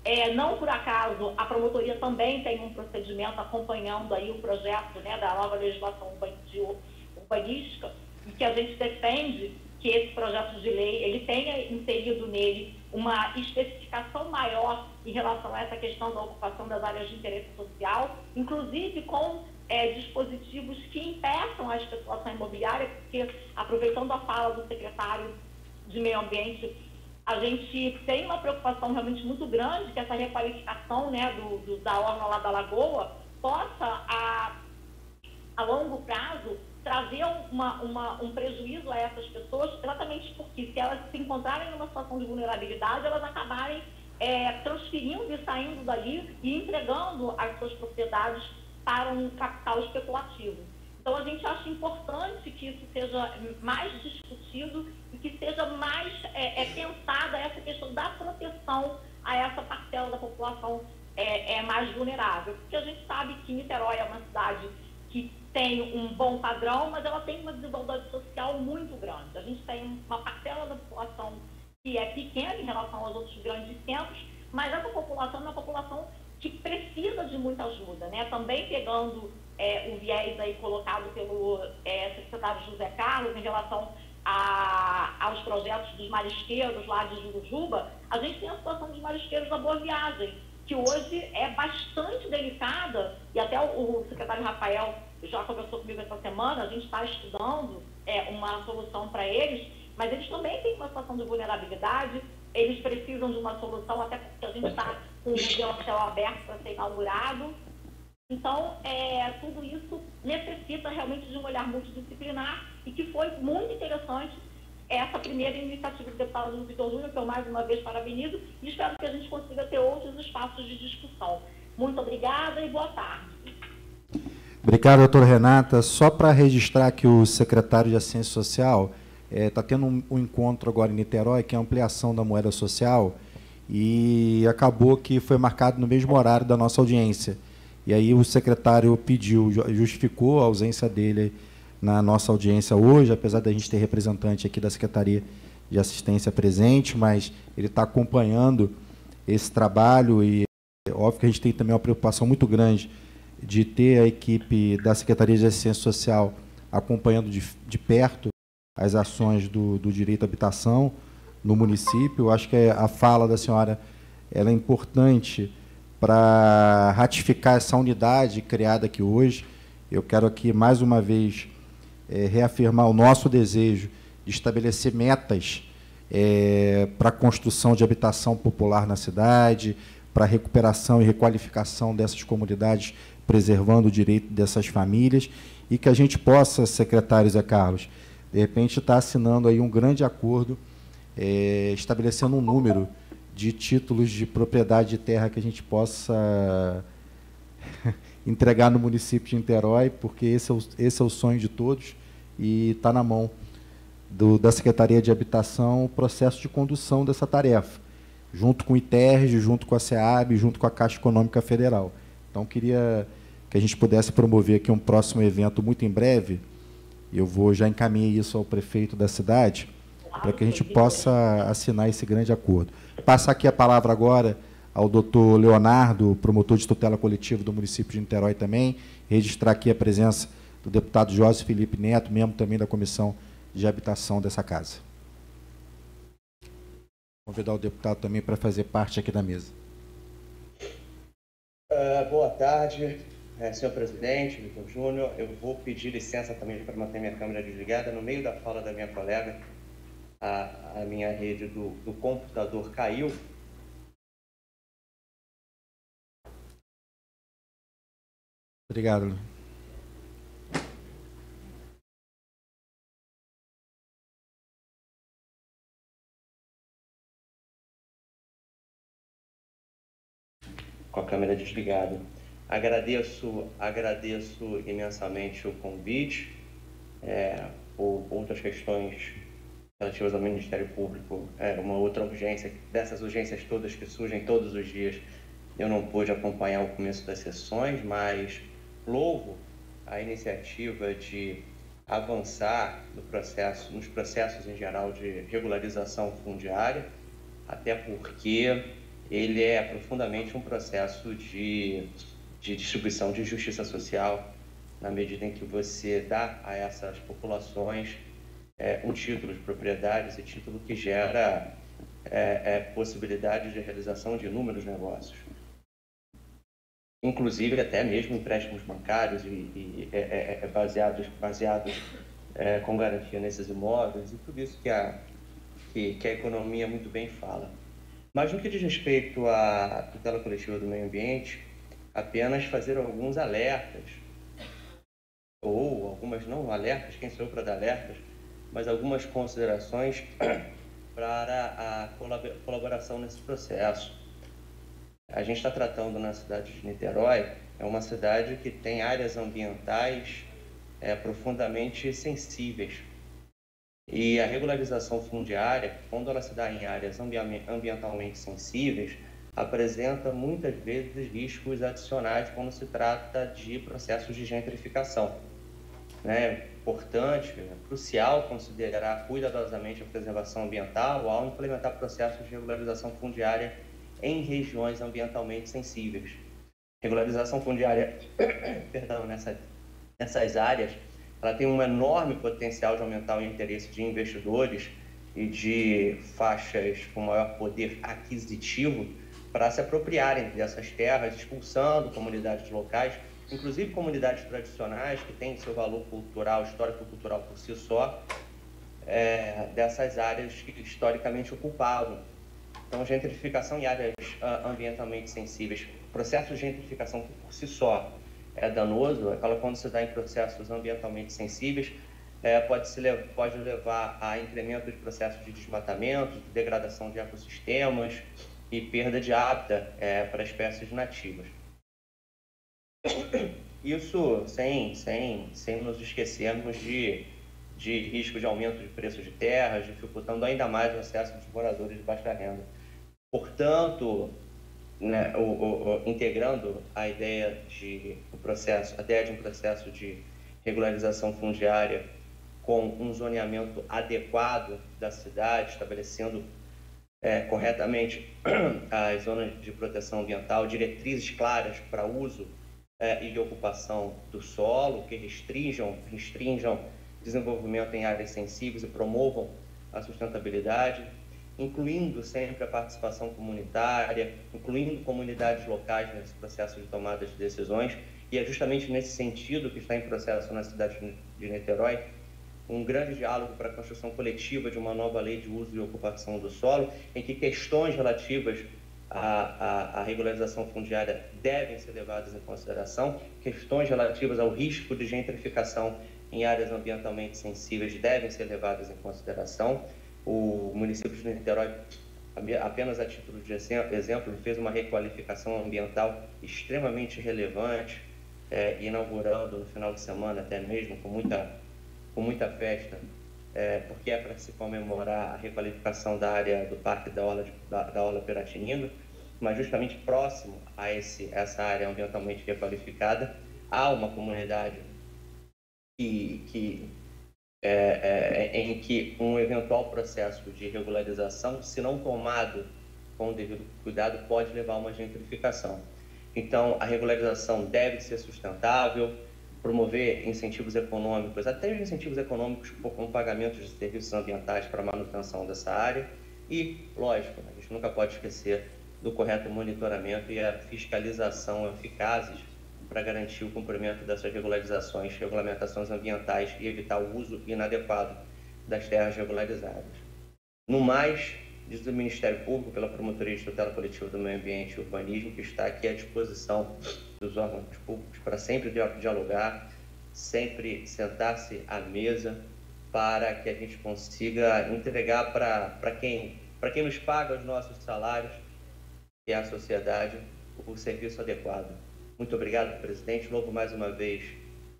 É, não por acaso, a promotoria também tem um procedimento acompanhando aí o projeto né, da nova legislação urbanística e que a gente defende que esse projeto de lei ele tenha inserido nele uma especificação maior em relação a essa questão da ocupação das áreas de interesse social, inclusive com é, dispositivos que impeçam a especulação imobiliária, porque, aproveitando a fala do secretário de Meio Ambiente, a gente tem uma preocupação realmente muito grande que essa requalificação né, do, do da orla lá da Lagoa possa, a, a longo prazo, trazer uma, uma, um prejuízo a essas pessoas, exatamente porque se elas se encontrarem numa situação de vulnerabilidade, elas acabarem é, transferindo e saindo dali e entregando as suas propriedades para um capital especulativo. Então, a gente acha importante que isso seja mais discutido que seja mais é, é, pensada essa questão da proteção a essa parcela da população é, é, mais vulnerável. Porque a gente sabe que Niterói é uma cidade que tem um bom padrão, mas ela tem uma desigualdade social muito grande. A gente tem uma parcela da população que é pequena em relação aos outros grandes centros, mas essa população é uma população que precisa de muita ajuda, né? Também pegando é, o viés aí colocado pelo é, secretário José Carlos em relação a, aos projetos dos marisqueiros lá de Jurujuba, a gente tem a situação dos marisqueiros da Boa Viagem, que hoje é bastante delicada, e até o, o secretário Rafael já conversou comigo essa semana, a gente está estudando é, uma solução para eles, mas eles também têm uma situação de vulnerabilidade, eles precisam de uma solução, até porque a gente está com o museu céu aberto para ser inaugurado. Então, é, tudo isso necessita realmente de um olhar multidisciplinar e que foi muito interessante essa primeira iniciativa do deputado Vitor Júnior, que eu mais uma vez parabenizo, e espero que a gente consiga ter outros espaços de discussão. Muito obrigada e boa tarde. Obrigado, doutora Renata. Só para registrar que o secretário de Assistência Social está é, tendo um, um, encontro agora em Niterói, que é a ampliação da moeda social, e acabou que foi marcado no mesmo horário da nossa audiência. E aí o secretário pediu, justificou a ausência dele na nossa audiência hoje, apesar da gente ter representante aqui da Secretaria de Assistência presente, mas ele está acompanhando esse trabalho e óbvio que a gente tem também uma preocupação muito grande de ter a equipe da Secretaria de Assistência Social acompanhando de, de perto as ações do, do direito à habitação no município. Eu acho que a fala da senhora ela é importante para ratificar essa unidade criada aqui hoje. Eu quero aqui, mais uma vez, é, reafirmar o nosso desejo de estabelecer metas é, para a construção de habitação popular na cidade, para a recuperação e requalificação dessas comunidades, preservando o direito dessas famílias, e que a gente possa, secretário Zé Carlos, de repente estar tá assinando aí um grande acordo, é, estabelecendo um número de títulos de propriedade de terra que a gente possa entregar no município de Niterói, porque esse é o, esse é o sonho de todos e está na mão do, da Secretaria de Habitação o processo de condução dessa tarefa, junto com o ITERG, junto com a SEAB, junto com a Caixa Econômica Federal. Então, queria que a gente pudesse promover aqui um próximo evento muito em breve, eu vou já encaminhar isso ao prefeito da cidade, para que a gente possa assinar esse grande acordo. Passar aqui a palavra agora ao doutor Leonardo, promotor de tutela coletiva do município de Niterói também, registrar aqui a presença do deputado José Felipe Neto, membro também da Comissão de Habitação dessa casa. Convidar o deputado também para fazer parte aqui da mesa. Uh, boa tarde, é, senhor presidente, Vitor Júnior. Eu vou pedir licença também para manter minha câmera desligada. No meio da fala da minha colega, a, a minha rede do, do computador caiu. Obrigado. com a câmera desligada. Agradeço, agradeço imensamente o convite. É, por outras questões relativas ao Ministério Público, é uma outra urgência, dessas urgências todas que surgem todos os dias, eu não pude acompanhar o começo das sessões, mas louvo a iniciativa de avançar no processo, nos processos em geral de regularização fundiária, até porque ele é profundamente um processo de, de distribuição de justiça social, na medida em que você dá a essas populações é, um título de propriedade, esse título que gera é, é, possibilidade de realização de inúmeros negócios. Inclusive até mesmo empréstimos bancários e, e é, é, é, baseados, baseados com garantia nesses imóveis e tudo isso que a, que, que a economia muito bem fala. Mas no que diz respeito à tutela coletiva do meio ambiente, apenas fazer alguns alertas, ou algumas não alertas, quem sou eu para dar alertas, mas algumas considerações <clears throat> para a colaboração nesse processo. A gente está tratando na cidade de Niterói, é uma cidade que tem áreas ambientais é, profundamente sensíveis e a regularização fundiária, quando ela se dá em áreas ambientalmente sensíveis, apresenta muitas vezes riscos adicionais quando se trata de processos de gentrificação. É importante, é crucial considerar cuidadosamente a preservação ambiental ao implementar processos de regularização fundiária em regiões ambientalmente sensíveis. Regularização fundiária, <coughs> perdão, nessa, nessas áreas ela tem um enorme potencial de aumentar o interesse de investidores e de faixas com maior poder aquisitivo para se apropriarem dessas terras, expulsando comunidades locais inclusive comunidades tradicionais que têm seu valor cultural, histórico-cultural por si só, é, dessas áreas que historicamente ocupavam. Então, gentrificação em áreas uh, ambientalmente sensíveis, processo de gentrificação por si só é danoso, aquela quando se dá em processos ambientalmente sensíveis, é, pode, se, pode levar a incremento de processos de desmatamento, de degradação de ecossistemas e perda de hábitat é, para espécies nativas. Isso sem, sem, sem nos esquecermos de, de risco de aumento de preço de terras, dificultando ainda mais o acesso dos moradores de baixa renda. Portanto, né, o, o, o, integrando a ideia de o processo, a ideia de um processo de regularização fundiária com um zoneamento adequado da cidade, estabelecendo é, corretamente <clears throat> as zonas de proteção ambiental, diretrizes claras para uso é, e ocupação do solo, que restringam, restringam desenvolvimento em áreas sensíveis e promovam a sustentabilidade, incluindo sempre a participação comunitária, incluindo comunidades locais nesse processo de tomada de decisões. E é justamente nesse sentido que está em processo na cidade de Niterói um grande diálogo para a construção coletiva de uma nova lei de uso e ocupação do solo, em que questões relativas à, à, à regularização fundiária devem ser levadas em consideração, questões relativas ao risco de gentrificação em áreas ambientalmente sensíveis devem ser levadas em consideração. O município de Niterói, apenas a título de exemplo, fez uma requalificação ambiental extremamente relevante, é, inaugurando no final de semana até mesmo com muita com muita festa, é, porque é para se comemorar a requalificação da área do Parque da Orla, de, da, da Orla mas justamente próximo a esse, essa área ambientalmente requalificada, há uma comunidade que, que é, é, em que um eventual processo de regularização, se não tomado com o devido cuidado, pode levar a uma gentrificação. Então, a regularização deve ser sustentável, promover incentivos econômicos, até os incentivos econômicos com pagamentos de serviços ambientais para manutenção dessa área e, lógico, a gente nunca pode esquecer do correto monitoramento e a fiscalização eficazes para garantir o cumprimento dessas regularizações, regulamentações ambientais e evitar o uso inadequado das terras regularizadas. No mais, diz o Ministério Público, pela Promotoria de Tutela Coletiva do Meio Ambiente e Urbanismo, que está aqui à disposição dos órgãos públicos para sempre dialogar, sempre sentar-se à mesa para que a gente consiga entregar para quem, quem nos paga os nossos salários, que é a sociedade, o serviço adequado. Muito obrigado, presidente. Louvo mais uma vez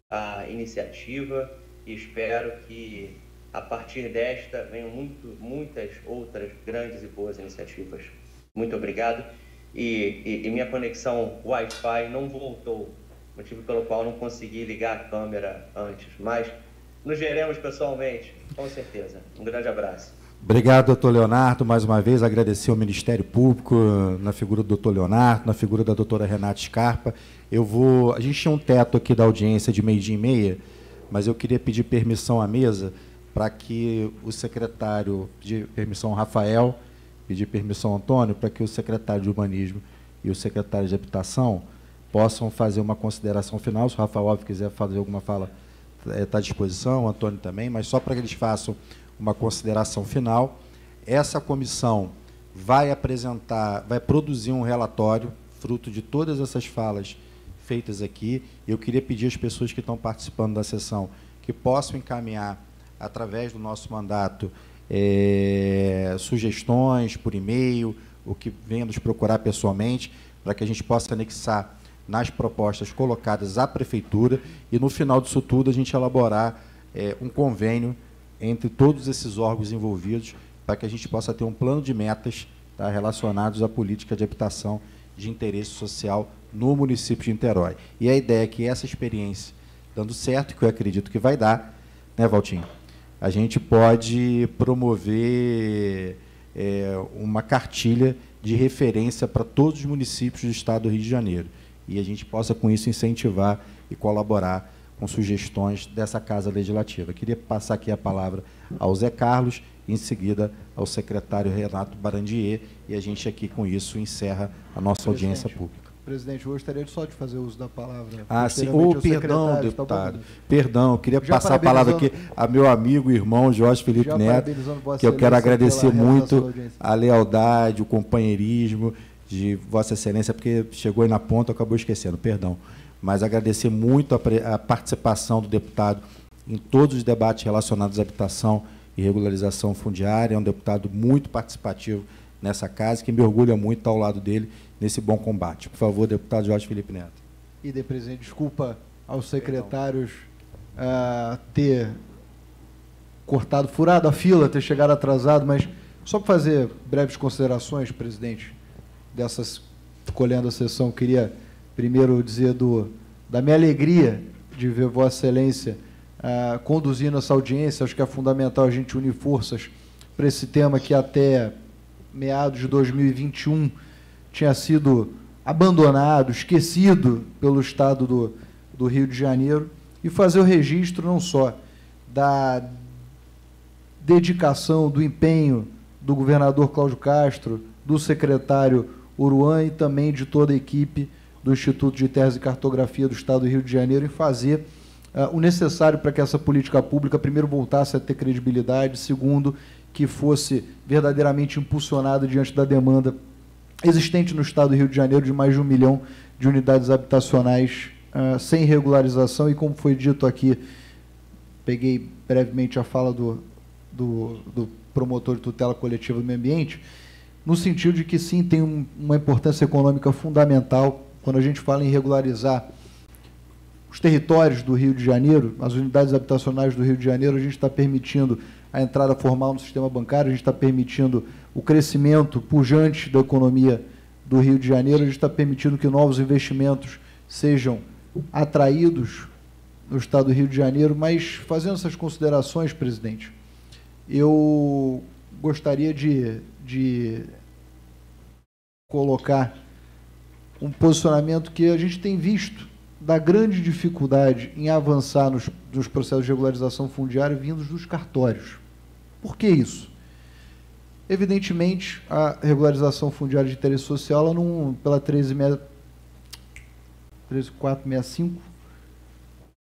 a iniciativa e espero que a partir desta venham muito, muitas outras grandes e boas iniciativas. Muito obrigado. E, e, e minha conexão Wi-Fi não voltou, motivo pelo qual não consegui ligar a câmera antes. Mas nos veremos pessoalmente, com certeza. Um grande abraço. Obrigado, doutor Leonardo. Mais uma vez, agradecer ao Ministério Público, na figura do doutor Leonardo, na figura da doutora Renata Scarpa. Eu vou. A gente tinha um teto aqui da audiência de meio-dia e meia, mas eu queria pedir permissão à mesa para que o secretário, pedir permissão Rafael, pedir permissão Antônio, para que o secretário de Urbanismo e o secretário de Habitação possam fazer uma consideração final. Se o Rafael quiser fazer alguma fala, está à disposição, o Antônio também, mas só para que eles façam uma consideração final. Essa comissão vai apresentar, vai produzir um relatório, fruto de todas essas falas feitas aqui. Eu queria pedir às pessoas que estão participando da sessão que possam encaminhar através do nosso mandato, é, sugestões por e-mail, o que venha nos procurar pessoalmente, para que a gente possa anexar nas propostas colocadas à Prefeitura e, no final disso tudo, a gente elaborar é, um convênio entre todos esses órgãos envolvidos, para que a gente possa ter um plano de metas tá, relacionados à política de habitação de interesse social no município de Niterói. E a ideia é que essa experiência, dando certo, que eu acredito que vai dar, né, Valtinho? a gente pode promover é, uma cartilha de referência para todos os municípios do estado do Rio de Janeiro. E a gente possa, com isso, incentivar e colaborar com sugestões dessa Casa Legislativa. queria passar aqui a palavra ao Zé Carlos, em seguida ao secretário Renato Barandier, e a gente aqui, com isso, encerra a nossa Presidente, audiência pública. Presidente, eu gostaria só de fazer uso da palavra. Ah, sim. Oh, perdão, deputado. Tá perdão, eu queria Já passar a palavra aqui a meu amigo e irmão Jorge Felipe Neto, que eu quero agradecer muito a lealdade, o companheirismo de Vossa Excelência, porque chegou aí na ponta, acabou esquecendo, perdão. Mas agradecer muito a, a participação do deputado em todos os debates relacionados à habitação e regularização fundiária. É um deputado muito participativo nessa casa, que me orgulha muito estar ao lado dele nesse bom combate. Por favor, deputado Jorge Felipe Neto. E, de presidente, desculpa aos secretários uh, ter cortado, furado a fila, ter chegado atrasado, mas só para fazer breves considerações, presidente, dessas colhendo a sessão, queria primeiro dizer do, da minha alegria de ver Vossa Excelência uh, conduzindo essa audiência. Acho que é fundamental a gente unir forças para esse tema que até meados de 2021 tinha sido abandonado, esquecido pelo Estado do, do Rio de Janeiro, e fazer o registro não só da dedicação, do empenho do governador Cláudio Castro, do secretário Uruan e também de toda a equipe do Instituto de Terras e Cartografia do Estado do Rio de Janeiro em fazer uh, o necessário para que essa política pública, primeiro, voltasse a ter credibilidade, segundo, que fosse verdadeiramente impulsionada diante da demanda existente no estado do Rio de Janeiro de mais de um milhão de unidades habitacionais uh, sem regularização. E, como foi dito aqui, peguei brevemente a fala do, do, do promotor de tutela coletiva do meio ambiente, no sentido de que sim, tem um, uma importância econômica fundamental quando a gente fala em regularizar os territórios do Rio de Janeiro, as unidades habitacionais do Rio de Janeiro, a gente está permitindo a entrada formal no sistema bancário, a gente está permitindo o crescimento pujante da economia do Rio de Janeiro, a gente está permitindo que novos investimentos sejam atraídos no estado do Rio de Janeiro, mas fazendo essas considerações, presidente, eu gostaria de, de colocar um posicionamento que a gente tem visto da grande dificuldade em avançar nos, nos processos de regularização fundiária vindos dos cartórios. Por que isso? Evidentemente, a regularização fundiária de interesse social, ela não, pela 13465,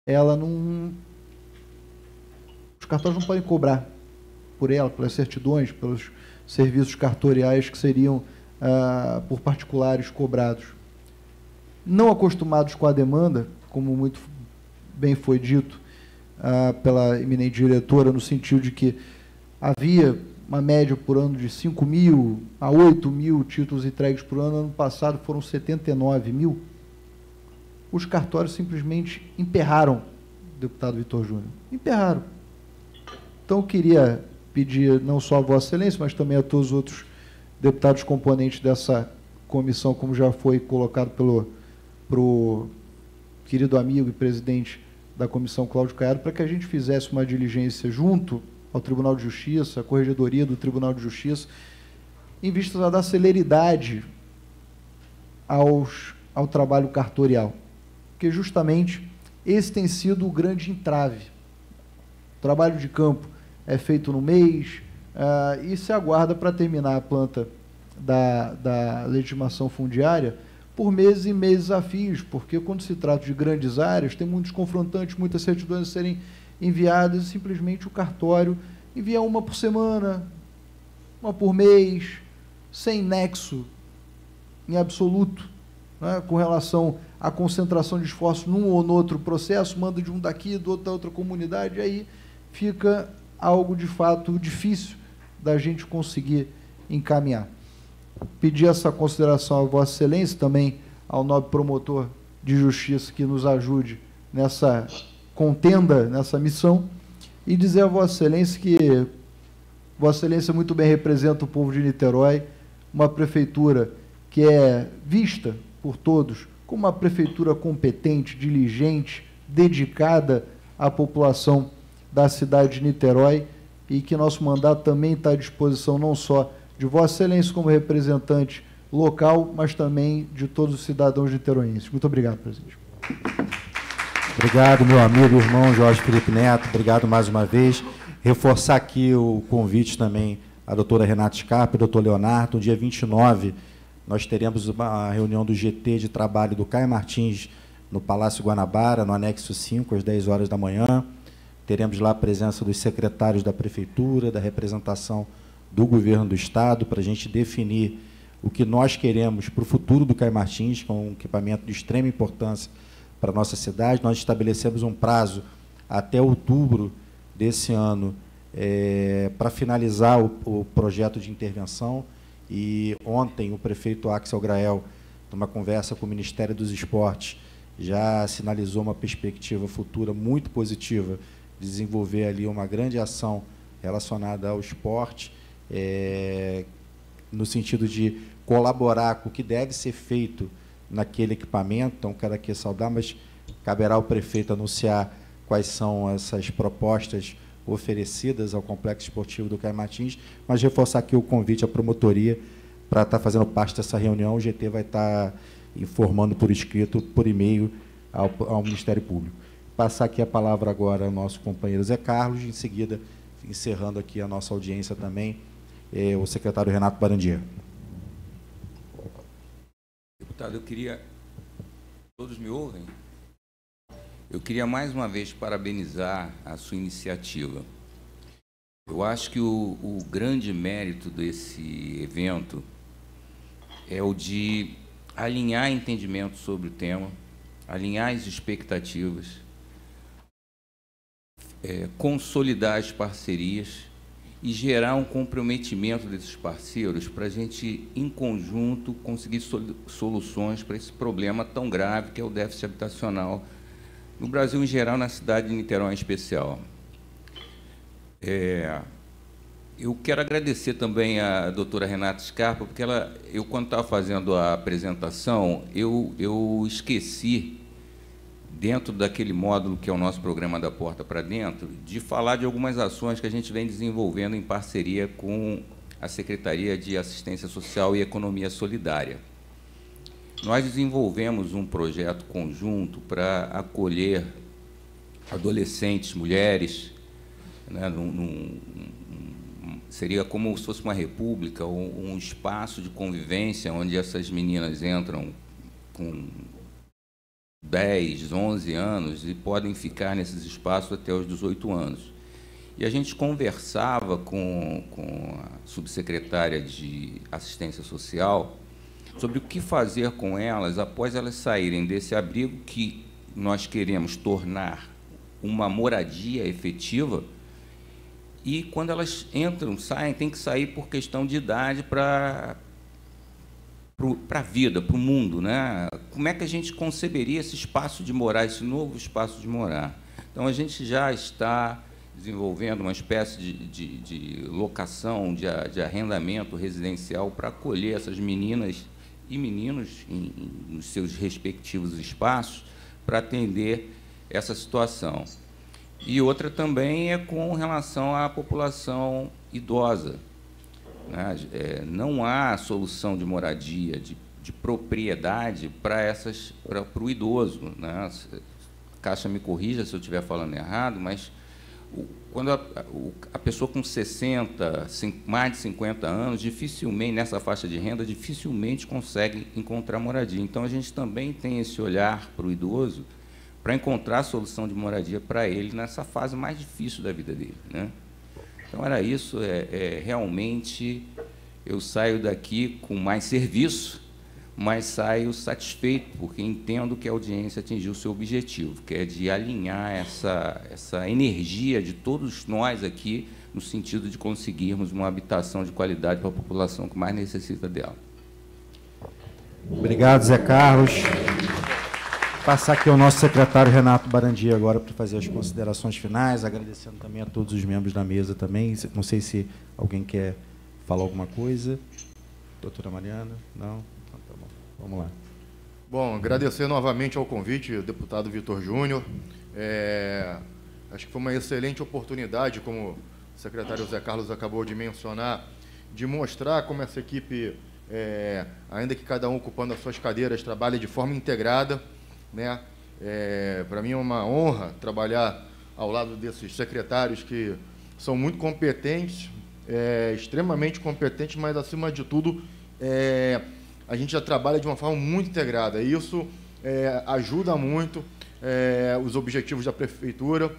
ela não. Os cartórios não podem cobrar por ela, pelas certidões, pelos serviços cartoriais que seriam ah, por particulares cobrados não acostumados com a demanda, como muito bem foi dito ah, pela eminente diretora, no sentido de que havia uma média por ano de 5 mil a 8 mil títulos entregues por ano, ano passado foram 79 mil, os cartórios simplesmente emperraram, deputado Vitor Júnior, emperraram. Então, eu queria pedir não só a Vossa Excelência, mas também a todos os outros deputados componentes dessa comissão, como já foi colocado pelo para o querido amigo e presidente da comissão, Cláudio Caiado, para que a gente fizesse uma diligência junto ao Tribunal de Justiça, à Corregedoria do Tribunal de Justiça, em vista a dar celeridade aos, ao trabalho cartorial. Porque justamente esse tem sido o grande entrave. O trabalho de campo é feito no mês uh, e se aguarda para terminar a planta da, da legitimação fundiária por meses e meses a porque quando se trata de grandes áreas, tem muitos confrontantes, muitas certidões a serem enviadas, e simplesmente o cartório envia uma por semana, uma por mês, sem nexo em absoluto, né, com relação à concentração de esforços num ou no outro processo, manda de um daqui, do outro da outra comunidade, aí fica algo de fato difícil da gente conseguir encaminhar pedir essa consideração a Vossa Excelência, também ao nobre promotor de justiça que nos ajude nessa contenda, nessa missão, e dizer a Vossa Excelência que Vossa Excelência muito bem representa o povo de Niterói, uma prefeitura que é vista por todos como uma prefeitura competente, diligente, dedicada à população da cidade de Niterói e que nosso mandato também está à disposição não só de Vossa Excelência como representante local, mas também de todos os cidadãos niteroenses. Muito obrigado, presidente. Obrigado, meu amigo, irmão Jorge Felipe Neto. Obrigado mais uma vez. Reforçar aqui o convite também à doutora Renata Scarpa e doutor Leonardo, no dia 29 nós teremos uma reunião do GT de trabalho do Caio Martins no Palácio Guanabara, no anexo 5, às 10 horas da manhã. Teremos lá a presença dos secretários da Prefeitura, da representação do governo do Estado, para a gente definir o que nós queremos para o futuro do Caio Martins, que é um equipamento de extrema importância para a nossa cidade. Nós estabelecemos um prazo até outubro desse ano é, para finalizar o, o, projeto de intervenção. E ontem o prefeito Axel Grael, numa conversa com o Ministério dos Esportes, já sinalizou uma perspectiva futura muito positiva de desenvolver ali uma grande ação relacionada ao esporte, é, no sentido de colaborar com o que deve ser feito naquele equipamento. Então, quero aqui saudar, mas caberá ao prefeito anunciar quais são essas propostas oferecidas ao Complexo Esportivo do Caio Martins, mas reforçar aqui o convite à promotoria para estar tá fazendo parte dessa reunião. O GT vai estar tá informando por escrito, por e-mail, ao, ao, Ministério Público. Passar aqui a palavra agora ao nosso companheiro Zé Carlos, em seguida, encerrando aqui a nossa audiência também, é, o secretário Renato Barandia. Deputado, eu queria. Todos me ouvem? Eu queria mais uma vez parabenizar a sua iniciativa. Eu acho que o, o grande mérito desse evento é o de alinhar entendimento sobre o tema, alinhar as expectativas, é, consolidar as parcerias e gerar um comprometimento desses parceiros para a gente, em conjunto, conseguir soluções para esse problema tão grave que é o déficit habitacional no Brasil em geral, na cidade de Niterói em especial. É, eu quero agradecer também à doutora Renata Scarpa, porque ela, eu, quando estava fazendo a apresentação, eu, eu esqueci, dentro daquele módulo que é o nosso programa da Porta para Dentro, de falar de algumas ações que a gente vem desenvolvendo em parceria com a Secretaria de Assistência Social e Economia Solidária. Nós desenvolvemos um projeto conjunto para acolher adolescentes, mulheres, né, num, num, seria como se fosse uma república, um, um espaço de convivência onde essas meninas entram com 10, 11 anos e podem ficar nesses espaços até os 18 anos. E a gente conversava com, com a subsecretária de Assistência Social sobre o que fazer com elas após elas saírem desse abrigo que nós queremos tornar uma moradia efetiva. E quando elas entram, saem, tem que sair por questão de idade para para a vida, para o mundo, né? Como é que a gente conceberia esse espaço de morar, esse novo espaço de morar? Então a gente já está desenvolvendo uma espécie de, de, de locação, de, de arrendamento residencial para acolher essas meninas e meninos em, em, nos seus respectivos espaços para atender essa situação. E outra também é com relação à população idosa. Né? É, não há solução de moradia, de, de propriedade para essas para, o idoso. Né? Caixa me corrija se eu estiver falando errado, mas quando a, a, pessoa com 60, mais de 50 anos, dificilmente, nessa faixa de renda, dificilmente consegue encontrar moradia. Então, a gente também tem esse olhar para o idoso para encontrar solução de moradia para ele nessa fase mais difícil da vida dele. Né? Então, era isso. É, é, realmente, eu saio daqui com mais serviço, mas saio satisfeito, porque entendo que a audiência atingiu o seu objetivo, que é de alinhar essa, essa energia de todos nós aqui, no sentido de conseguirmos uma habitação de qualidade para a população que mais necessita dela. Obrigado, Zé Carlos. Passar aqui ao nosso secretário Renato Barandia agora para fazer as considerações finais, agradecendo também a todos os membros da mesa também. Não sei se alguém quer falar alguma coisa. Doutora Mariana? Não? Vamos lá. Bom, agradecer novamente ao convite, deputado Vitor Júnior. É, acho que foi uma excelente oportunidade, como o secretário Zé Carlos acabou de mencionar, de mostrar como essa equipe, é, ainda que cada um ocupando as suas cadeiras, trabalha de forma integrada. Né? É, Para mim é uma honra trabalhar ao lado desses secretários que são muito competentes, é, extremamente competentes, mas, acima de tudo, é, a gente já trabalha de uma forma muito integrada. Isso é, ajuda muito é, os objetivos da prefeitura.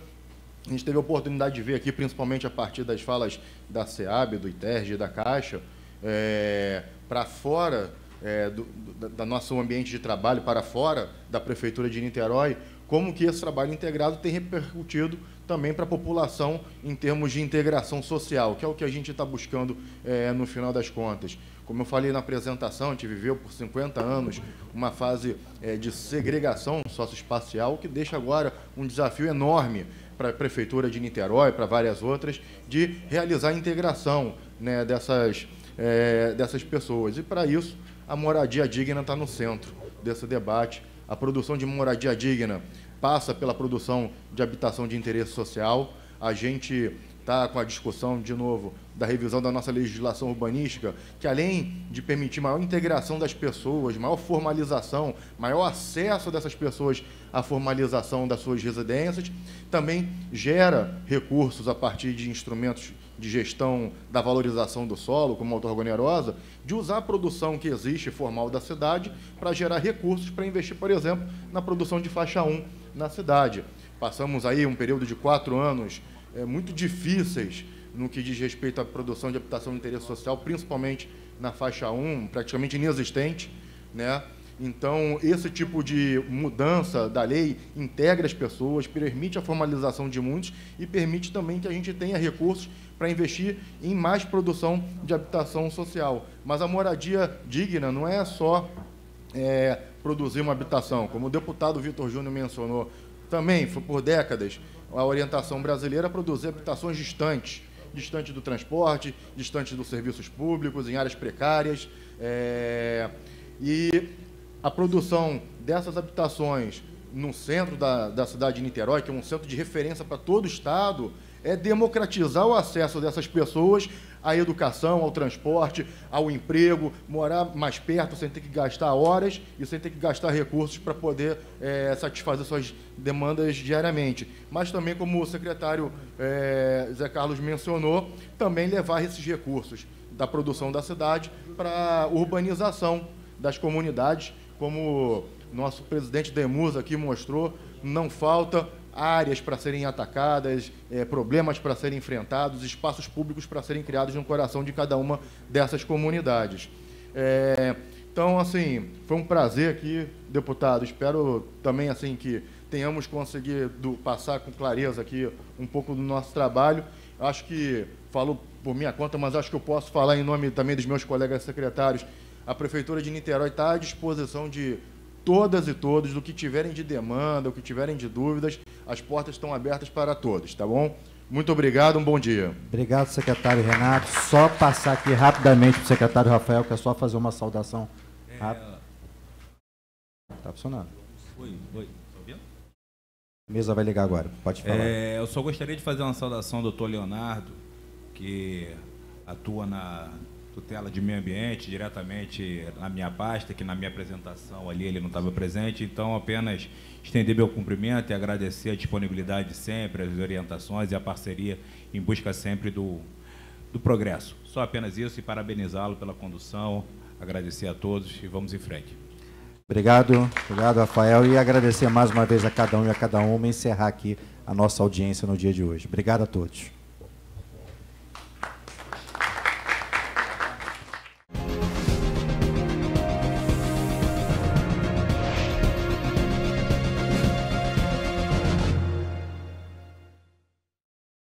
A gente teve a oportunidade de ver aqui, principalmente a partir das falas da SEAB, do ITERG da Caixa, é, para fora é, do, do, da nosso ambiente de trabalho, para fora da Prefeitura de Niterói, como que esse trabalho integrado tem repercutido também para a população em termos de integração social, que é o que a gente está buscando é, no final das contas. Como eu falei na apresentação, a gente viveu por 50 anos uma fase é, de segregação socioespacial, que deixa agora um desafio enorme para a Prefeitura de Niterói, para várias outras, de realizar a integração né, dessas, é, dessas pessoas. E, para isso, a moradia digna está no centro desse debate. A produção de moradia digna passa pela produção de habitação de interesse social. A gente está com a discussão, de novo, da revisão da nossa legislação urbanística, que além de permitir maior integração das pessoas, maior formalização, maior acesso dessas pessoas à formalização das suas residências, também gera recursos a partir de instrumentos de gestão da valorização do solo, como a autorgonerosa, de usar a produção que existe formal da cidade para gerar recursos para investir, por exemplo, na produção de faixa 1 na cidade. Passamos aí um período de quatro anos é, muito difíceis no que diz respeito à produção de habitação de interesse social, principalmente na faixa 1, praticamente inexistente. Né? Então, esse tipo de mudança da lei integra as pessoas, permite a formalização de muitos e permite também que a gente tenha recursos para investir em mais produção de habitação social. Mas a moradia digna não é só é, produzir uma habitação. Como o deputado Vitor Júnior mencionou, também foi por décadas a orientação brasileira a produzir habitações distantes, distante do transporte, distante dos serviços públicos, em áreas precárias. É, e a produção dessas habitações no centro da, da cidade de Niterói, que é um centro de referência para todo o Estado, é democratizar o acesso dessas pessoas à educação, ao transporte, ao emprego, morar mais perto sem ter que gastar horas e sem ter que gastar recursos para poder é, satisfazer suas demandas diariamente. Mas também, como o secretário é, Zé Carlos mencionou, também levar esses recursos da produção da cidade para a urbanização das comunidades, como nosso presidente Demus aqui mostrou, não falta áreas para serem atacadas, é, problemas para serem enfrentados, espaços públicos para serem criados no coração de cada uma dessas comunidades. É, então, assim, foi um prazer aqui, deputado. Espero também assim que tenhamos conseguido passar com clareza aqui um pouco do nosso trabalho. Acho que falo por minha conta, mas acho que eu posso falar em nome também dos meus colegas secretários. A Prefeitura de Niterói está à disposição de todas e todos, do que tiverem de demanda, o que tiverem de dúvidas, as portas estão abertas para todos, tá bom? Muito obrigado, um bom dia. Obrigado, secretário Renato. Só passar aqui rapidamente para o secretário Rafael, que é só fazer uma saudação rápida. Está funcionando. Oi, oi. A mesa vai ligar agora, pode falar. É, eu só gostaria de fazer uma saudação ao doutor Leonardo, que atua na tutela de meio ambiente diretamente na minha pasta, que na minha apresentação ali ele não estava presente, então apenas estender meu cumprimento e agradecer a disponibilidade sempre, as orientações e a parceria em busca sempre do, do progresso. Só apenas isso e parabenizá-lo pela condução, agradecer a todos e vamos em frente. Obrigado, obrigado, Rafael, e agradecer mais uma vez a cada um e a cada uma e encerrar aqui a nossa audiência no dia de hoje. Obrigado a todos.